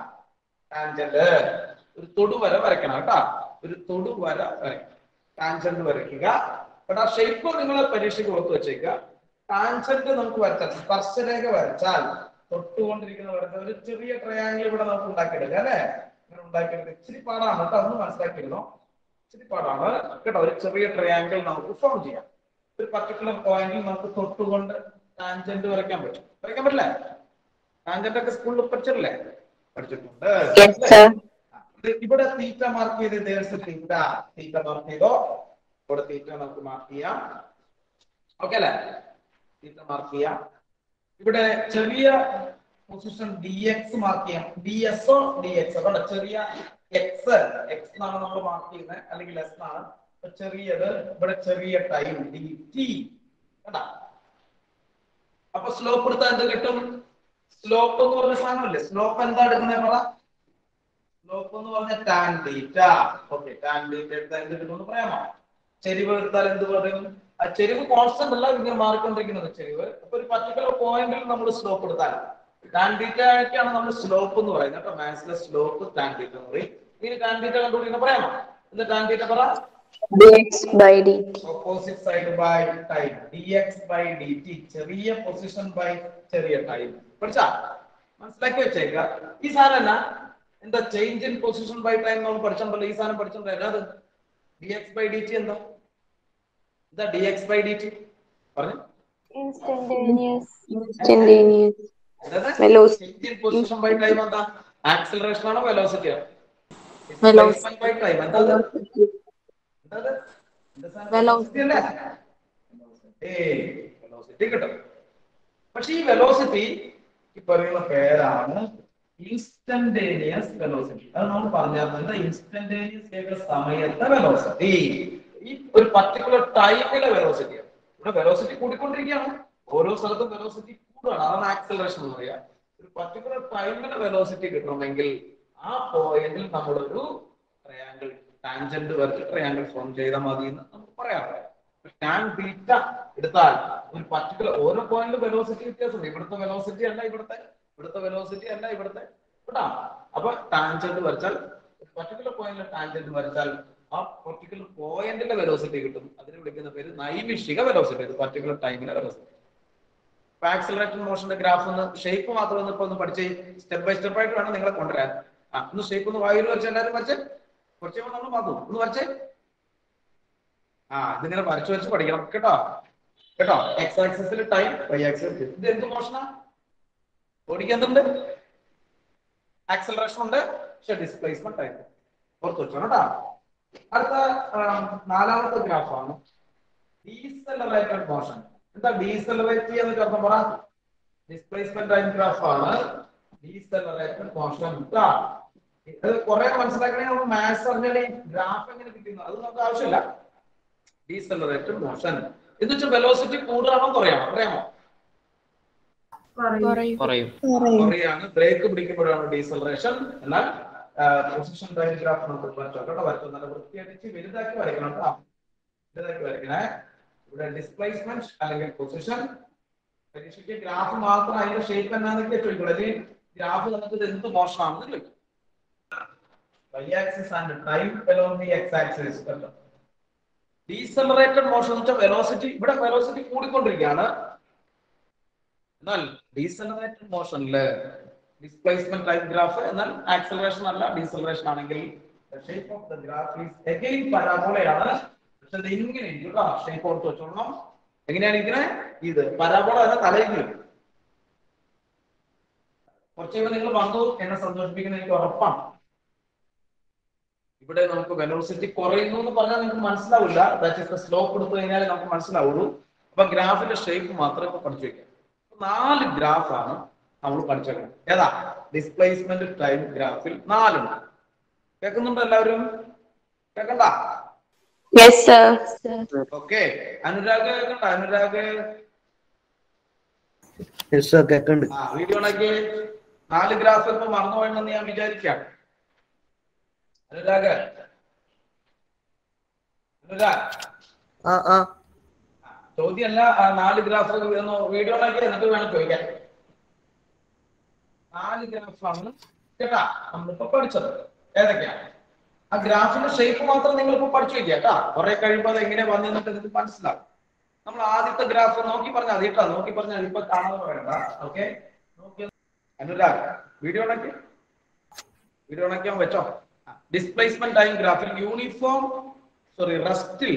ടാൻജന്റ് ഒരു തൊടുവര വരയ്ക്കണം കേട്ടോ. ഒരു തൊടുവര വരയ്ക്കണം. ടാൻജന്റ് വരയ്ക്കുക. കേട്ടോ ഷെയ്പ്പ് നിങ്ങൾ പരീക്ഷയ്ക്ക് ഓർത്ത് വെച്ചേക്കുക. ടാൻജന്റ് നമുക്ക് വരച്ചാൽ സ്പർശരേഖ വരച്ചാൽ തൊട്ടുകൊണ്ടിരിക്കുന്ന വരച്ച ഒരു ചെറിയ ട്രയാങ്കിൾ ഇവിടെ നമുക്ക് ഉണ്ടാക്കിയെടുക്കുക അല്ലേ? ഇങ്ങനെ ഉണ്ടാക്കിയെടുക്കുക ഇച്ചിരി പാടാണ് കേട്ടോ അതൊന്ന് മനസ്സിലാക്കിയിരുന്നു? ഇച്ചിരി പാടാണ്. കേട്ടോ ഒരു ചെറിയ ട്രയാങ്കിൾ നമുക്ക് ഫോം ചെയ്യാം. ഒരു പർട്ടിക്കുലർ പോയിന്റിൽ നമുക്ക് തൊട്ടുകൊണ്ട് ടാൻജന്റ് വരയ്ക്കാൻ പറ്റും. വരയ്ക്കാൻ പറ്റില്ലേ? ടാൻജന്റ് ഒക്കെ സ്കൂളിൽ പഠിച്ചിട്ടില്ലേ? പഠിച്ചിട്ടുണ്ട്. ഇവിടെ തീറ്റ മാർക്ക് ചെയ്ത് തീറ്റ തീറ്റ മാർക്ക് ചെയ്തോ? ഇവിടെ തീറ്റ നമുക്ക് മാർക്ക് ചെയ്യാം. ഓക്കെ അല്ലേ? തീറ്റ മാർക്ക് ചെയ്യാം. ഇവിടെ ചെറിയ പൊസിഷൻ ഡി എക്സ് മാർക്ക് ചെയ്യാം. ഡി എസ് ഓ ഡി എക്സ് അവിടെ ചെറിയ എക്സ് എക്സ് എന്നാണ് നമ്മൾ മാർക്ക് ചെയ്യുന്നത്. അല്ലെങ്കിൽ എസ് എന്നാണ്. ചെറിയത് ഇവിടെ ചെറിയ ടൈം ഡി ടി അപ്പൊ സ്ലോപ്പ് എടുത്താൽ എന്ത് കിട്ടും? സ്ലോപ്പ് എന്ന് പറഞ്ഞ സാധനമല്ലേ? സ്ലോപ്പ് എന്താ എടുക്കുന്നത് പറ? സ്ലോപ്പ് എന്ന് പറഞ്ഞ tan theta okay tan theta എടുത്താൽ എന്ത് കിട്ടുമെന്ന് പറയാമോ? ചെരിവ് എടുത്താൽ എന്ത് പറയും? ആ ചെരിവ് കോൺസ്റ്റന്റ് അല്ല ഇങ്ങനെ മാറിക്കൊണ്ടിരിക്കുന്നത്. ചെരിവ്. അപ്പൊ ഒരു പർട്ടിക്കുലർ പോയിന്റിൽ നമ്മൾ സ്ലോപ്പ് എടുത്താൽ ടാൻ തീറ്റയ്ക്കാണ് നമ്മൾ സ്ലോപ്പ് എന്ന് പറയുന്നത്. കേട്ടോ മാത്സിലെ സ്ലോപ്പ് ടാൻ തീറ്റ എന്ന് പറയും. ഇനി ടാൻ തീറ്റ കണ്ടുപിടിക്കുന്ന പറയാമോ? എന്താ ടാൻ തീറ്റ പറ. Opposite side by time d x by d t ചെറിയ പൊസിഷൻ ബൈ ചെറിയ ടൈം പഠിച്ചാ? മനസ്സിലാക്കി വെച്ചേക്കാം ഈ സാധനം എന്താ change in position by time നമ്മൾ പഠിച്ചിട്ടുണ്ടല്ലോ ഈ സാധനം പഠിച്ചിട്ടുണ്ടല്ലോ അത് d x by d t എന്താ? എന്താ d x by d t പറഞ്ഞു. Instantaneous. Instantaneous. Velocity. Change in position by time എന്താ? ആക്സിലറേഷൻ ആണോ വെലോസിറ്റി ആണോ. ബൈ ടൈം എന്താ വെലോസിറ്റി കിട്ടും. പക്ഷെ ഈ വെലോസിറ്റി ഈ പറയുന്ന പേരാണ് ഇൻസ്റ്റന്റേനിയസ് വെലോസിറ്റി അത് നമ്മൾ പറഞ്ഞാൽ ഇൻസ്റ്റന്റേനിയസ് കേട്ട സമയത്തെ വെലോസിറ്റി ഈ ഒരു പർട്ടിക്കുലർ ടൈമിലെ വെലോസിറ്റി ഇവിടെ വെലോസിറ്റി കൂടിക്കൊണ്ടിരിക്കുകയാണ്. ഓരോ സ്ഥലത്തും വെലോസിറ്റി കൂടുകയാണ്. അതാണ് ആക്സലറേഷൻ എന്ന് പറയുക. ഒരു പർട്ടിക്കുലർ ടൈമിലെ വെലോസിറ്റി കിട്ടണമെങ്കിൽ ആ പോയിന്റിൽ നമ്മളൊരു ട്രയാങ്കിൾ ടാൻജന്റ് വരച്ച് ട്രയാങ്കിൾ ഫോം ചെയ്താൽ മതി എന്ന് നമുക്ക് പറയാറുണ്ട് ടാൻ എടുത്താൽ ഒരു പർട്ടിക്കുലർ ഓരോ പോയിന്റിലും വെലോസിറ്റി വ്യത്യാസമുണ്ട്. ഇവിടുത്തെ വെലോസിറ്റി അല്ല ഇവിടുത്തെ ഇവിടുത്തെ വെലോസിറ്റി അല്ല ഇവിടുത്തെ കേട്ടോ അപ്പൊ ടാൻജന്റ് വരച്ചാൽ പർട്ടിക്കുലർ പോയിന്റിൽ ടാൻജന്റ് വരച്ചാൽ ആ പർട്ടിക്കുലർ പോയിന്റിലെ വെലോസിറ്റി കിട്ടും. അതിനെ വിളിക്കുന്ന പേര് നൈമിഷിക വെലോസിറ്റി ഒരു പർട്ടിക്കുലർ ടൈമിലെ വെലോസിറ്റി ആക്സിലറേറ്റഡ് മോഷന്റെ ഗ്രാഫ് ഒന്ന് ഷേപ്പ് മാത്രം ഒന്ന് ഇപ്പൊ ഒന്ന് പഠിച്ച് സ്റ്റെപ്പ് ബൈ സ്റ്റെപ്പ് ആയിട്ട് വേണം നിങ്ങളെ കൊണ്ടുവരാൻ. ആ ഒന്ന് ഷേപ്പ് ഒന്ന് വായു വരച്ച് എല്ലാവരും വരച്ച് കുറച്ച് നമ്മൾ മാറും ഒന്ന് വരച്ചേ. ആ ഇതിങ്ങനെ വരച്ചു വരച്ച് പഠിക്കണം. കേട്ടോ? കേട്ടോ? എക്സ് ആക്സിസിൽ ടൈം വൈ ആക്സിസ് ഇത് എന്ത് മോഷനാ ഓടിക്കാൻ എന്തുണ്ട് ആക്സലറേഷൻ ഉണ്ട്. പക്ഷെ ഡിസ്പ്ലേസ്മെന്റ് ആയിട്ട് ഓർത്ത് വെച്ചോ കേട്ടോ. അടുത്ത നാലാമത്തെ ഗ്രാഫാണ് ഡീസലറേറ്റഡ് മോഷൻ എന്താ ഡീസലറേറ്റ് ചെയ്യാന്ന് അർത്ഥം പറ? ഡിസ്പ്ലേസ്മെന്റ് ടൈം ഗ്രാഫാണ് ഡീസലറേറ്റഡ് മോഷൻ ഇത് കുറെ മനസ്സിലാക്കണേ നമ്മൾ മാത്സ് അറിഞ്ഞാൽ ഗ്രാഫ് എങ്ങനെ കിട്ടുന്നു അത് നമുക്ക് ആവശ്യമില്ല. ഡീസലറേറ്റഡ് മോഷൻ എന്ന് വെച്ചാൽ വെലോസിറ്റി കൂടുതലാണോ കുറയാണോ പറയാമോ കുറയും കുറയാണ് ബ്രേക്ക് പിടിക്കുമ്പോഴാണ് ഡീസലറേഷൻ എന്നാൽ പൊസിഷൻ ഡയഗ്രാഫ് ഗ്രാഫ് നമുക്ക് വരച്ചോ കേട്ടോ വരച്ചോ നല്ല വൃത്തിയടിച്ച് വലുതാക്കി വരയ്ക്കണം കേട്ടോ. വലുതാക്കി വരയ്ക്കണേ. ഇവിടെ ഡിസ്പ്ലേസ്മെന്റ് അല്ലെങ്കിൽ പൊസിഷൻ പരീക്ഷയ്ക്ക് ഗ്രാഫ് മാത്രം അതിന്റെ ഷേപ്പ് എന്നാന്നൊക്കെ ചോദിക്കുള്ളൂ അല്ലെങ്കിൽ ഗ്രാഫ് നമുക്ക് ഇത് എന്ത് മോശമാണെന്ന് ചോദിക്കും. y axis and time along the x axis കേട്ടോ ഡീസലറേറ്റഡ് മോഷൻ എന്ന് വെച്ചാൽ വെലോസിറ്റി ഇവിടെ വെലോസിറ്റി കൂടിക്കൊണ്ടിരിക്കുകയാണ്. എന്നാൽ ഡീസലറേറ്റഡ് മോഷനിൽ ഡിസ്പ്ലേസ്മെന്റ് ടൈപ്പ് ഗ്രാഫ് എന്നാൽ ആക്സലറേഷൻ അല്ല ഡീസലറേഷൻ ആണെങ്കിൽ shape of the graph is ഇങ്ങനെ എങ്ങനെയാണ് ഇരിക്കുന്നത് ഇത് പരാബോള എന്ന തലയിലും കുറച്ച് കഴിയുമ്പോൾ നിങ്ങൾ വന്നു എന്നെ സന്തോഷിപ്പിക്കുന്ന എനിക്ക് ഉറപ്പാണ്. ഇവിടെ നമുക്ക് വെലോസിറ്റി കുറയുന്നു എന്ന് പറഞ്ഞാൽ നിങ്ങൾക്ക് മനസ്സിലാവില്ല. സ്ലോപ്പ് എടുത്തു കഴിഞ്ഞാൽ നമുക്ക് മനസ്സിലാവുള്ളൂ. അപ്പൊ ഗ്രാഫിന്റെ ഷേപ്പ് മാത്രം ഇപ്പൊ പഠിച്ചു വെക്കാം. നാല് ഗ്രാഫാണ് നമ്മൾ പഠിച്ചേക്കുന്നത് ഏതാ? ഡിസ്പ്ലേസ്മെന്റ് ടൈം ഗ്രാഫിൽ നാലുണ്ട്. കേൾക്കുന്നുണ്ടോ എല്ലാവരും? കേൾക്കണ്ട? Sir. ഓക്കെ അനുരാഗ് കേൾക്കണ്ട? അനുരാഗ്? വീഡിയോ നാല് ഗ്രാഫ് ഇപ്പൊ മറന്നുപോയെന്ന് ഞാൻ വിചാരിക്കാം. അനുരാഗ്? അനുരാഗ്? ആ ആ. ചോദ്യമല്ല നാല് ഗ്രാഫുകൾ ഒന്ന് വീഡിയോ ഉണ്ടാക്കി എന്നിട്ട് വേണം ചോദിക്കാൻ. നാല് ഗ്രാഫാണ്. കേട്ടാ നമ്മളിപ്പോ പഠിച്ചത്. ഏതൊക്കെയാണ്? ആ ഗ്രാഫിന്റെ ഷേപ്പ് മാത്രം നിങ്ങൾ ഇപ്പൊ പഠിച്ചു വെക്കുക കേട്ടാ. കുറെ കഴിയുമ്പോൾ അത് എങ്ങനെ വന്നിട്ട് നിങ്ങൾക്ക് മനസ്സിലാവും. നമ്മൾ ആദ്യത്തെ ഗ്രാഫ് നോക്കി പറഞ്ഞാൽ അത് കേട്ടോ. നോക്കി പറഞ്ഞാൽ ഇപ്പൊ കാണാതെ വേണ്ട. ഓക്കെ? അനുരാഗ് വീഡിയോ ഉണക്കി വീഡിയോ ഉണക്കിയാൽ വെച്ചോ. ഡിസ്പ്ലേസ്മെന്റ് ടൈം ഗ്രാഫിൽ യൂണിഫോം സോറി റെസ്റ്റിൽ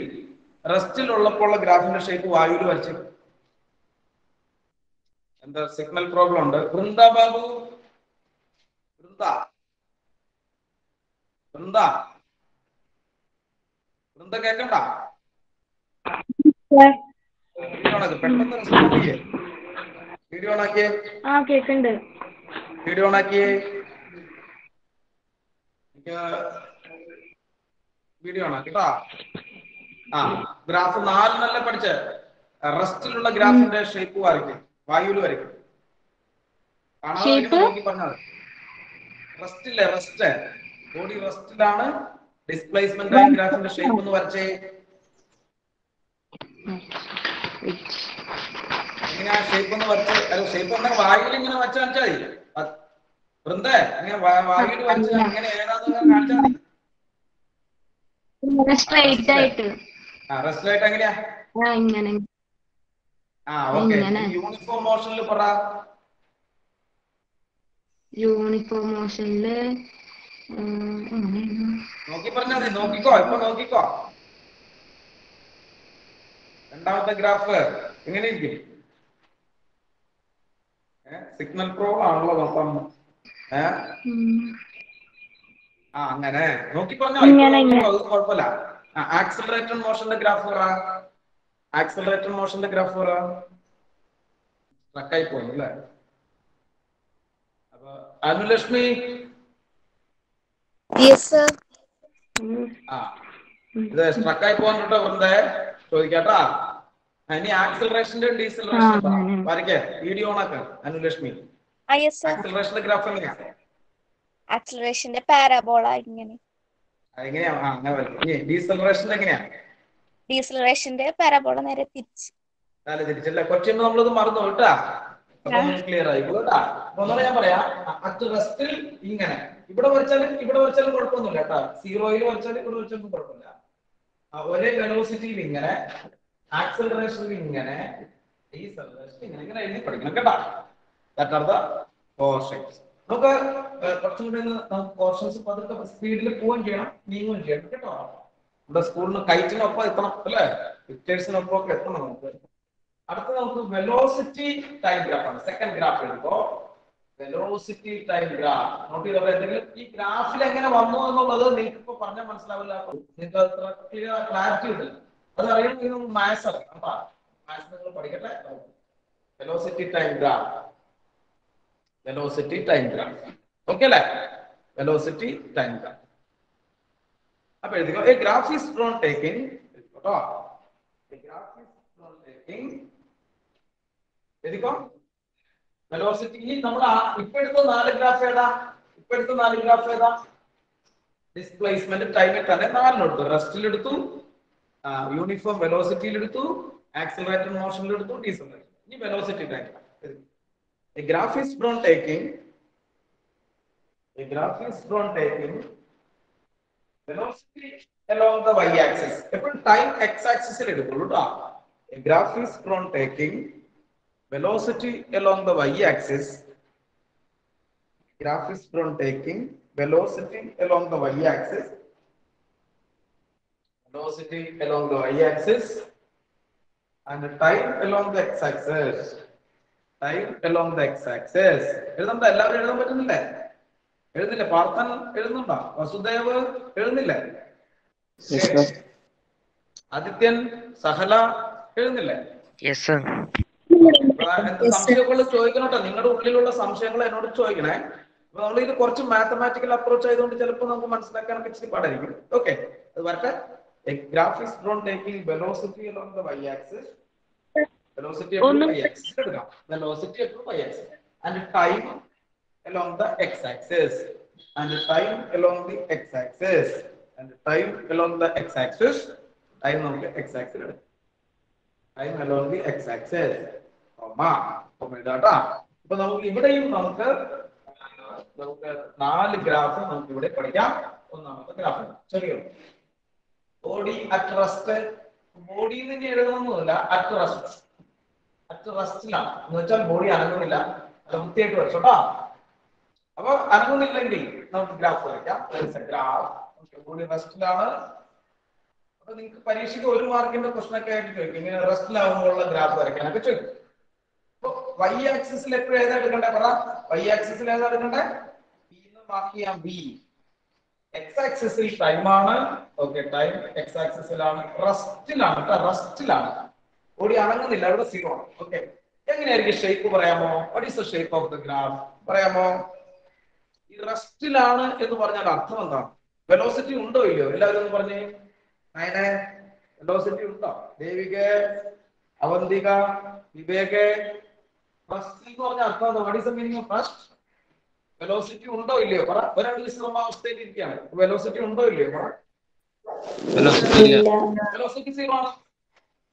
റെസ്റ്റിൽ ഉള്ളപ്പോൾ ഉള്ള ഗ്രാഫിന്റെ ഷേപ്പ് വായുവിൽ വരച്ചു. എന്താ സിഗ്നൽ പ്രോബ്ലം ഉണ്ട്? വൃന്ദ ബാബു. വൃന്ദ. വൃന്ദ. വൃന്ദ കേക്കണ്ട? പെട്ടെന്ന് റെസ്പോണ്ട് ചെയ്യേ. വീഡിയോ ഓണാക്കിയേ ആ കേക്കുണ്ട്. വീഡിയോ ഓണാക്കിയേ വീഡിയോ ഓണാക്കി കേട്ടാ? ആ ഗ്രാഫ് നാലിനല്ല പഠിച്ച. റെസ്റ്റിലുള്ള ഗ്രാഫിന്റെ ഷേപ്പ് വരയ്ക്കും. വായുവിൽ വരയ്ക്കും. Shape? പറഞ്ഞാൽ റെസ്റ്റ്. ബോഡി റെസ്റ്റിലാണ് ഡിസ്പ്ലേസ്മെന്റ് ആയി ഗ്രാഫിന്റെ ഷേപ്പ് ഒന്ന് വരച്ചേ. എങ്ങനെയാ ഷേപ്പ് ഒന്ന് വരച്ച്? അല്ല ഷേപ്പ് എന്താ വായുവിൽ ഇങ്ങനെ കാണിച്ചാൽ മതി. വൃന്ദേ ഇങ്ങനെ വായുവിൽ വരച്ച് ഇങ്ങനെ ഏതാന്ന് കാണിച്ചാൽ മതി. സ്ട്രൈറ്റ് ആയിട്ട്. ആ റെസ്റ്റിലായിട്ട് എങ്ങനെയാ? ഇങ്ങനെ. ആ ഓക്കെ യൂണിഫോം മോഷനിൽ പറ. യൂണിഫോം മോഷനിൽ നോക്കി പറഞ്ഞാ മതി. നോക്കിക്കോ ഇപ്പൊ നോക്കിക്കോ. രണ്ടാമത്തെ ഗ്രാഫ് എങ്ങനെ ഇരിക്കും? സിഗ്നൽ പ്രോ ആണല്ലോ മൊത്തം ആ അങ്ങനെ. നോക്കി പറഞ്ഞോ കുഴപ്പമില്ല. ആക്സിലറേറ്റഡ് മോഷന്റെ ഗ്രാഫ് പറ. ആക്സിലറേറ്റഡ് മോഷന്റെ ഗ്രാഫ് പറ. ട്രക്കായി പോകുന്നു അല്ലേ അപ്പൊ അനുലക്ഷ്മി? ട്രക്കായി ആ ഇത് സ്ട്രക്കായി കേട്ടോ വെറുതെ? ചോദിക്കാട്ടാ. ഇനി ആക്സിലറേഷന്റെ ഡീസലറേഷൻ വരയ്ക്കേ. വീഡിയോ ഓണാക്ക അനുലക്ഷ്മി. ആക്സിലറേഷന്റെ ഗ്രാഫ് എങ്ങനെയാ? ആക്സിലറേഷന്റെ പാരാബോള ഇങ്ങനെ. ഡീസലറേഷന്റെ പാരാബോള നേരെ തിരിച്ച്. നമ്മളിത് മറന്നു കേട്ടാ ക്ലിയർ ആയി കേട്ടാ അപ്പൊ ഒന്നുകൂടെ ഞാൻ പറയാം. അറ്റ് റെസ്റ്റിൽ ഇങ്ങനെ. ഇവിടെ വരച്ചാലും ഇവിടെ വരച്ചാലും കുഴപ്പമൊന്നുമില്ല കേട്ടാ സീറോയിൽ വരച്ചാലും ഇവിടെ വരച്ചാലും കുഴപ്പമില്ല. ഒരേ വെലോസിറ്റിയിൽ ഇങ്ങനെ ആക്സലറേഷനിൽ ഇങ്ങനെ ഡീസലറേഷൻ ഇങ്ങനെ ഇങ്ങനെ എഴുതി പഠിക്കണം കേട്ടോ. ദാറ്റ് ആർ ദ നമുക്ക് കുറച്ചുകൂടെ പോർഷൻസ് പതുക്കെ സ്പീഡിൽ പോവുകയും ചെയ്യണം നീങ്ങുകയും ചെയ്യണം കേട്ടോ? നമ്മുടെ സ്കൂളിന് കൈറ്റിനൊപ്പം എത്തണം അല്ലേ? പിക്ചേഴ്സിനൊപ്പം ഒക്കെ എത്തണം നമുക്ക്. അടുത്ത നമുക്ക് വെലോസിറ്റി ടൈം ഗ്രാഫ് ആണ്. സെക്കൻഡ് ഗ്രാഫ് എടുക്കോ വെലോസിറ്റി ടൈം ഗ്രാഫ് നോട്ട് ചെയ്തോ? എന്തെങ്കിലും ഈ ഗ്രാഫിൽ എങ്ങനെ വന്നു എന്നുള്ളത് നിങ്ങൾക്ക് ഇപ്പൊ പറഞ്ഞാൽ മനസ്സിലാവില്ല. നിങ്ങൾക്ക് അത്ര ക്ലിയർ ക്ലാരിറ്റി ഉണ്ട് അത് അറിയണമെങ്കിൽ മാത്സ് അറിയാം മാത്സ് നിങ്ങൾ പഠിക്കട്ടെ? Velocity time graph velocity time graph okay അല്ലേ? വെലോസിറ്റി ടൈം ഗ്രാഫ് അപ്പൊ എഴുതിക്കോ a graph is drawn taking കേട്ടോ ഗ്രാഫ് ഈസ് ഡ്രോൺ ടേക്കിംഗ് എഴുതിക്കോ വെലോസിറ്റി നമ്മൾ ഇപ്പൊ എടുത്ത നാല് ഗ്രാഫ് ഏതാ? ഇപ്പൊ എടുത്ത നാല് ഗ്രാഫ് ഏതാ? ഡിസ്പ്ലേസ്മെന്റ് ടൈമിൽ തന്നെ നാലിനെടുത്തു റെസ്റ്റിൽ എടുത്തു. യൂണിഫോം വെലോസിറ്റിയിൽ എടുത്തു ആക്സിലറേറ്റഡ് മോഷനിൽ എടുത്തു ഡീസലറേഷൻ ഇനി velocity time a graph is drawn taking a graph is drawn taking velocity along the y axis എപ്പോഴും ടൈം x ആക്സിസിൽ എടുക്കുള്ളൂ കേട്ടോ a graph is drawn taking velocity along the y axis graph is drawn taking velocity along the y axis velocity along the y axis and time along the x axis Time along the x axis എഴുതണ്ട എല്ലാവരും എഴുതാൻ പറ്റുന്നില്ലേ? എഴുന്നില്ലേ പാർത്ഥൻ എഴുതുന്നുണ്ടോ? വസുദേവ് എഴുതുന്നില്ലേ? ആദിത്യൻ സഹല എഴുതുന്നില്ലേ? Yes sir എന്ത് സംശയങ്ങളെ ചോദിക്കണോട്ടോ നിങ്ങളുടെ ഉള്ളിലുള്ള സംശയങ്ങൾ എന്നോട് ചോദിക്കണേ. അപ്പൊ നമ്മൾ ഇത് കുറച്ച് മാത്തമാറ്റിക്കൽ അപ്രോച്ച് ആയതുകൊണ്ട് ചിലപ്പോൾ നമുക്ക് മനസ്സിലാക്കാനൊക്കെ ഇച്ചിരി പാടായിരിക്കും. ഓക്കെ അത് വരട്ടെ. Graph is drawn taking velocity along the y axis velocity ഒന്നും- y axis എടുക്കാം. വെലോസിറ്റി എപ്പോഴും y axis. And time along the x axis. And time along the x axis. And time along the x axis. Time നമുക്ക് x axis എടുക്കാം. Time along the x axis. Comma comma ഇതാട്ടാ അപ്പൊ നമുക്ക് ഇവിടെയും നമുക്ക് നമുക്ക് നാല് graph നമുക്ക് ഇവിടെ പഠിക്കാം. ഒന്നാമത്തെ ഗ്രാഫ്. ശരിയോ ബോഡി അറ്റ് റെസ്റ്റ് ബോഡി തന്നെ എഴുതണമെന്നില്ല അറ്റ് റെസ്റ്റ് അറ്റ് റെസ്റ്റിലാണ്. എന്ന് വെച്ചാൽ ബോഡി അനങ്ങുന്നില്ല. അത് വൃത്തിയായിട്ട് കേട്ടോ അപ്പൊ അനങ്ങുന്നില്ലെങ്കിൽ നമുക്ക് ഗ്രാഫ് വരയ്ക്കാം. ഗ്രാഫ് ബോഡി റെസ്റ്റിലാണ് അപ്പൊ നിങ്ങൾക്ക് പരീക്ഷയ്ക്ക് ഒരു മാർക്കിന്റെ പ്രശ്നമൊക്കെ ആയിട്ട് ചോദിക്കും. ഇങ്ങനെ റെസ്റ്റിലാവുമ്പോഴുള്ള ഗ്രാഫ് വരയ്ക്കാനൊക്കെ ചോദിക്കും. അപ്പൊ വൈ ആക്സിസിൽ എപ്പോഴും ഏതാ എടുക്കണ്ടേ? പറ. വൈ ആക്സിസിൽ ഏതാ എടുക്കണ്ടേ? ബി എന്ന് മാർക്ക് ചെയ്യാം ബി എക്സ് ആക്സിസിൽ ടൈം ആണ്. ഓക്കെ ടൈം എക്സ് ആക്സിസിലാണ് റെസ്റ്റിലാണ് റെസ്റ്റിലാണ് ഓടി അടങ്ങുന്നില്ല അവിടെ സീറോ ആണ്. ഓക്കെ എങ്ങനെയായിരിക്കും ഷേപ്പ് പറയാമോ? What is the shape of the graph പറയാമോ? ഈ റെസ്റ്റിലാണ് എന്ന് പറഞ്ഞാൽ അർത്ഥം എന്താണ്? വെലോസിറ്റി ഉണ്ടോ ഇല്ലയോ? എല്ലാവരും ഒന്ന് പറഞ്ഞേ. നയനെ വെലോസിറ്റി ഉണ്ടോ? ദേവിക അവന്തിക വിവേക. റെസ്റ്റ് എന്ന് പറഞ്ഞ അർത്ഥം എന്താ what is the meaning of rest velocity ഉണ്ടോ ഇല്ലയോ? പറ. ഒരാൾ വിശ്രമാവസ്ഥയിൽ ഇരിക്കുകയാണ് വെലോസിറ്റി ഉണ്ടോ ഇല്ലയോ? പറ. വെലോസിറ്റി സീറോ ആണ്.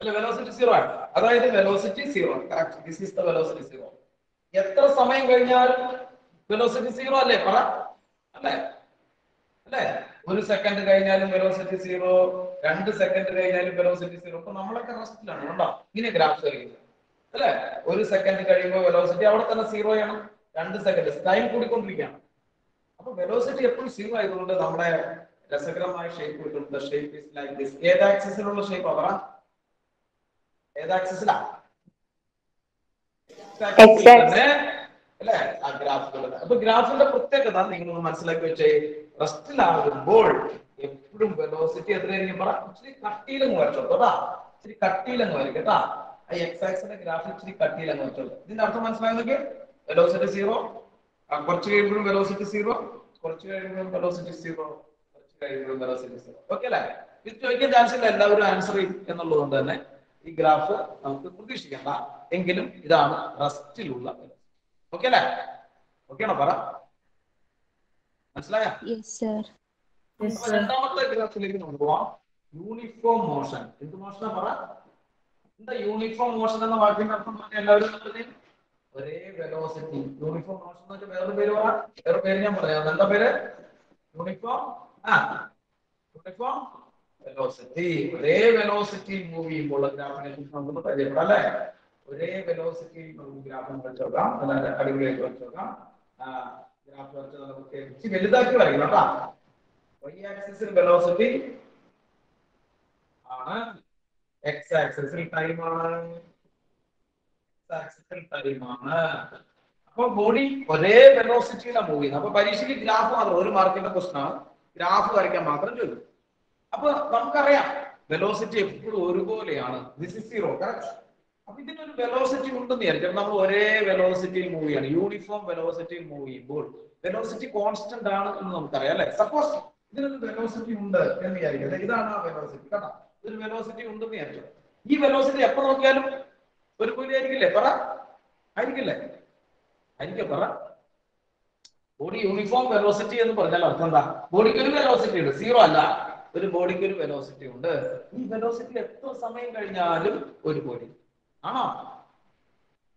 അല്ല വെലോസിറ്റി സീറോ ആണ്. അതായത് velocity zero correct this is the velocity zero എത്ര സമയം കഴിഞ്ഞാൽ വെലോസിറ്റി സീറോ അല്ലേ? പറ. അല്ലേ? അല്ലേ? ഒരു സെക്കൻഡ് കഴിഞ്ഞാലും വെലോസിറ്റി സീറോ രണ്ട് സെക്കൻഡ് കഴിഞ്ഞാലും വെലോസിറ്റി സീറോ അപ്പൊ നമ്മളൊക്കെ റെസ്റ്റിലാണ് കണ്ടോ? ഇങ്ങനെ ഗ്രാഫ് വരയ്ക്കുന്നത് അല്ലെ? ഒരു സെക്കൻഡ് കഴിയുമ്പോൾ വെലോസിറ്റി അവിടെ തന്നെ സീറോ ആണ്. രണ്ട് സെക്കൻഡ് ടൈം കൂടിക്കൊണ്ടിരിക്കുകയാണ്. അപ്പൊ വെലോസിറ്റി എപ്പോഴും സീറോ ആയതുകൊണ്ട് നമ്മുടെ രസകരമായ ഷേപ്പ് കിട്ടുന്നത് ഷേപ്പ് ഇസ് ലൈക്ക് ദിസ് ഏത് ആക്സിസിലുള്ള ഷേപ്പ് പറ. ഏത് ആക്സിസിലാ തന്നെ അല്ലെ? ആ ഗ്രാഫുകൾ അപ്പൊ ഗ്രാഫിന്റെ പ്രത്യേകത നിങ്ങൾ മനസ്സിലാക്കി വെച്ചേ. റെസ്റ്റിലാകുമ്പോൾ എപ്പോഴും വെലോസിറ്റി എത്രയായിരിക്കും പറ? ഇച്ചിരി കട്ടിയിലങ്ങ് വരച്ചോ കേട്ടാ. ഇച്ചിരി കട്ടിയിലങ്ങ് വരും കേട്ടാ. ആ എക്സ് ആക്സിന്റെ ഗ്രാഫിൽ ഇച്ചിരി കട്ടിയിലങ്ങ് വരച്ചോളൂ. ഇതിന്റെ അർത്ഥം മനസ്സിലായെന്നൊക്കെ വെലോസിറ്റി സീറോ കുറച്ച് കഴിയുമ്പോഴും വെലോസിറ്റി സീറോ കുറച്ച് കഴിയുമ്പോഴും വെലോസിറ്റി സീറോ കുറച്ച് കഴിയുമ്പോഴും വെലോസിറ്റി സീറോ ഓക്കെ അല്ലേ? ഇത് ചോദിക്കാൻ ചാൻസ് ഇല്ല. എല്ലാവരും ആൻസർ ചെയ്യും എന്നുള്ളത് കൊണ്ട് തന്നെ. ഈ ഗ്രാഫ് നമുക്ക് പ്രതീക്ഷിക്കേണ്ട. എങ്കിലും ഇതാണ് റസ്റ്റിലുള്ള ഓക്കെ അല്ലേ? ഓക്കെ ആണോ പറ? മനസ്സിലായ? രണ്ടാമത്തെ ഗ്രാഫിലേക്ക് നമുക്ക് പോവാം. യൂണിഫോം മോഷൻ എന്ത് മോഷനാ പറ? എന്താ യൂണിഫോം മോഷൻ എന്ന വാക്കിന്റെ അർത്ഥം പറഞ്ഞ എല്ലാവരും ഒരേ വെലോസിറ്റി യൂണിഫോം മോഷൻ എന്ന് വെച്ചാൽ വേറെ പേര് പറ. വേറെ പേര് ഞാൻ പറയാം. എന്താ പേര്? യൂണിഫോം ആ. യൂണിഫോം വെലോസിറ്റി ഒരേ വെലോസിറ്റി മൂവ് ചെയ്യുമ്പോൾ ഗ്രാഫിനെ കുറിച്ച് നമുക്ക് പരിചയപ്പെടാം ഒരേ വെലോസിറ്റി ഗ്രാഫ് വരച്ചു നോക്കാം അതായത് അടിപൊളിയായിട്ട് വരച്ചു ഗ്രാഫ് വരച്ച് നമുക്ക് ഇച്ചിരി വലുതാക്കി വരയ്ക്കണം കേട്ടോ. വൈ ആക്സിസിൽ വെലോസിറ്റി ആണ്. എക്സ് ആക്സിസിൽ ടൈം ആണ്. അപ്പൊ ബോഡി ഒരേ വെലോസിറ്റിയിലാണ് മൂവ് ചെയ്യുന്നത്. അപ്പൊ പരീക്ഷയ്ക്ക് ഗ്രാഫ് മാത്രം ഒരു മാർക്കിന്റെ പ്രശ്നമാണ് ഗ്രാഫ് വരയ്ക്കാൻ മാത്രം ചോദിക്കും. അപ്പൊ നമുക്കറിയാം വെലോസിറ്റി എപ്പോഴും ഒരുപോലെയാണ്. ദിസ് ഇസ് സീറോ അപ്പൊ ഇതിനൊരു വെലോസിറ്റി ഉണ്ടെന്ന് വിചാരിച്ചാൽ നമ്മൾ ഒരേ വെലോസിറ്റിയിൽ മൂവ് ചെയ്യാണ്. യൂണിഫോം വെലോസിറ്റിയിൽ മൂവ് ചെയ്യുമ്പോൾ വെലോസിറ്റി കോൺസ്റ്റന്റ് ആണ് എന്ന് നമുക്കറിയാം അല്ലെ? സപ്പോസ് ഇതിനൊരു വെലോസിറ്റി ഉണ്ട് എന്ന് വിചാരിക്കുന്നത് ഇതാണ് ആ വെലോസിറ്റി കേട്ടോ ഇതൊരു വെലോസിറ്റി ഉണ്ടെന്ന് വിചാരിച്ചു. ഈ വെലോസിറ്റി എപ്പോ നോക്കിയാലും ഒരുപോലെ ആയിരിക്കില്ലേ പറ. ആയിരിക്കില്ലേ? ആയിരിക്കും പറ? ബോഡി യൂണിഫോം വെലോസിറ്റി എന്ന് പറഞ്ഞാൽ അർത്ഥം എന്താ? ബോഡിക്ക് ഒരു വെലോസിറ്റി ഉണ്ട്. സീറോ അല്ല. ഒരു ബോഡിക്ക് ഒരു വെലോസിറ്റി ഉണ്ട്. ഈ വെലോസിറ്റി എത്ര സമയം കഴിഞ്ഞാലും ഒരു ബോഡി ആണോ?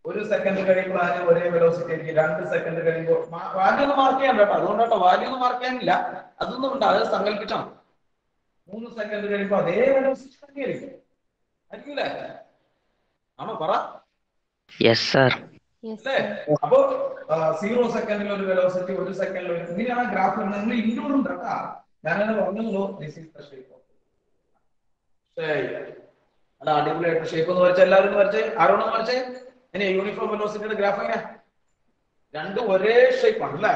ഒരു സെക്കൻഡ് കഴിയുമ്പോൾ അതിന് ഒരേ വെലോസിറ്റി ആയിരിക്കും. രണ്ട് സെക്കൻഡ് കഴിയുമ്പോൾ വാല്യൂ ഒന്നും മാർക്ക് ചെയ്യാൻ കേട്ടോ അതുകൊണ്ട് വാല്യൂ ഒന്നും മാർക്ക് ചെയ്യാനില്ല. അതൊന്നും ഉണ്ട് അത് സങ്കല്പിക്കണം. മൂന്ന് സെക്കൻഡ് കഴിയുമ്പോൾ അതേ വെലോസിറ്റി തന്നെയായിരിക്കും. ആയിരിക്കില്ലേ ആണോ? പറ. യെസ് സർ അല്ലേ? അപ്പൊ സീറോ സെക്കൻഡിൽ ഒരു വെലോസിറ്റി ഒരു സെക്കൻഡിൽ ഒരു ഇങ്ങനെയാണ് ഗ്രാഫ് നിങ്ങൾ ഇൻഡോർ ഉണ്ട് കേട്ടാ. ഞാനത് പറഞ്ഞല്ലോ ദിസ് ഈസ് ദ ഷേപ്പ് അല്ല അടിപൊളിയായിട്ട് ഷേപ്പ് ഒന്ന് വരച്ച എല്ലാവരും വരച്ചേ. ആരോടൊന്ന് വരച്ചേ? ഇനി യൂണിഫോം വെലോസിറ്റിയുടെ ഗ്രാഫ് എങ്ങനെ? രണ്ടും ഒരേ ഷേപ്പ് ആണ് അല്ലേ?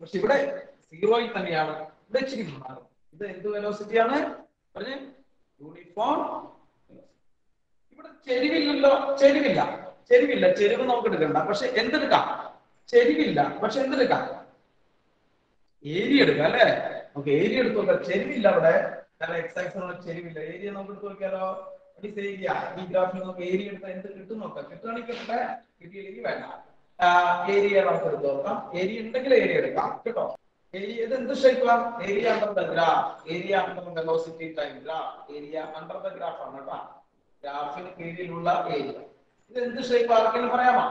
പക്ഷെ ഇവിടെ സീറോയിൽ തന്നെയാണ്. ഇവിടെ ഇച്ചിരി മാറും. ഇത് എന്ത് വെലോസിറ്റിയാണ് പറഞ്ഞേ യൂണിഫോം ഇവിടെ ചെരിവില്ലല്ലോ. ചെരിവില്ല. ചെരിവില്ല. ചെരിവ് നമുക്ക് എടുക്കണ്ട. പക്ഷെ എന്തെടുക്കാം? ചെരിവില്ല. പക്ഷെ എന്തെടുക്കാം? ഏരിയ എടുക്കാം അല്ലേ? നമുക്ക് ഏരിയ എടുത്തു നോക്കാം ചെരിവില്ല അവിടെ. കാരണം എക്സൈസിനുള്ള ചെരിവില്ല. ഏരിയ നമുക്ക് എടുത്തു നോക്കിയാലോ? ഏരിയ ഈ ഗ്രാഫിൽ നമുക്ക് ഏരിയ എടുത്താൽ എന്ത് കിട്ടും നോക്കാം. കിട്ടുകയാണെങ്കിൽ കിട്ടട്ടെ. കിട്ടിയില്ലെങ്കിൽ വേണ്ട. ഏരിയ നമുക്ക് എടുത്ത് നോക്കാം. ഏരിയ ഉണ്ടെങ്കിൽ ഏരിയ എടുക്കാം. കേട്ടോ? ഏരിയ ഇത് എന്ത് ഷേപ്പാണ് area under the graph area under velocity time graph area under the graph ആണ് കേട്ടോ. ഗ്രാഫിന് കീഴിലുള്ള ഏരിയ ഇത് എന്ത് ഷേപ്പ് ആർക്കെങ്കിലും പറയാമോ?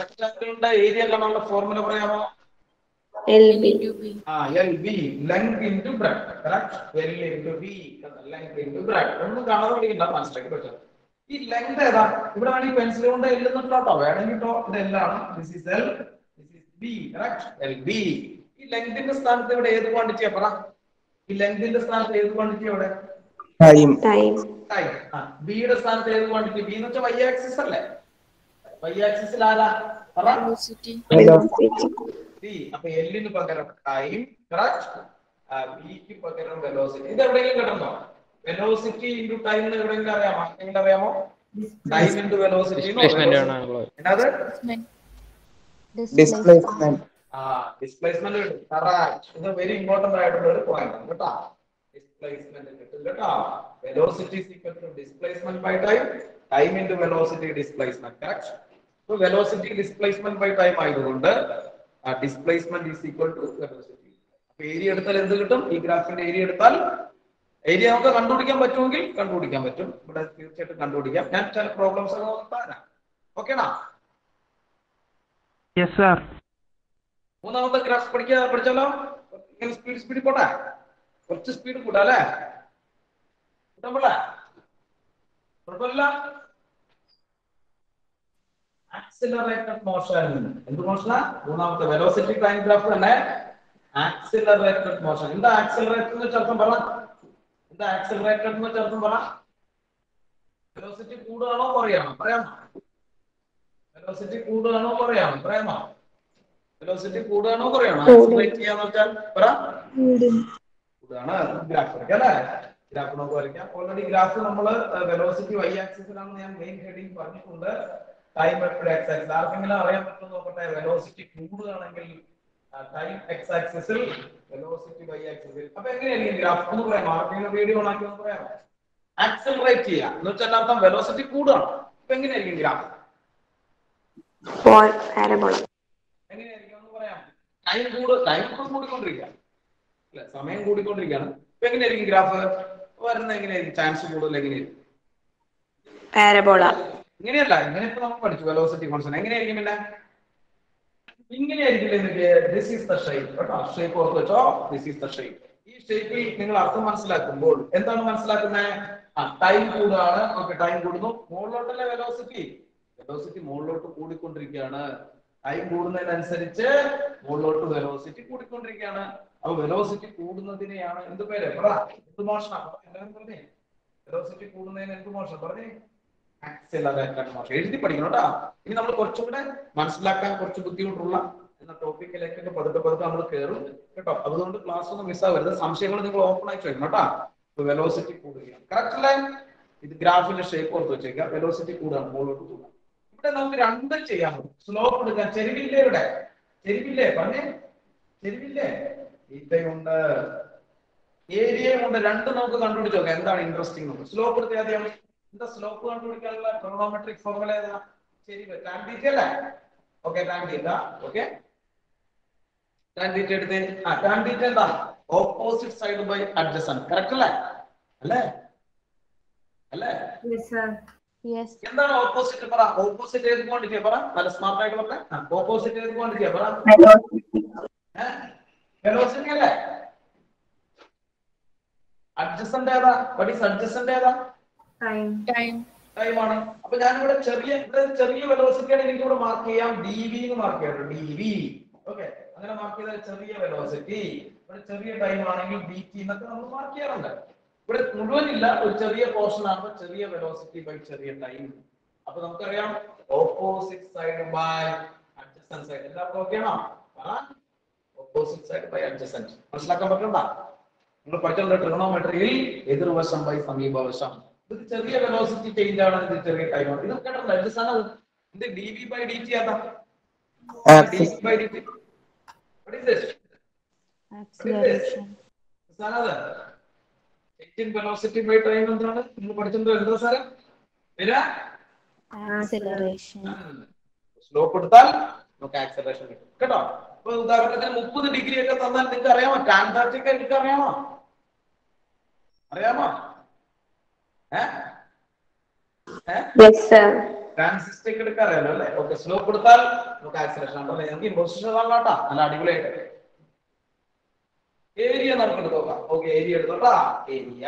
റെക്ടാങ്കിളിന്റെ ഏരിയ കാണാനുള്ള ഫോർമുല പറയാമോ? ആ L B length into breadth correct L into B length into breadth ഒന്നും കാണാതെ പഠിക്കണ്ട മനസ്സിലാക്കി പറ്റും ഈ ലെങ്ത് ഏതാ? ഇവിടെ വേണമെങ്കിൽ പെൻസിൽ കൊണ്ട് എൽ എന്നിട്ടോ വേണമെങ്കിൽ കേട്ടോ ഇത് എല്ലാണ് this is L this is B correct L B ഈ ലെങ്തിന്റെ സ്ഥാനത്ത് ഇവിടെ ഏത് ക്വാണ്ടിറ്റിയാ പറ? ഈ ലെങ്തിന്റെ സ്ഥാനത്ത് ഏത് ക്വാണ്ടിറ്റി ഇവിടെ? ടൈം ടൈം ബിയുടെ സ്ഥാനത്ത് ഏത് ക്വാണ്ടിറ്റി ബി എന്ന് വെച്ചാൽ വൈ ആക്സിസ് അല്ലേ? വൈ ആക്സിസിൽ ആരാ? വെലോസിറ്റി അപ്പൊ എല്ലിന് പകരം ടൈം കറക്റ്റ് ബിക്ക് പകരം വെലോസിറ്റി ഇത് എവിടെയെങ്കിലും കിടന്നോ? വെലോസിറ്റി ഇന്റു ടൈം എന്ന് എവിടെയെങ്കിലും അറിയാമോ? എങ്ങനെ അറിയാമോ? ടൈം ഇന്റു വെലോസിറ്റി ഡിസ്പ്ലേസ്മെന്റ് ആണുള്ളത് എന്നത്? ഡിസ്പ്ലേസ്മെന്റ് ആ ഡിസ്പ്ലേസ്മെന്റ് കറക്റ്റ് ഇത് വെരി ഇമ്പോർട്ടന്റ് ആയിട്ടുള്ള ഒരു പോയിന്റ് ആണ് കേട്ടോ. ഡിസ്പ്ലേസ്മെന്റ് കിട്ടും കേട്ടോ. Velocity is equal displacement displacement correct? so velocity displacement ആയതുകൊണ്ട് displacement is equal to capacity അപ്പൊ ഏരിയ എടുത്താൽ എന്ത് കിട്ടും? ഈ ഗ്രാഫിന്റെ ഏരിയ എടുത്താൽ ഏരിയ നമുക്ക് കണ്ടുപിടിക്കാൻ പറ്റുമെങ്കിൽ കണ്ടുപിടിക്കാൻ പറ്റും. ഇവിടെ തീർച്ചയായിട്ടും കണ്ടുപിടിക്കാം. ഞാൻ ചില പ്രോബ്ലംസ് ഒക്കെ തരാം. ഓക്കേണാ യെസ് സാർ മൂന്നാമത്തെ ഗ്രാഫ് പഠിക്കാ പഠിച്ചാലോ? ഇങ്ങനെ സ്പീഡ് സ്പീഡ് പോട്ടെ? കുറച്ച് സ്പീഡ് കൂടാ അല്ലേ? കുഴപ്പമില്ല. Accelerated motion. എന്ത് മോഷന? മൂന്നാമത്തെ വെലോസിറ്റി ടൈം ഗ്രാഫ് തന്നെ. Accelerated motion. എന്താ ആക്സിലറേറ്റഡ് എന്ന് അർത്ഥം പറ. എന്താ ആക്സിലറേറ്റഡ് എന്ന് അർത്ഥം പറ. വെലോസിറ്റി കൂടുകയാണോ കുറയാണോ? പറയാമോ? വെലോസിറ്റി കൂടുകയാണോ കുറയാണോ? പറയാമോ? വെലോസിറ്റി കൂടുകയാണോ കുറയാണോ? ആക്സിലറേറ്റ് ചെയ്യാന്ന് വെച്ചാൽ പറ. ഗ്രാഫ് വരയ്ക്കാം അല്ലേ? ഗ്രാഫ് നമുക്ക് വരയ്ക്കാം. ഓൾറെഡി ഗ്രാഫ് നമ്മൾ വെലോസിറ്റി വൈ ആക്സിസിലാണെന്ന് ഞാൻ മെയിൻ ഹെഡിങ് പറഞ്ഞിട്ടുണ്ട്. ടൈം എപ്പോഴും എക്സ് ആക്സിസ് ആർക്കെങ്കിലും അറിയാൻ പറ്റുമോ നോക്കട്ടെ വെലോസിറ്റി കൂടുകയാണെങ്കിൽ ടൈം എക്സ് ആക്സിസിൽ വെലോസിറ്റി വൈ ആക്സിസിൽ അപ്പൊ എങ്ങനെയായിരിക്കും ഗ്രാഫ് ഒന്ന് പറയാം? ആർക്കെങ്കിലും വീഡിയോ ഓൺ ആക്കി ഒന്ന് പറയാം. ആക്സിലറേറ്റ് ചെയ്യാം എന്ന് വെച്ചാൽ അർത്ഥം വെലോസിറ്റി കൂടുകയാണ്. അപ്പൊ എങ്ങനെയായിരിക്കും ഗ്രാഫ് എങ്ങനെയായിരിക്കും ഒന്ന് പറയാം? ടൈം കൂട് ടൈം കൂടിക്കൊണ്ടിരിക്കുക. അല്ലെ? സമയം കൂടിക്കൊണ്ടിരിക്കുകയാണ്. ഇപ്പൊ എങ്ങനെയായിരിക്കും ഗ്രാഫ് വരുന്ന എങ്ങനെയായിരിക്കും? ചാൻസ് കൂടുതൽ എങ്ങനെയായിരിക്കും? പാരബോള ഇങ്ങനെയല്ല ഇങ്ങനെ ഇപ്പൊ നമ്മൾ പഠിച്ചു. വെലോസിറ്റി കോൺസ്റ്റന്റ് എങ്ങനെയായിരിക്കും പിന്നെ? ഇങ്ങനെയായിരിക്കില്ല നിങ്ങൾക്ക് ദിസ് ദ ഷേപ്പ് കേട്ടോ? ഷേപ്പ് ഓർത്ത് വെച്ചോ. ദിസ് ഈസ് ദ ഷേപ്പ് ഈ ഷേപ്പിൽ നിങ്ങൾ അർത്ഥം മനസ്സിലാക്കുമ്പോൾ എന്താണ് മനസ്സിലാക്കുന്നത് ആ ടൈം കൂടുകയാണ്. ഓക്കെ ടൈം കൂടുന്നു. മുകളിലോട്ടല്ലേ വെലോസിറ്റി വെലോസിറ്റി മുകളിലോട്ട് കൂടിക്കൊണ്ടിരിക്കുകയാണ്. ടൈം കൂടുന്നതിനനുസരിച്ച് മുകളിലോട്ട് വെലോസിറ്റി കൂടിക്കൊണ്ടിരിക്കുകയാണ്. അപ്പൊ വെലോസിറ്റി കൂടുന്നതിനെയാണ് എന്ത് പേര്? എന്ത് മോഷണം വെലോസിറ്റി കൂടുന്നതിന് എന്ത് മോഷൻ പറഞ്ഞേ. ആക്സിലറേറ്റഡ് മോഷൻ എഴുതി പഠിക്കണം കേട്ടോ. ഇനി നമ്മൾ കുറച്ചും കൂടെ മനസ്സിലാക്കാൻ കുറച്ച് ബുദ്ധിമുട്ടുള്ള എന്ന ടോപ്പിക്കിലേക്കൊക്കെ പതുക്കെ പതുക്കെ നമ്മൾ കയറും കേട്ടോ. അതുകൊണ്ട് ക്ലാസ് ഒന്നും മിസ്സാവരുത് സംശയങ്ങൾ നിങ്ങൾ ഓപ്പൺ ആയി ചോദിക്കണം കേട്ടോ. വെലോസിറ്റി കൂടുകയാണ്. കറക്റ്റ് അല്ലേ? ഇത് ഗ്രാഫിന്റെ ഷേപ്പ് ഓർത്ത് വെച്ചേക്കാം വെലോസിറ്റി കൂടാൻ മുകളിലോട്ട് കൂടാം ഇവിടെ നമുക്ക് രണ്ടും ചെയ്യാൻ പറ്റും. സ്ലോപ്പ് എടുക്കാൻ ചെരുവില്ലേ ഇവിടെ? ചെരുവില്ലേ? പറഞ്ഞേ. ചെരുവില്ലേ? ഇതയുണ്ട്. ഏരിയയുണ്ട് രണ്ടും നമുക്ക് കണ്ടുപിടിച്ചോക്കാം എന്താണ് ഇൻട്രസ്റ്റിംഗ് സ്ലോപ്പ് എടുത്ത് എന്താ സ്ലോപ്പ് കണ്ടുപിടിക്കാനുള്ള ട്രിഗണോമെട്രിക് ഫോർമുല ഏതാ? ചെരിവ് ടാൻ തീറ്റ അല്ലേ? Okay tan theta okay tan theta എടുത്ത് ആ ടാൻ തീറ്റ എന്താ? Opposite side by adjacent correct അല്ലേ? അല്ലേ? അല്ലേ? എന്താണ് ഓപ്പോസിറ്റ് പറ ഓപ്പോസിറ്റ് ഏത് ക്വാണ്ടിറ്റിയാ പറ നല്ല സ്മാർട്ട് ആയിട്ട് പറഞ്ഞേ ഓപ്പോസിറ്റ് ഏത് ക്വാണ്ടിറ്റിയാ പറ. വെലോസിറ്റി അല്ലേ? അഡ്ജസന്റ് ഏതാ? വട്ട് ഈസ് അഡ്ജസന്റ് ഏതാ? ടൈം അപ്പൊ ഞാനിവിടെ ചെറിയ ഇവിടെ ചെറിയ വെലോസിറ്റി ആണ് എനിക്ക് ഇവിടെ മാർക്ക് ചെയ്യാം. ഡി വി എന്ന് മാർക്ക് ചെയ്യാം ഡി വി ഓക്കെ അങ്ങനെ മാർക്ക് ചെയ്താൽ ചെറിയ വെലോസിറ്റി ഇവിടെ ചെറിയ ടൈം ആണെങ്കിൽ ഡി ടി എന്നൊക്കെ നമ്മൾ മാർക്ക് ചെയ്യാറുണ്ട്. ഇവിടെ മുഴുവനില്ല ഒരു ചെറിയ പോർഷൻ ആകുമ്പോൾ ചെറിയ വെലോസിറ്റി ബൈ ചെറിയ ടൈം അപ്പൊ നമുക്കറിയാം. Opposite side by adjacent side എല്ലാവർക്കും ഓക്കെയാണോ ആണോ? ഓപ്പോസിറ്റ് സൈഡ് ബൈ അഡ്ജസ്റ്റൻ മനസ്സിലാക്കാൻ പറ്റണ്ട? നിങ്ങൾ പഠിച്ചിട്ടുണ്ട് ട്രിഗണോമെട്രിയിൽ എതിർവശം ബൈ സമീപവശം. ഇത് ചെറിയ വെലോസിറ്റി ചേഞ്ച് ആണ് ഇത് ചെറിയ ടൈം ആണ്. ഇത് കേട്ടോ ഇത് ആണ് ഇത് D V by D T അതാ D V by D T What is this? Acceleration. സാറത് ചേഞ്ച് വെലോസിറ്റി ബൈ ടൈം എന്താണ്? നിങ്ങൾ പഠിച്ചിട്ടുണ്ട് എന്താ സാറേ വരാ. Acceleration. സ്ലോപ്പ് എടുത്താൽ നമുക്ക് ആക്സലറേഷൻ കിട്ടും. കേട്ടോ? ഇപ്പൊ ഉദാഹരണത്തിന് മുപ്പത് ഡിഗ്രി ഒക്കെ തന്നാൽ നിങ്ങൾക്ക് അറിയാമോ ടാൻ നിങ്ങൾക്ക് അറിയാമോ അറിയാമോ? ട്രാൻസിസ്റ്റർ എടുക്കാൻ അറിയാലോ അല്ലേ? ഓക്കെ സ്ലോപ്പ് എടുത്താൽ നമുക്ക് ആക്സിലേഷൻ ഉണ്ടല്ലേ ഞങ്ങൾക്ക് ഇമ്പോസിഷൻ കേട്ടോ. നല്ല അടിപൊളിയായിട്ട്. ഏരിയ നമുക്ക് എടുത്തോക്കാം ഓക്കെ ഏരിയ എടുത്തോട്ടാ ഏരിയ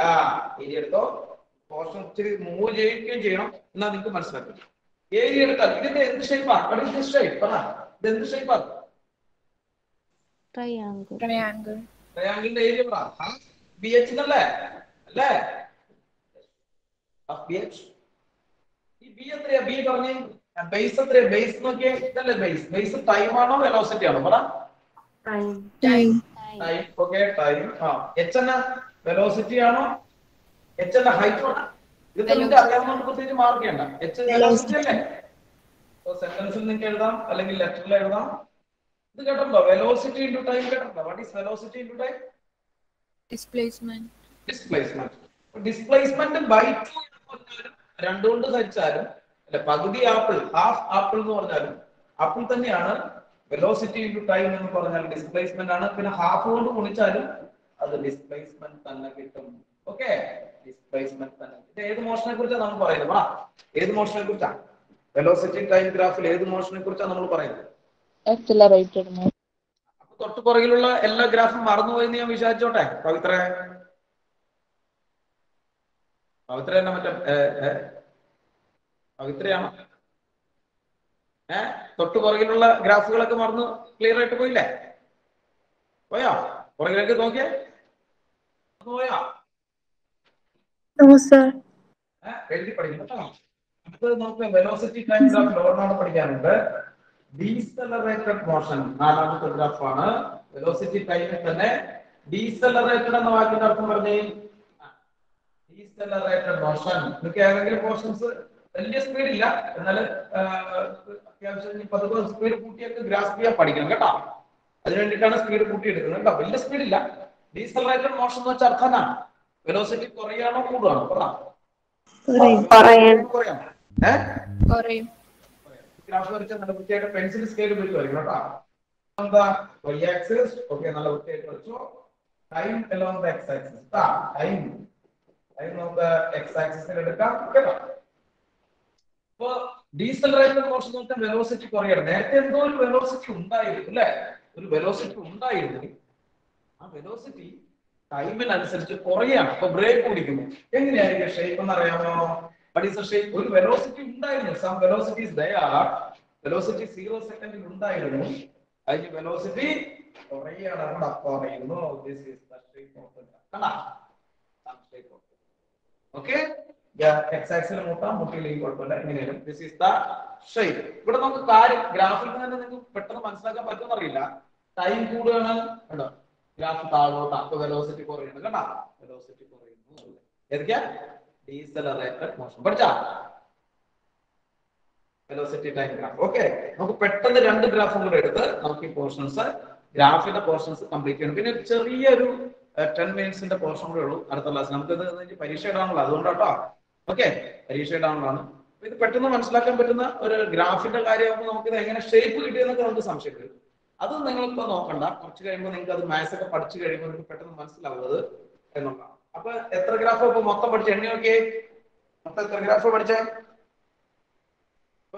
ഏരിയ എടുത്തോ? പോർഷൻ ഇച്ചിരി മൂവ് ചെയ്യുകയും ചെയ്യണം. എന്നാ നിങ്ങൾക്ക് മനസ്സിലാക്കും. ഏരിയ എടുത്താൽ ഇതിന്റെ എന്ത് ഷേപ്പാ ഷേപ്പാണ് ഷേപ്പ് പറ ഇത് എന്ത് ഷേപ്പാ ട്രയാങ്കിൾ Triangle. ട്രയാങ്കിളിന്റെ ഏരിയ പറ. ബി എച്ച് എന്നല്ലേ അല്ലേ? ബി എച്ച് ഈ ബി എത്രയാ? ബി പറഞ്ഞേ ബേസ് എത്രയാ? ബേസ് നോക്കിയേ ഇതല്ലേ ബേസ് ബേസ് ടൈം ആണോ? വെലോസിറ്റി ആണോ? പറ. ടൈം ഓക്കെ ടൈം ആ. എച്ച് എന്ന വെലോസിറ്റി ആണോ? എച്ച് എന്ന ഹൈറ്റ് ആണോ? ഇത് നിങ്ങൾക്ക് അറിയാവുന്നതുകൊണ്ട് പ്രത്യേകിച്ച് മാർക്ക് ചെയ്യണ്ട. എച്ച് വെലോസിറ്റി അല്ലേ? സെന്റൻസിൽ നിങ്ങൾക്ക് എഴുതാം. അല്ലെങ്കിൽ ലെറ്ററിൽ എഴുതാം. ഇത് കേട്ടോ വെലോസിറ്റി ഇന്റു ടൈം കേട്ടോ what is velocity into time displacement displacement displacement by two രണ്ടുകൊണ്ട് ഹരിച്ചാലും അല്ലെ പകുതി ആപ്പിൾ ഹാഫ് ആപ്പിൾ എന്ന് പറഞ്ഞാലും ആപ്പിൾ തന്നെയാണ് വെലോസിറ്റി ഇന്റു ടൈം എന്ന് പറഞ്ഞാൽ ഡിസ്പ്ലേസ്മെന്റ് ആണ്. പിന്നെ ഹാഫ് കൊണ്ട് ഗുണിച്ചാലും അത് ഡിസ്പ്ലേസ്മെന്റ് തന്നെ കിട്ടും. ഓക്കെ ഡിസ്പ്ലേസ്മെന്റ് തന്നെ. ഇത് ഏത് മോഷനെ കുറിച്ചാണ് നമ്മൾ പറയുന്നത്? വാ ഏത് മോഷനെ കുറിച്ചാണ്? വെലോസിറ്റി ടൈം ഗ്രാഫിൽ ഏത് മോഷനെ കുറിച്ചാണ് നമ്മൾ പറയുന്നത്? തൊട്ട് പുറകിലുള്ള എല്ലാ ഗ്രാഫും മറന്നുപോയെന്ന് ഞാൻ വിചാരിച്ചോട്ടെ പവിത്ര പവിത്ര തന്നെ മറ്റേ പവിത്രയാണോ? ഏ തൊട്ട് പുറകിലുള്ള ഗ്രാഫുകളൊക്കെ മറന്നു ക്ലിയർ ആയിട്ട് പോയില്ലേ? പോയോ? പുറകിലേക്ക് നോക്കിയേ. പോയോ? എഴുതി പഠിക്കണം കേട്ടോ. അടുത്തത് നമുക്ക് വെലോസിറ്റി ടൈം ഗ്രാഫ് ലോറിനോട് പഠിക്കാനുണ്ട്. ഡീസലറേറ്റഡ് മോഷൻ നാലാമത്തെ ഗ്രാഫാണ് വെലോസിറ്റി ടൈമിൽ തന്നെ ഡീസലറേറ്റഡ് എന്ന വാക്കിന്റെ അർത്ഥം പറഞ്ഞേ. ഡീസലറേറ്റഡ് മോഷൻ ഇതൊക്കെ ഏതെങ്കിലും പോർഷൻസ് വലിയ സ്പീഡ് ഇല്ല. എന്നാൽ അത്യാവശ്യം പതുക്കെ സ്പീഡ് കൂട്ടിയൊക്കെ ഗ്രാസ്പ് ചെയ്യാൻ പഠിക്കണം കേട്ടോ. അതിന് വേണ്ടിയിട്ടാണ് സ്പീഡ് കൂട്ടി എടുക്കുന്നത് കേട്ടോ. വലിയ സ്പീഡ് ഇല്ല. ഡീസലറേറ്റഡ് മോഷൻ എന്ന് വെച്ചാൽ അർത്ഥം വെലോസിറ്റി കുറയാണോ കൂടുകയാണോ പറ. ഗ്രാഫ് വരച്ചാൽ നല്ല വൃത്തിയായിട്ട് പെൻസിൽ സ്കെയിൽ വരുമായിരിക്കും കേട്ടോ. എന്താ? വൈ ആക്സിസ് ഓക്കെ നല്ല വൃത്തിയായിട്ട് വെച്ചോ ടൈം എല്ലാം എക്സ് ആക്സിസ് ടൈം ടൈം നമുക്ക് എക്സ് ആക്സിസിൽ എടുക്കാം. കേട്ടോ? ഡീസൽ ഡീസലറേറ്റഡ് മോഷൻ നോക്കാൻ വെലോസിറ്റി കുറയണം. നേരത്തെ എന്തോ ഒരു വെലോസിറ്റി ഉണ്ടായിരുന്നു അല്ലെ? ഒരു വെലോസിറ്റി ഉണ്ടായിരുന്നു. ആ വെലോസിറ്റി ടൈമിനനുസരിച്ച് കുറയാണ്. അപ്പൊ ബ്രേക്ക് പിടിക്കുന്നു എങ്ങനെയായിരിക്കും ഷേപ്പ് എന്ന് അറിയാമോ? Shape? ഒരു വെലോസിറ്റി ഉണ്ടായിരുന്നു. Some velocities there velocity zero സെക്കൻഡിൽ ഉണ്ടായിരുന്നു. അതിന് വെലോസിറ്റി കുറയാണ് അപ്പൊ അറിയുന്നു this is the shape of the കണ്ടാ ഷേപ്പ് ഓക്കെ എക്സ് ആക്സിൽ മുട്ടാം മുട്ടിയിലേക്ക് കുഴപ്പമില്ല. ഇങ്ങനെയാണ്. ദിസ് ഈസ് ദ ഷേപ്പ് ഇവിടെ നമുക്ക് കാര്യം ഗ്രാഫിൽ തന്നെ നിങ്ങൾക്ക് പെട്ടെന്ന് മനസ്സിലാക്കാൻ പറ്റുന്ന അറിയില്ല. ടൈം കൂടുകയാണ്. കണ്ടോ? ഗ്രാഫ് താഴോട്ട് അപ്പൊ വെലോസിറ്റി കുറയുന്നു. കണ്ടോ? വെലോസിറ്റി കുറയുന്നു. ഏതൊക്കെയാ? ഡീസലറേറ്റഡ് മോഷൻ പഠിച്ചാ? വെലോസിറ്റി ടൈം ഗ്രാഫ് ഓക്കെ നമുക്ക് പെട്ടെന്ന് രണ്ട് ഗ്രാഫും കൂടെ എടുത്ത് നമുക്ക് ഈ പോർഷൻസ് ഗ്രാഫിന്റെ പോർഷൻസ് കംപ്ലീറ്റ് ചെയ്യണം. പിന്നെ ചെറിയൊരു ടെൻ മിനിറ്റ്സിന്റെ പോർഷൻ കൂടെ ഉള്ളൂ. അടുത്ത ക്ലാസ് നമുക്ക് പരീക്ഷ ഇടാനുള്ള. അതുകൊണ്ടാട്ടോ. ഓക്കെ പരീക്ഷ ഇടാനുള്ളതാണ്. ഇത് പെട്ടെന്ന് മനസ്സിലാക്കാൻ പറ്റുന്ന ഒരു ഗ്രാഫിന്റെ കാര്യമാകുമ്പോൾ നമുക്ക് ഇത് എങ്ങനെ ഷേപ്പ് കിട്ടിയെന്നൊക്കെ നമുക്ക് സംശയം വരും. അത് നിങ്ങളിപ്പോ നോക്കണ്ട. കുറച്ച് കഴിയുമ്പോൾ നിങ്ങൾക്ക് അത് മാത്സ് ഒക്കെ പഠിച്ചു കഴിയുമ്പോൾ നിങ്ങൾക്ക് പെട്ടെന്ന് മനസ്സിലാവുന്നത് എന്നുള്ളതാണ്. അപ്പൊ എത്ര ഗ്രാഫ് ഇപ്പൊ മൊത്തം പഠിച്ചു? എണ്ണി നോക്കിയേ. മൊത്തം എത്ര ഗ്രാഫ് പഠിച്ചേ?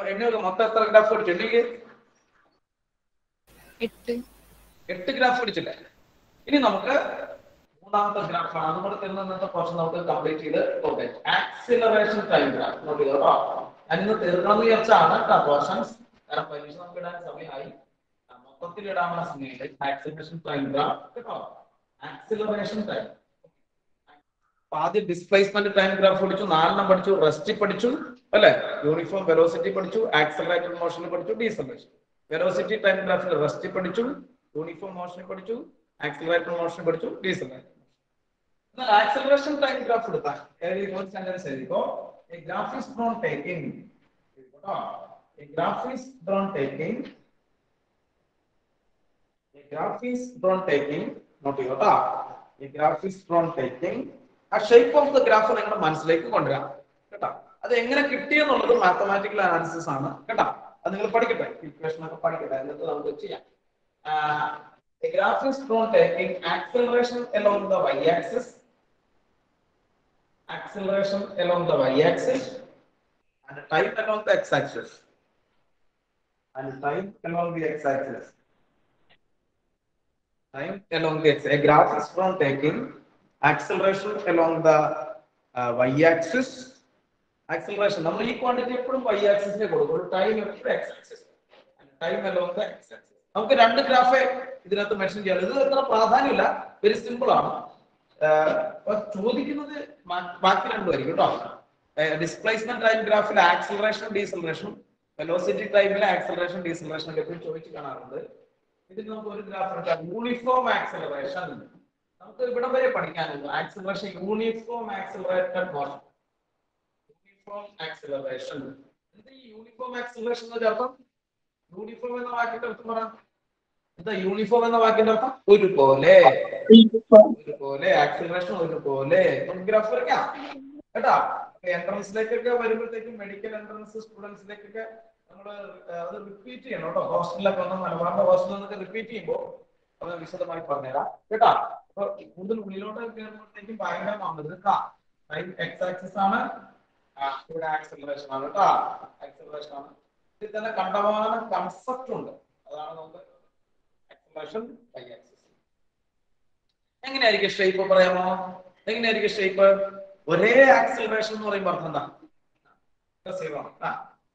എണ്ണി നോക്കി. മൊത്തം എത്ര ഗ്രാഫ് പഠിച്ചു? എണ്ണിക്ക് എട്ട്. എട്ട് ഗ്രാഫ് പഠിച്ചില്ലേ? ഇനി നമുക്ക് മൂന്നാമത്തെ ഗ്രാഫാണ് നമ്മുടെ തരുന്ന പോർഷൻ നമുക്ക് കംപ്ലീറ്റ് ചെയ്ത് പോകെ ആക്സിലറേഷൻ ടൈം ഗ്രാഫ് ചെയ്തോ കേട്ടോ ഞാൻ ഇന്ന് വിചാരിച്ചാണ് പോർഷൻസ് കാരണം പരീക്ഷ നമുക്ക് ഇടാൻ സമയമായി. മൊത്തത്തിൽ ഇടാനുള്ള സമയമായി ആക്സിലറേഷൻ ടൈം ഗ്രാഫ് കേട്ടോ? ആക്സിലറേഷൻ ടൈം ആദ്യം ഡിസ്പ്ലേസ്മെന്റ് ടൈം ഗ്രാഫ് പഠിച്ചു. നാലെണ്ണം പഠിച്ചു. റെസ്റ്റ് പഠിച്ചു. അല്ലെ? യൂണിഫോം വെലോസിറ്റി പഠിച്ചു. ആക്സലറേറ്റഡ് മോഷൻ പഠിച്ചു. ഡീസലറേഷൻ വെലോസിറ്റി ടൈം ഗ്രാഫിൽ റെസ്റ്റ് പഠിച്ചു. യൂണിഫോം മോഷൻ പഠിച്ചു. ആക്സലറേറ്റഡ് മോഷൻ പഠിച്ചു. ഡീസലറേഷൻ എന്നാൽ ആക്സലറേഷൻ ടൈം ഗ്രാഫ് എടുത്താൽ സെന്റൻസ് എഴുതിക്കോ a graph is drawn taking കേട്ടോ? എ graph ഡ്രോൺ drawn എ graph is drawn taking note ചെയ്യോ a graph is drawn taking ആ ഷേപ്പ് ഓഫ് ദ ഗ്രാഫ് നിങ്ങളുടെ മനസ്സിലേക്ക് കൊണ്ടുവരാം. കേട്ടോ? അത് എങ്ങനെ കിട്ടിയെന്നുള്ളത് മാത്തമാറ്റിക്കൽ അനാലിസിസ് ആണ്. കേട്ടോ? അത് നിങ്ങൾ പഠിക്കട്ടെ. ഇക്വേഷൻ ഒക്കെ പഠിക്കട്ടെ. എന്നിട്ട് നമുക്ക് ചെയ്യാം. a graph is drawn taking acceleration along the y-axis. Acceleration along the y-axis and time along the x-axis and time along the x-axis time along the x a graph is from taking acceleration along the uh, y-axis acceleration നമ്മൾ ഈ quantity എപ്പോഴും y-axis കൊടുക്കും time എപ്പോഴും x-axis and time along the x-axis നമുക്ക് രണ്ട് graph ഇതിനകത്ത് mention ചെയ്യാം ഇത് അത്ര പ്രാധാന്യമില്ല വെരി സിമ്പിൾ ആണ് ചോദിക്കുന്നത് ബാക്കി രണ്ടുമായിരിക്കും കേട്ടോ. ഡിസ്പ്ലേസ്മെന്റ് ടൈം ഗ്രാഫിൽ ആക്സിലറേഷനും ഡീസലറേഷനും വെലോസിറ്റി ടൈമിൽ ആക്സിലറേഷൻ ഡീസലറേഷൻ എപ്പോഴും ചോദിച്ചു കാണാറുണ്ട്. ഇതിൽ നമുക്ക് ഒരു ഗ്രാഫ് എടുക്കാം. യൂണിഫോം ആക്സിലറേഷൻ നമുക്ക് ഇവിടെ വരെ പഠിക്കാനുള്ളൂ acceleration uniform accelerated motion uniform acceleration uniform acceleration എന്ന് അർത്ഥം യൂണിഫോം എന്ന വാക്കിന്റെ അർത്ഥം പറ. എന്താ യൂണിഫോം എന്ന വാക്കിന്റെ അർത്ഥം ഒരുപോലെ. ഒരുപോലെ ആക്സിലറേഷൻ ഒരുപോലെ. നമുക്ക് ഗ്രാഫ് വരയ്ക്കാം. കേട്ടാ? എൻട്രൻസിലേക്കൊക്കെ വരുമ്പോഴത്തേക്കും മെഡിക്കൽ എൻട്രൻസ് സ്റ്റുഡൻസിലേക്കൊക്കെ നമ്മൾ അത് റിപ്പീറ്റ് ചെയ്യണം കേട്ടോ. ഹോസ്റ്റലിലൊക്കെ വന്ന മലബാറിന്റെ ഹോസ്റ്റലിൽ നിന്നൊക്കെ റിപ്പീറ്റ് ചെയ്യുമ്പോൾ അത് വിശദമായി പറഞ്ഞുതരാം. കേട്ടാ? അപ്പൊ കൂടുതൽ ഉള്ളിലോട്ട് കയറുമ്പോഴത്തേക്കും ഭയങ്കരമാണത് ടൈം എക്സ് ആക്സിസ് ആണ്. ഇവിടെ ആക്സിലറേഷൻ ആണ്. കേട്ടാ? ആക്സിലറേഷൻ ആണ്. ഇതിൽ തന്നെ കണ്ടമാനം കൺസെപ്റ്റ് ഉണ്ട്. അതാണ് നമുക്ക് ആക്സിലറേഷൻ ബൈ ആക്സിസ് എങ്ങനെയായിരിക്കും ഷേപ്പ് പറയാമോ? എങ്ങനെയായിരിക്കും ഷേപ്പ് ഒരേ ആക്സിലറേഷൻ എന്ന് പറയുമ്പോൾ അർത്ഥം എന്താ.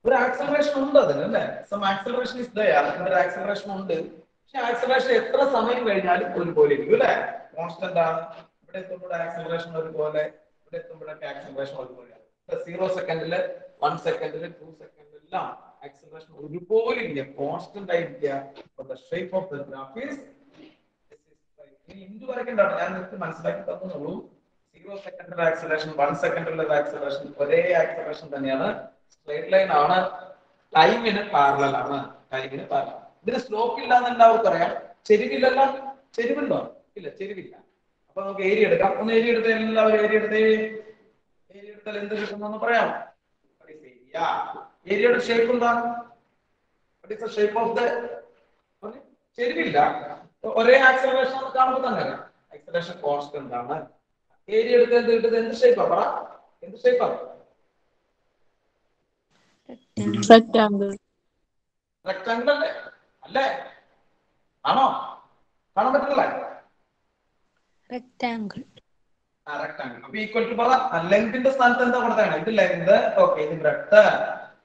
ഒരു ആക്സിലറേഷൻ ഉണ്ട് അതിന് അല്ലേ? സം ആക്സിലറേഷൻ ഇസ് ദയർ ഒരു ആക്സിലറേഷൻ ഉണ്ട്. പക്ഷെ ആക്സിലറേഷൻ എത്ര സമയം കഴിഞ്ഞാലും ഒരുപോലെ ഇരിക്കും അല്ലേ? കോൺസ്റ്റന്റ് ആണ്. ഇവിടെ എത്തുമ്പോൾ ആക്സിലറേഷൻ ഒരുപോലെ ഇവിടെ എത്തുമ്പോഴൊക്കെ ആക്സിലറേഷൻ ഒരുപോലെയാണ്. സീറോ സെക്കൻഡിൽ വൺ സെക്കൻഡിൽ ടു സെക്കൻഡിലെല്ലാം ആക്സിലറേഷൻ ഒരുപോലെ ഇല്ല. കോൺസ്റ്റന്റ് ആയിരിക്കുക shape of the graph is ഇനി ഇന്ത് വരയ്ക്കണ്ടാണ് ഞാൻ നിങ്ങൾക്ക് മനസ്സിലാക്കി തന്നുള്ളൂ സീറോ സെക്കൻഡറി ആക്സിലേഷൻ വൺ സെക്കൻഡറിലെ ആക്സിലേഷൻ ഒരേ ആക്സിലേഷൻ തന്നെയാണ്. സ്ട്രേറ്റ് ലൈൻ ആണ്. ടൈമിന് പാരലൽ ആണ്. ടൈമിന് പാരലൽ ഇതിന് സ്ലോപ്പ് ഇല്ല എന്ന് എല്ലാവർക്കും അറിയാം ചെരിവില്ലല്ലോ. ചെരിവുണ്ടോ? ഇല്ല ചെരിവില്ല. അപ്പൊ നമുക്ക് ഏരിയ എടുക്കാം. ഒന്ന് ഏരിയ എടുത്തേ എല്ലാവരും ഏരിയ എടുത്തേ ഏരിയ എടുത്താൽ എന്ത് കിട്ടുമെന്ന് പറയാം. ഏരിയ ഏരിയയുടെ ഷേപ്പ് എന്താ ഷേപ്പ് ഓഫ് ദ ചെരിവില്ല. ഒരേ ആക്സലറേഷൻ കാണുമ്പോൾ തന്നെ ആക്സലറേഷൻ കോൺസ്റ്റന്റ് ആണ്. ഏരിയ എടുത്ത് എന്ത് കിട്ടുന്നത് എന്ത് ഷേപ്പാ പറ? എന്ത് ഷേപ്പാ റെക്ടാങ്കിൾ റെക്ടാങ്കിൾ അല്ലേ? അല്ലേ? ആണോ? കാണാൻ പറ്റില്ല റെക്ടാങ്കിൾ ആ റെക്ടാങ്കിൾ അപ്പൊ ഈക്വൽ ടു പറ. ലെങ്തിന്റെ സ്ഥാനത്ത് എന്താ കൊടുത്താണ് ഇത് ലെങ്ത് ഓക്കെ ഇത് ബ്രെഡ്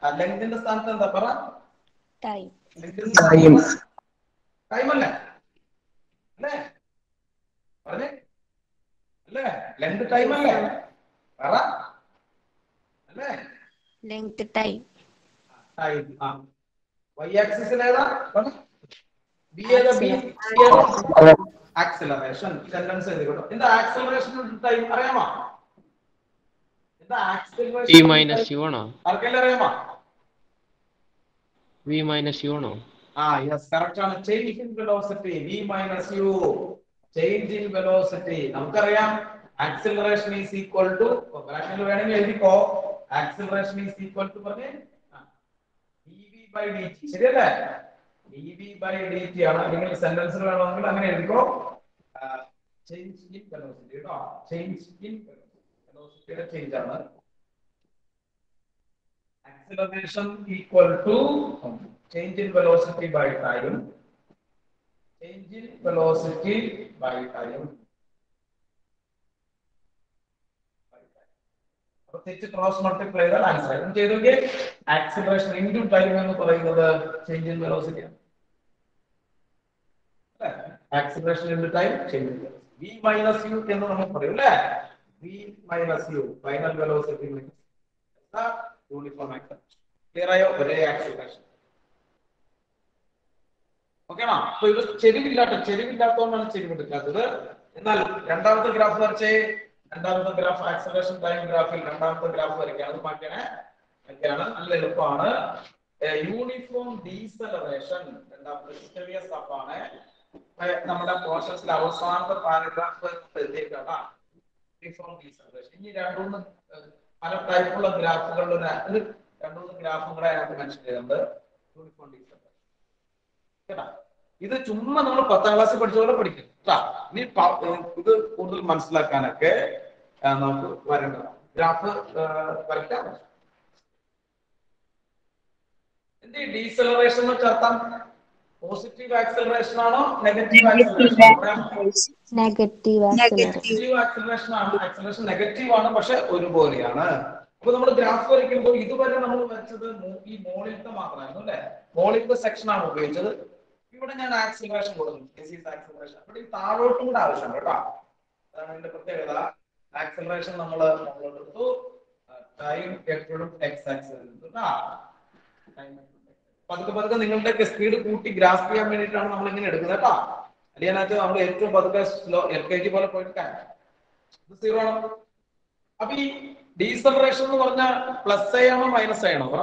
ലെങ്തിന്റെ സ്ഥാനത്ത് എന്താ? പറ. ടൈം അല്ലേ? അല്ലേ? പറഞ്ഞേ. അല്ലേ? ലെങ്ത് ടൈം അല്ലേ? പറ. അല്ലേ? ലെങ്ത് ടൈം ടൈം ആ. വൈ ആക്സിസിൽ ഏതാ? ബി ഏതാ? ബി ആക്സിലറേഷൻ സെന്റൻസ് എഴുതിക്കോട്ടോ. എന്താ ആക്സിലറേഷൻ ടൈം അറിയാമോ? എന്താ ആക്സിലറേഷൻ ആർക്കെല്ലാം അറിയാമോ? V minus U ആണോ ആ യെസ് കറക്റ്റ് ആണ്. Change in velocity V minus U change in velocity നമുക്കറിയാം ആക്സിലറേഷൻ ഈസ് ഈക്വൽ ടു ബ്രാക്കറ്റിൽ വേണമെങ്കിൽ എഴുതിക്കോ. ആക്സിലറേഷൻ ഈസ് ഈക്വൽ ടു പറഞ്ഞേ dv ബൈ dt. ശരിയല്ലേ? dv ബൈ dt ആണ്. അല്ലെങ്കിൽ സെന്റൻസിൽ വേണമെങ്കിൽ അങ്ങനെ എഴുതിക്കോ. ചേഞ്ച് ഇൻ വെലോസിറ്റി കേട്ടോ ചേഞ്ച് ഇൻ വെലോസിറ്റിയുടെ ചേഞ്ച് ആണ്. Acceleration equal to change in velocity by time. Change in velocity by time. പ്രത്യേകിച്ച് ക്രോസ് മൾട്ടിപ്ലൈ ചെയ്താൽ ആൻസർ ആയി. ചെയ്തെങ്കിൽ ആക്സിലറേഷൻ ഇന്റു ടൈം എന്ന് പറയുന്നത് ചേഞ്ച് ഇൻ വെലോസിറ്റി ആണ്. Acceleration into time change in V minus U എന്ന് നമ്മൾ പറയും അല്ലേ? V minus U final velocity uniform action clear ആയോ? ഒരേ ആക്സിലറേഷൻ ഓക്കേണോ അപ്പൊ ഇത് ചെരിവില്ലാത്ത ചെരിവില്ലാത്തതുകൊണ്ടാണ് ചെരിവെടുക്കാത്തത് എന്നാൽ രണ്ടാമത്തെ ഗ്രാഫ് വരച്ചേ. രണ്ടാമത്തെ ഗ്രാഫ് ആക്സലേഷൻ ടൈം ഗ്രാഫിൽ രണ്ടാമത്തെ ഗ്രാഫ് വരയ്ക്കാം അത് മാറ്റാണ് ഒക്കെയാണ് നല്ല എളുപ്പമാണ്. യൂണിഫോം ഡീസലറേഷൻ സ്റ്റെപ്പാണ് നമ്മുടെ പ്രോസസ്സിൽ അവസാനത്തെ പാരഗ്രാഫ് എഴുതിയേക്കാണ് യൂണിഫോം ഡീസലറേഷൻ ഇനി രണ്ടുമൂന്ന് പല ടൈപ്പുള്ള ഗ്രാഫുകളുടെ ഒരു ഇത് രണ്ടുമൂന്ന് ഗ്രാഫുകളെ അതിനകത്ത് മെൻഷൻ ചെയ്തിട്ടുണ്ട്. യൂണിഫോം ടീച്ചർ കേട്ടാ? ഇത് ചുമ്മാ നമ്മൾ പത്താം ക്ലാസ്സിൽ പഠിച്ച പോലെ പഠിക്കും. കേട്ടാ ഇനി ഇത് കൂടുതൽ മനസ്സിലാക്കാനൊക്കെ നമുക്ക് വരേണ്ടതാണ്. ഗ്രാഫ് വരയ്ക്കാം എന്ത് ഡീസലറേഷൻ എന്ന് ചേർത്താൻ പോസിറ്റീവ് ആക്സലറേഷൻ ആണോ negative acceleration negative acceleration negative acceleration ആണ്. ആക്സലറേഷൻ നെഗറ്റീവ് ആണ് പക്ഷെ ഒരുപോലെയാണ്. അപ്പൊ നമ്മൾ ഗ്രാഫ് വരയ്ക്കുമ്പോൾ ഇതുവരെ നമ്മൾ വരച്ചത് ഈ മോളിലത്തെ മാത്രമായിരുന്നു അല്ലെ? മോളിലത്തെ സെക്ഷൻ ആണ് ഉപയോഗിച്ചത്. ഇവിടെ ഞാൻ ആക്സിലറേഷൻ കൊടുക്കുന്നു. ആക്സിലറേഷൻ അവിടെ ഈ താഴോട്ടും കൂടെ ആവശ്യമാണ് കേട്ടോ. അതാണ് ഇതിന്റെ പ്രത്യേകത. ആക്സിലറേഷൻ നമ്മൾ മുകളിലോട്ട് എടുത്തു. ടൈം എപ്പോഴും എക്സ് ആക്സിൽ കേട്ടോ. പതുക്കെ പതുക്കെ നിങ്ങളുടെ സ്പീഡ് കൂട്ടി ഗ്രാസ് ചെയ്യാൻ വേണ്ടിയിട്ടാണ് നമ്മൾ ഇങ്ങനെ എടുക്കുന്നത് കേട്ടോ. അല്ലെങ്കിൽ അതിനകത്ത് നമ്മൾ ഏറ്റവും പതുക്കെ സ്ലോ എൽ കെ ജി പോലെ പോയിട്ട് ഇത് സീറോ ആണ്. അപ്പൊ ഈ ഡീസലറേഷൻ എന്ന് പറഞ്ഞാൽ പ്ലസ് എ ആണോ മൈനസ് എ ആണോ? പറ.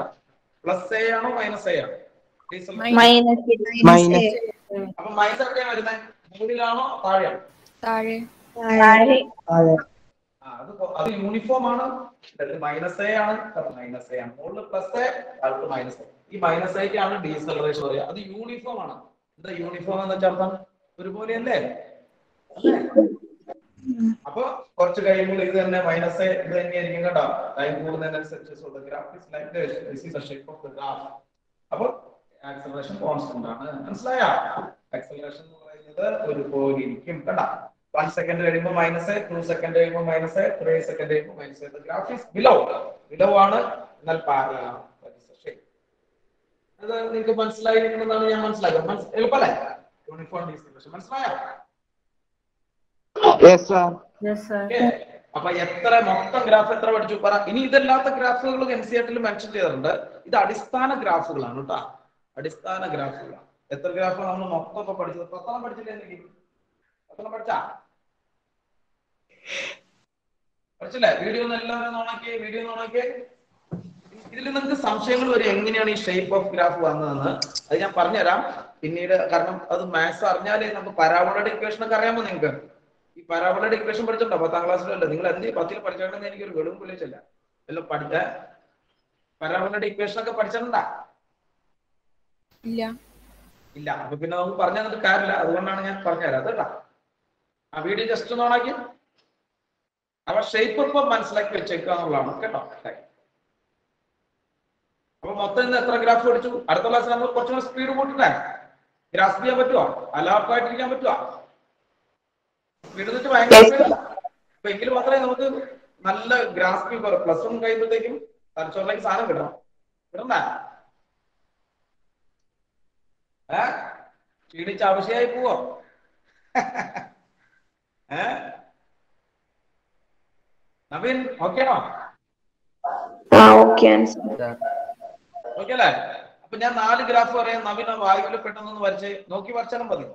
പ്ലസ് എ ആണോ മൈനസ് എ ആണോ? അപ്പൊ മൈനസ് എവിടെയാണ് വരുന്നത്? മുകളിലാണോ താഴെയാണോ? താഴെ. ആ, അത് അത് യൂണിഫോം ആണ്. മൈനസ് എ ആണ്. മൈനസ് എ ആണ്. മുകളിൽ പ്ലസ് എ അടുത്ത് മൈനസ് എ ഈ മൈനസ് എക്ക് ആണ് ഡീസലറേഷൻ പറയുക. അത് യൂണിഫോം ആണ്. എന്താ യൂണിഫോം എന്ന് വെച്ചാൽ അർത്ഥം? ഒരുപോലെ അല്ലേ? അപ്പൊ കുറച്ച് കഴിയുമ്പോൾ ഇത് തന്നെ മൈനസ് എ ഇത് തന്നെയായിരിക്കും കേട്ടോ. ടൈം കൂടുന്നതിനനുസരിച്ച് ഗ്രാഫ് ഷേപ്പ് ഓഫ് ഗ്രാഫ് അപ്പൊ ആക്സലറേഷൻ കോൺസ്റ്റന്റ് ആണ്. മനസ്സിലായ? ആക്സലറേഷൻ എന്ന് പറയുന്നത് ഒരുപോലെ ഇരിക്കും. കേട്ടോ വൺ സെക്കൻഡ് കഴിയുമ്പോൾ മൈനസ് ടു സെക്കൻഡ് കഴിയുമ്പോൾ മൈനസ് ത്രീ സെക്കൻഡ് കഴിയുമ്പോൾ minus graph is below below ആണ്. എന്നാൽ പാരലൽ ആണ് That is the shape. അത് നിങ്ങൾക്ക് മനസ്സിലായി എന്നാണ് ഞാൻ മനസ്സിലാക്കുന്നത്. മനസ്സ്- എളുപ്പമല്ലേ യൂണിഫോം ഡിസ്ട്രിബ്യൂഷൻ മനസ്സിലായോ? Yes, sir. Yes, sir. Okay. അപ്പൊ എത്ര മൊത്തം ഗ്രാഫ് എത്ര പഠിച്ചു? പറ. ഇനി ഇതല്ലാത്ത ഗ്രാഫുകൾ എം സി ആർട്ടിൽ മെൻഷൻ ചെയ്തിട്ടുണ്ട്. ഇത് അടിസ്ഥാന ഗ്രാഫുകളാണ് കേട്ടോ അടിസ്ഥാന ഗ്രാഫുകളാണ് എത്ര ഗ്രാഫ് നമ്മൾ മൊത്തം ഇപ്പൊ പഠിച്ചത്? പത്തെണ്ണം പഠിച്ചില്ലേ എന്തെങ്കിലും? പഠിച്ചാ? പഠിച്ചില്ലേ? വീഡിയോ എല്ലാവരും നോണാക്കിയേ വീഡിയോ നോണാക്കിയേ ഇതിൽ നിങ്ങൾക്ക് സംശയങ്ങൾ വരും എങ്ങനെയാണ് ഈ ഷേപ്പ് ഓഫ് ഗ്രാഫ് വന്നതെന്ന് അത് ഞാൻ പറഞ്ഞുതരാം. പിന്നീട് കാരണം അത് മാത്സ് അറിഞ്ഞാലേ നമുക്ക് പരാബോളയുടെ ഇക്വേഷൻ ഒക്കെ അറിയാമോ നിങ്ങൾക്ക്? ഈ പരാബോളയുടെ ഇക്വേഷൻ പഠിച്ചിട്ടുണ്ടോ? പത്താം ക്ലാസ്സിലല്ല നിങ്ങൾ എന്ത് പത്തിൽ പഠിച്ചിട്ടുണ്ടെന്ന് എനിക്ക് ഒരു വെളിവും വിളിച്ചില്ല എല്ലാം പഠിച്ച പരാബോളയുടെ ഇക്വേഷൻ ഒക്കെ പഠിച്ചിട്ടുണ്ടാ? ഇല്ല. ഇല്ല. അപ്പൊ പിന്നെ നമുക്ക് പറഞ്ഞു തന്നിട്ട് കാര്യമില്ല. അതുകൊണ്ടാണ് ഞാൻ പറഞ്ഞുതരാം കേട്ടോ. ആ വീഡിയോ ജസ്റ്റ് ഒന്ന് ഓണാക്കി അവ ഷേപ്പ് ഇപ്പൊ മനസ്സിലാക്കി വെച്ചേക്കുക എന്നുള്ളതാണ്. കേട്ടോ? അപ്പൊ മൊത്തം ഇന്ന് എത്ര ഗ്രാഫ് പഠിച്ചു? അടുത്ത ക്ലാസ് നമ്മൾ കുറച്ചുകൂടെ സ്പീഡ് കൂട്ടിട്ടേ. ഗ്രാസ് ചെയ്യാൻ പറ്റുമോ അലാർട്ടായിട്ടിരിക്കാൻ പറ്റുമോ സ്പീഡ് ഭയങ്കര എങ്കിൽ മാത്രമേ നമുക്ക് നല്ല ഗ്രാസ്പി പ്ലസ് വൺ കഴിയുമ്പോഴത്തേക്കും തലച്ചോറിലേക്ക് സാധനം കിട്ടണം. ക്ഷീണിച്ച് ആവശ്യമായി പോവോ? നവീൻ ഓക്കെയാണോ ഓക്കെ അല്ലേ? അപ്പൊ ഞാൻ നാല് ഗ്രാഫ് പറയാം. നവീൻ ആ വായുവിൽ പെട്ടെന്ന് വരച്ച് നോക്കി വരച്ചാലും മതി.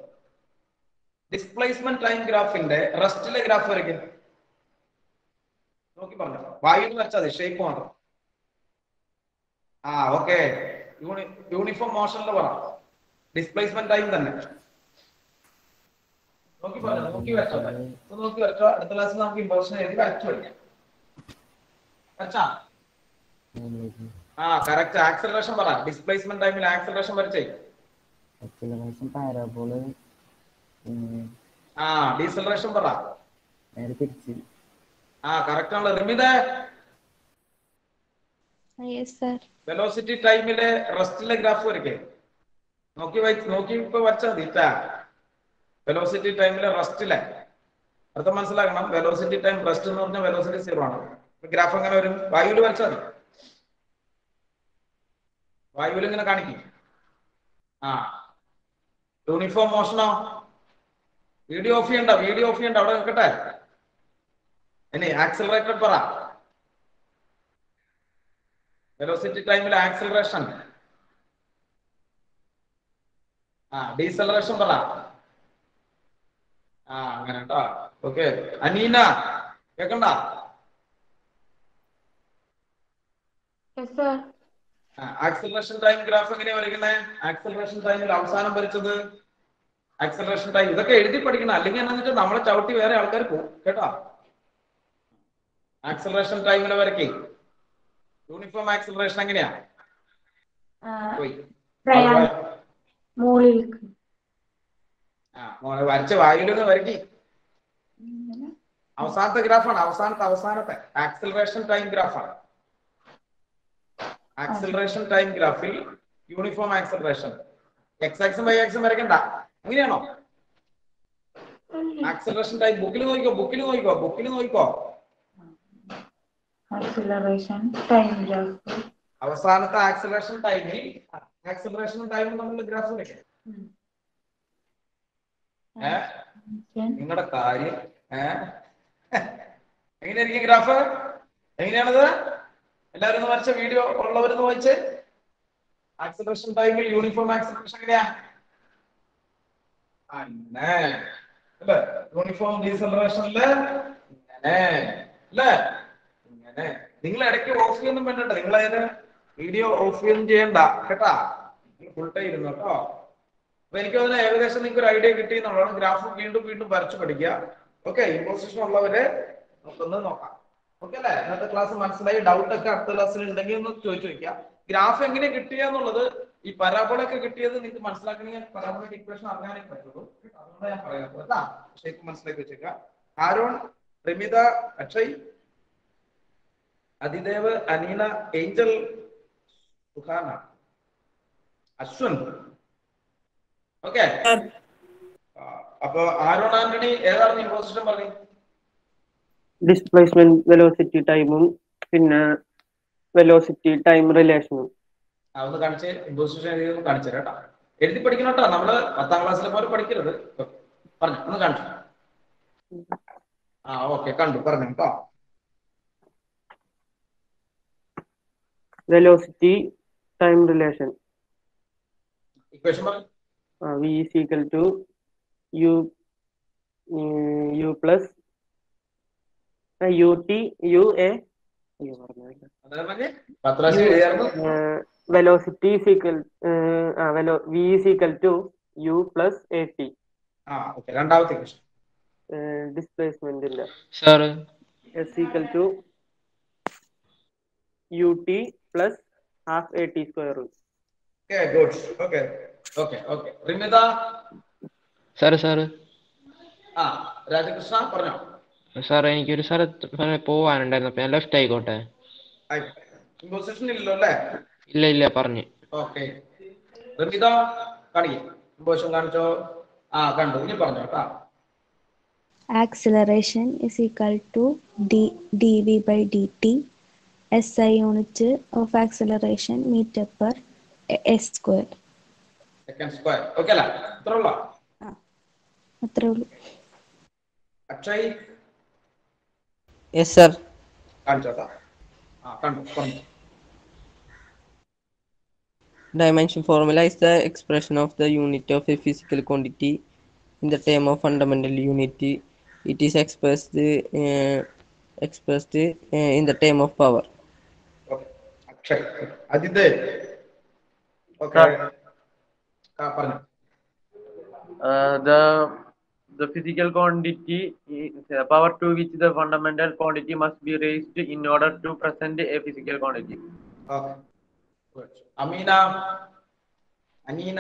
ഡിസ്പ്ലേസ്മെന്റ് ടൈം ഗ്രാഫിന്റെ റെസ്റ്റിലെ ഗ്രാഫ് വരയ്ക്കും. നോക്കി പറഞ്ഞു. വായുവിൽ വരച്ചാൽ മതി. ഷേപ്പ് മാത്രം. ആ ഓക്കെ യൂണിഫോം മോഷനിൽ പറ. ഡിസ്പ്ലേസ്മെന്റ് ടൈം തന്നെ. നോക്കി പറഞ്ഞു നോക്കി വരച്ചോ ഇപ്പൊ നോക്കി വരച്ചോ അടുത്ത ക്ലാസ്സിൽ നമുക്ക് ഇമ്പോസിഷൻ എഴുതി വരച്ചു പഠിക്കാം. വരച്ചാ? ആ കറക്റ്റ് ആക്സലറേഷൻ പറ. ഡിസ്പ്ലേസ്മെന്റ് ടൈമിൽ ആക്സലറേഷൻ വരച്ചേ. ആക്സിലറേഷൻ പാരാബോൾ ആ ഡീസലറേഷൻ പറ. നേരെ തിരിച്ച്. ആ കറക്റ്റ് ആണ് റിമിത വെലോസിറ്റി ടൈമിലെ റെസ്റ്റിലെ ഗ്രാഫ് വരക്കേ നോക്കി നോക്കി ഇപ്പൊ വരച്ചാ മതി വെലോസിറ്റി ടൈമിലെ റെസ്റ്റിലെ അർത്ഥം മനസ്സിലാക്കണം. വെലോസിറ്റി ടൈം റെസ്റ്റ് എന്ന് പറഞ്ഞാൽ വെലോസിറ്റി സീറോ ആണ്. ഗ്രാഫ് അങ്ങനെ വരും. വായുവിൽ വരച്ചാൽ മതി. വായുവിൽ ഇങ്ങനെ കാണിക്കും. ആ. യൂണിഫോം മോഷനോ വീഡിയോ ഓഫ് ചെയ്യണ്ട. വീഡിയോ ഓഫ് ചെയ്യണ്ട. അവിടെ നിൽക്കട്ടെ. ഇനി ആക്സിലറേറ്റഡ് പറ. വെലോസിറ്റി ടൈമിൽ ആക്സിലറേഷൻ ആ ഡീസലറേഷൻ പറ. ആ അങ്ങനെ കേട്ടോ ഓക്കെ. അനീന കേക്കണ്ട? ആക്സലറേഷൻ ടൈം ഗ്രാഫ് എങ്ങനെയാ വരയ്ക്കുന്നത് ആക്സലറേഷൻ ടൈമിൽ അവസാനം വരച്ചത് ആക്സലറേഷൻ ടൈം ഇതൊക്കെ എഴുതി പഠിക്കണം. അല്ലെങ്കിൽ എന്താണെന്ന് വെച്ചാൽ നമ്മളെ ചവിട്ടി വേറെ ആൾക്കാർ പോകും. കേട്ടോ? ആക്സലറേഷൻ ടൈമിൽ വരയ്ക്കേ. യൂണിഫോം ആക്സലറേഷൻ എങ്ങനെയാ? പോയി. മുകളിൽ ആ മോളെ വരച്ച വായിലൊന്ന് വരക്കി അവസാനത്തെ ഗ്രാഫാണ് അവസാനത്തെ അവസാനത്തെ. ആക്സിലറേഷൻ ടൈം ഗ്രാഫാണ് ആക്സിലറേഷൻ ടൈം ഗ്രാഫിൽ യൂണിഫോം ആക്സിലറേഷൻ എക്സ് ആക്സും വൈ ആക്സും വരയ്ക്കണ്ട. അങ്ങനെയാണോ ആക്സിലറേഷൻ ടൈം ബുക്കിൽ നോക്കിക്കോ ബുക്കിൽ നോക്കിക്കോ ബുക്കിൽ നോക്കിക്കോ. ആക്സിലറേഷൻ ടൈം ഗ്രാഫ് അവസാനത്തെ ആക്സിലറേഷൻ ടൈമിൽ ആക്സിലറേഷൻ ടൈമിൽ നമ്മൾ ഗ്രാഫ് വരയ്ക്കാം. ഏ? നിങ്ങളുടെ കാര്യം ഏ? എങ്ങനെയായിരിക്കും ഗ്രാഫ്? എങ്ങനെയാണത്? എല്ലാവരും ഒന്ന് വരച്ച വീഡിയോ ഉള്ളവരൊന്ന് വായിച്ച് ആക്സിലറേഷൻ ടൈമിൽ യൂണിഫോം ആക്സിലറേഷൻ എങ്ങനെയാ? അങ്ങനെ അല്ലേ? യൂണിഫോം ഡീസലറേഷനിൽ ഇങ്ങനെ. അല്ലേ? ഇങ്ങനെ. നിങ്ങൾ ഇടയ്ക്ക് ഓഫ് ചെയ്യൊന്നും വേണ്ട നിങ്ങൾ അതിന് വീഡിയോ ഓഫ് ചെയ്യൊന്നും ചെയ്യണ്ട. കേട്ടാ? ഫുൾ ടൈം ഇരുന്നു കേട്ടോ? അപ്പൊ എനിക്ക് അതിന് ഏകദേശം നിങ്ങൾക്ക് ഒരു ഐഡിയ കിട്ടി എന്നുള്ളതാണ്. ഗ്രാഫ് വീണ്ടും വീണ്ടും വരച്ചു പഠിക്കുക. ഓക്കെ ഇമ്പോസിഷൻ ഉള്ളവരെ നമുക്കൊന്ന് നോക്കാം. ഓക്കെ അല്ലേ? ഇന്നത്തെ ക്ലാസ് മനസ്സിലായി. ഡൗട്ട് ഒക്കെ അടുത്ത ക്ലാസ്സിൽ ഉണ്ടെങ്കിൽ ഒന്ന് ചോദിച്ചു വെക്കുക ഗ്രാഫ് എങ്ങനെ കിട്ടിയെന്നുള്ളത് ഈ പരാബോളൊക്കെ കിട്ടിയത് നിങ്ങൾക്ക് മനസ്സിലാക്കണമെങ്കിൽ പരാബോളിക് ഇക്വേഷൻ അറിയാനേ പറ്റുള്ളൂ. അതുകൊണ്ടാണ് ഞാൻ പറയാൻ കേട്ടാ ശരിക്കും മനസ്സിലാക്കി വെച്ചേക്കാം. Aaron Rimitha Akshay Athidev Aneena Angel Suhana Ashwin. Okay അപ്പൊ ആരോൺ ആന്റണി ഏതാണ് ഇമ്പോസിഷൻ പറഞ്ഞു? ഡിസ്പ്ലേസ്മെന്റ് വെലോസിറ്റി ടൈമും പിന്നെ വെലോസിറ്റി ടൈം റിലേഷനും അതൊന്ന് കാണിച്ച് ഇമ്പോസിഷൻ എഴുതി കാണിച്ചു കേട്ടോ. എഴുതി പഠിക്കണം കേട്ടോ. നമ്മൾ പത്താം ക്ലാസ്സിലെ പോലെ പഠിക്കരുത്. പറഞ്ഞു ഒന്ന് കാണിച്ചു. ആ ഓക്കെ കണ്ടു പറഞ്ഞു കേട്ടോ. വെലോസിറ്റി ടൈം റിലേഷൻ ഇക്വേഷൻ പറഞ്ഞു V is equal to u u plus U T U A velocity is equal Velo V is equal to u plus A T രണ്ടാമത്തെ ഇക്വേഷൻ ഡിസ്പ്ലേസ്മെന്റ് ഇല്ല. Sir S equal to U T plus half A T square good okay okay okay Rimitha sir sir. ആ രാജകൃഷ്ണ പറഞ്ഞോ. സാറേ എനിക്കൊരു സ്ഥലത്ത് പോവാനുണ്ടായിരുന്നു അപ്പൊ ഞാൻ left ആയിക്കോട്ടെ. ഇമ്പോസിഷൻ ഇല്ലല്ലോ അല്ലേ? ഇല്ല ഇല്ല പറഞ്ഞു. ഓക്കെ റിമിത കാണിക്കേ. ഇമ്പോസിഷൻ കാണിച്ചോ. ആ കണ്ടു. ഇനി പറഞ്ഞോ കേട്ടാ. Acceleration is equal to d dv by S SI unit of acceleration meter per s square. Second square okay അല്ല ഇത്ര ഉള്ള അത്രേ ഉള്ളൂ അക്ഷയ് യെസ് സർ കാണിച്ചോ കേട്ടോ ആ കണ്ടു പറഞ്ഞു dimension formula is the expression of the unit of a physical quantity in the term of fundamental unity it is expressed uh, expressed uh, in the term of power Akshay Adith okay ആ പറഞ്ഞു Uh, the the physical quantity is uh, power to which the fundamental quantity must be raised in order to present a physical quantity. Okay Ameena Aneena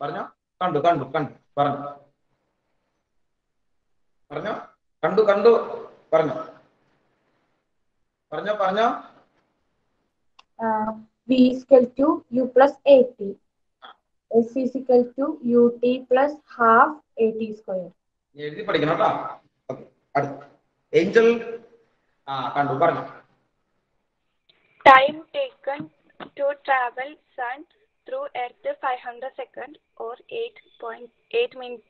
പറഞ്ഞോ കണ്ടു കണ്ടു കണ്ടു പറഞ്ഞു പറഞ്ഞോ കണ്ടു കണ്ടു പറഞ്ഞോ പറഞ്ഞോ പറഞ്ഞോ uh, v is equal to u plus at s is equal to ut plus half at square നീ എഴുതി പഠിക്കണം കേട്ടോ ഓക്കെ അടുത്ത ഏഞ്ചൽ ആ കണ്ടു പറഞ്ഞു Time taken to travel sun through Earth 500 seconds or 8.8 minutes.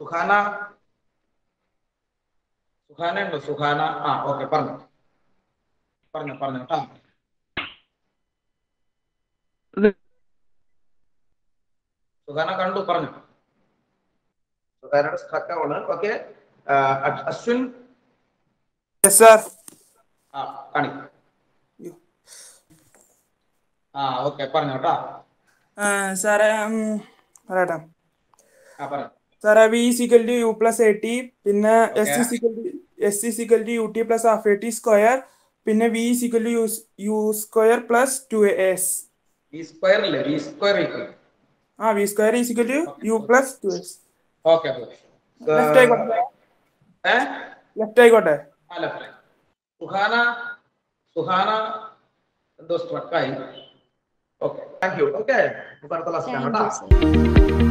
സുഹാന സുഹാന ഉണ്ടോ സുഹാന ആ ഓക്കെ പറഞ്ഞു പറഞ്ഞു പറഞ്ഞു കേട്ടോ സുഹാന കണ്ടു പറഞ്ഞു. സുഹാനയുടെ സ്ട്രക്കാണ് ഓക്കെ അശ്വിൻ സാർ ആ കാണി. ആ ഓക്കെ പറഞ്ഞു കേട്ടോ. സാറേ പറയട്ടെ. സാറേ V equal to U plus A T പിന്നെ S Okay. Equal S C equal to U T plus half A T square പിന്നെ V equal to U U square plus two S ഈ square ഇല്ലേ ഈ square equal ആ V square is equal to U plus two X okay left ആയിക്കോട്ടെ. Left ആയിക്കോട്ടെ. സുഹാന സുഹാന എന്തോ സ്ട്രക്കായി okay thank you okay അടുത്ത ക്ലാസ് കാണാം കേട്ടോ.